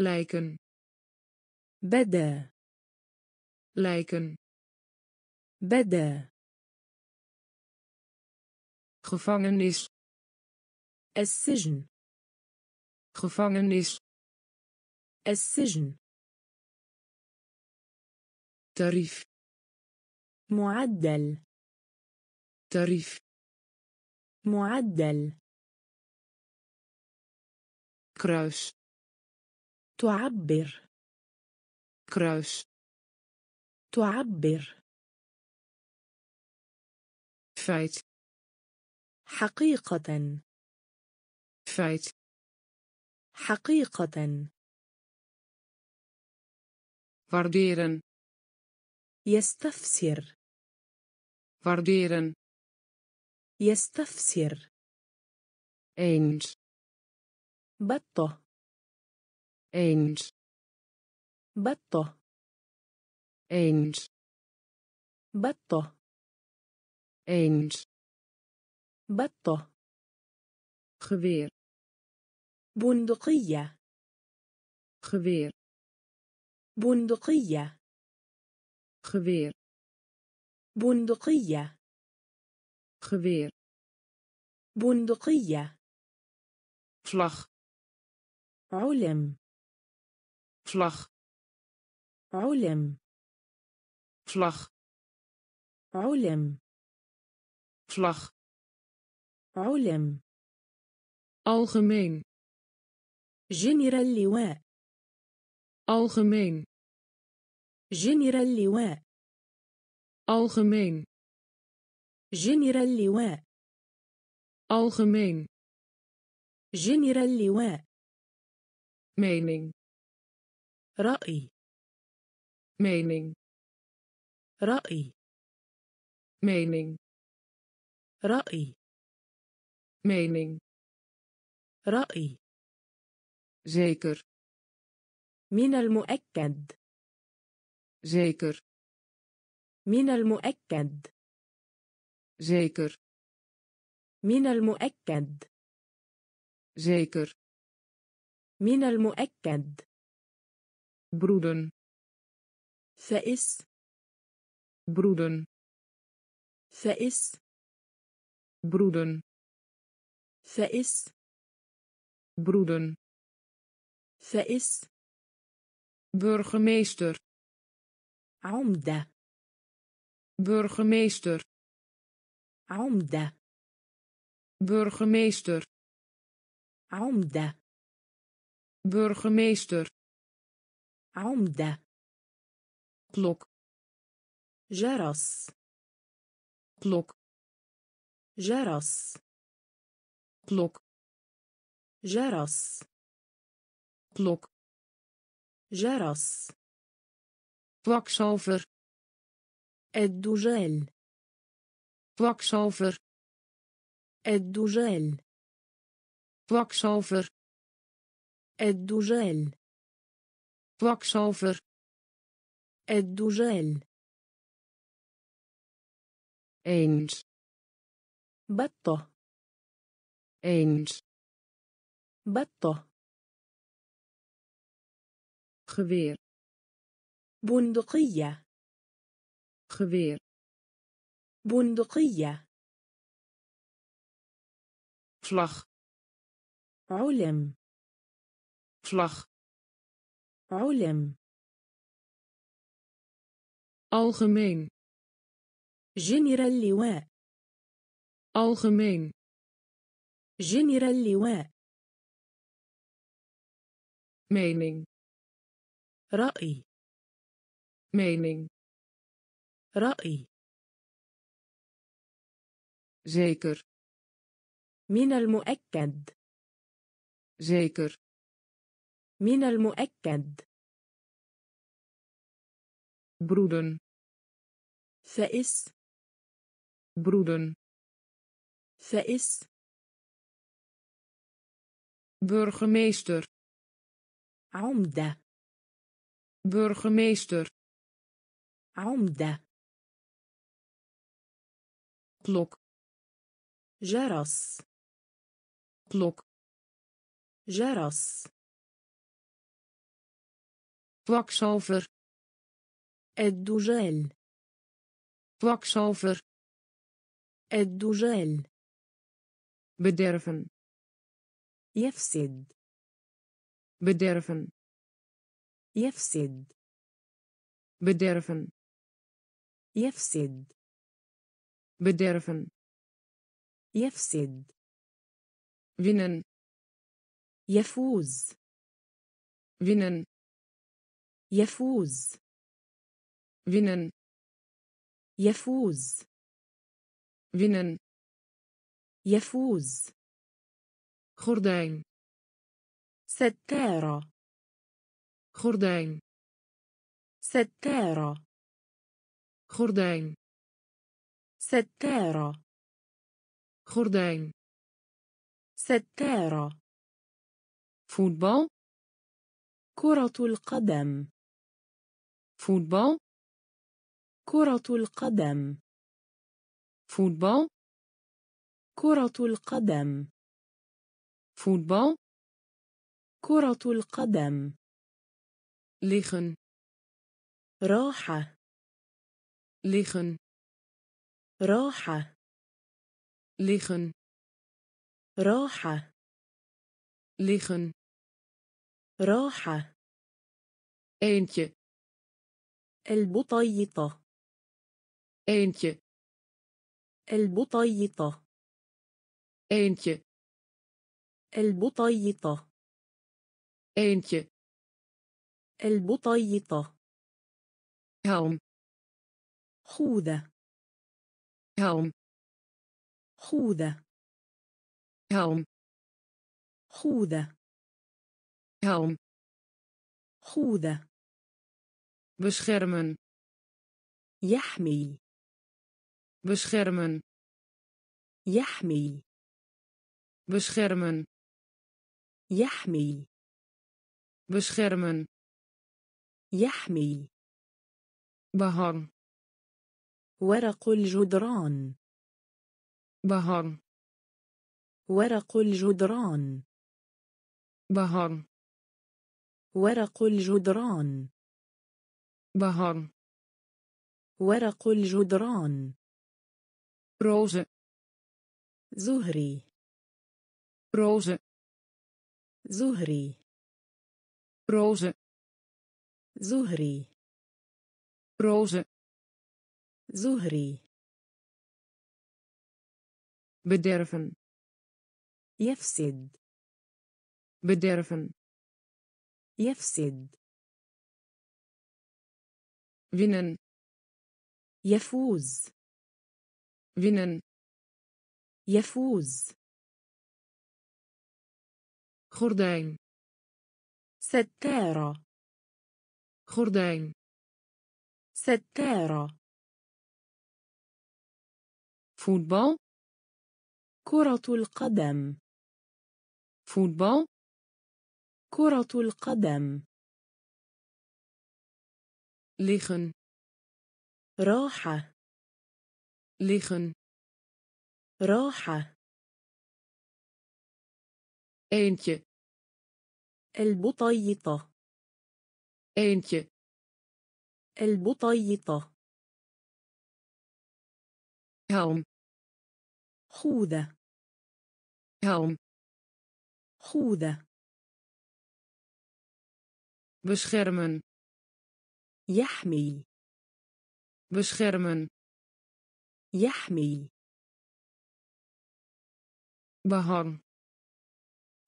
lijken بدا lijken بدا gevangenis السجن gevangenis السجن tarief معدل tarief معدل kruis تعبر. كروس تعبر. فايت حقيقة. فايت حقيقة. Waarderen يستفسر. Waarderen يستفسر. Eens بطة. Eens بطة eens بطة eens بطة geweer بندقية geweer بندقية geweer بندقية geweer بندقية vlag علم vlag. علم vlag. علم vlag. علم algemeen. جنرال اللواء algemeen. جنرال اللواء algemeen. جنرال اللواء algemeen. جنرال اللواء mening. رأي. Mening. رأي. Mening. رأي. Mening. رأي. Zeker. من المؤكد. Zeker. من المؤكد. Zeker. من المؤكد. Zeker. من المؤكد. broeden فإس broeden فإس broeden فإس broeden فإس burgemeester عمدة burgemeester عمدة burgemeester عمدة burgemeester عمدة. كلوك. جرس. كلوك. جرس. كلوك. جرس. كلوك. جرس. بوكشوفر الدجال. بوكشوفر الدجال. بوكشوفر الدجال. kwakzalver الدجال eens بطة eens بطة geweer بندقية geweer بندقية vlag علم vlag علم. Algemeen. جنرال اللواء. Algemeen. جنرال اللواء. Mening. رأي. Mening. رأي. Zeker. من المؤكد. Zeker. من المؤكد. برودن فإس برودن فإس burgemeester. عمدة. Burgemeester. عمدة. Klok. جرس. Klok. جرس. Kwakzalver الدجال kwakzalver الدجال bederven يفسد bederven يفسد bederven يفسد bederven يفسد winnen يفوز winnen يفوز winnen يفوز winnen يفوز gordijn ستارة gordijn ستارة gordijn ستارة gordijn ستارة voetbal كرة القدم voetbal كرة القدم voetbal كرة القدم voetbal كرة القدم liggen راحة liggen راحة liggen راحة liggen راحة eentje البطيطة. Eentje. البطيطة. Eentje. البطيطة. Eentje. البطيطة. Helm. خوذة. Helm. خوذة. Helm. خوذة. Helm. خوذة. beschermen. يحمي beschermen. يحمي beschermen. يحمي beschermen. يحمي بهر ورق الجدران. بهر ورق الجدران. بهر ورق الجدران. بهار ورق الجدران. روز. زهري. روز. زهري. روز. زهري. روز. زهري. بدرفن. يفسد. بدرفن. يفسد. Winnen يفوز winnen يفوز gordijn ستارة gordijn ستارة voetbal كرة القدم voetbal كرة القدم liggen راحة liggen راحة eentje البطيطة eentje البطيطة helm خوذة helm خوذة beschermen يحمي beschermen يحمي behang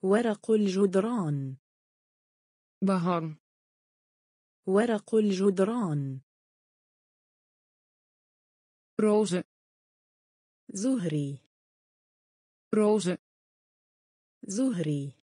ورق الجدران. behang ورق الجدران. roze زهري. roze زهري.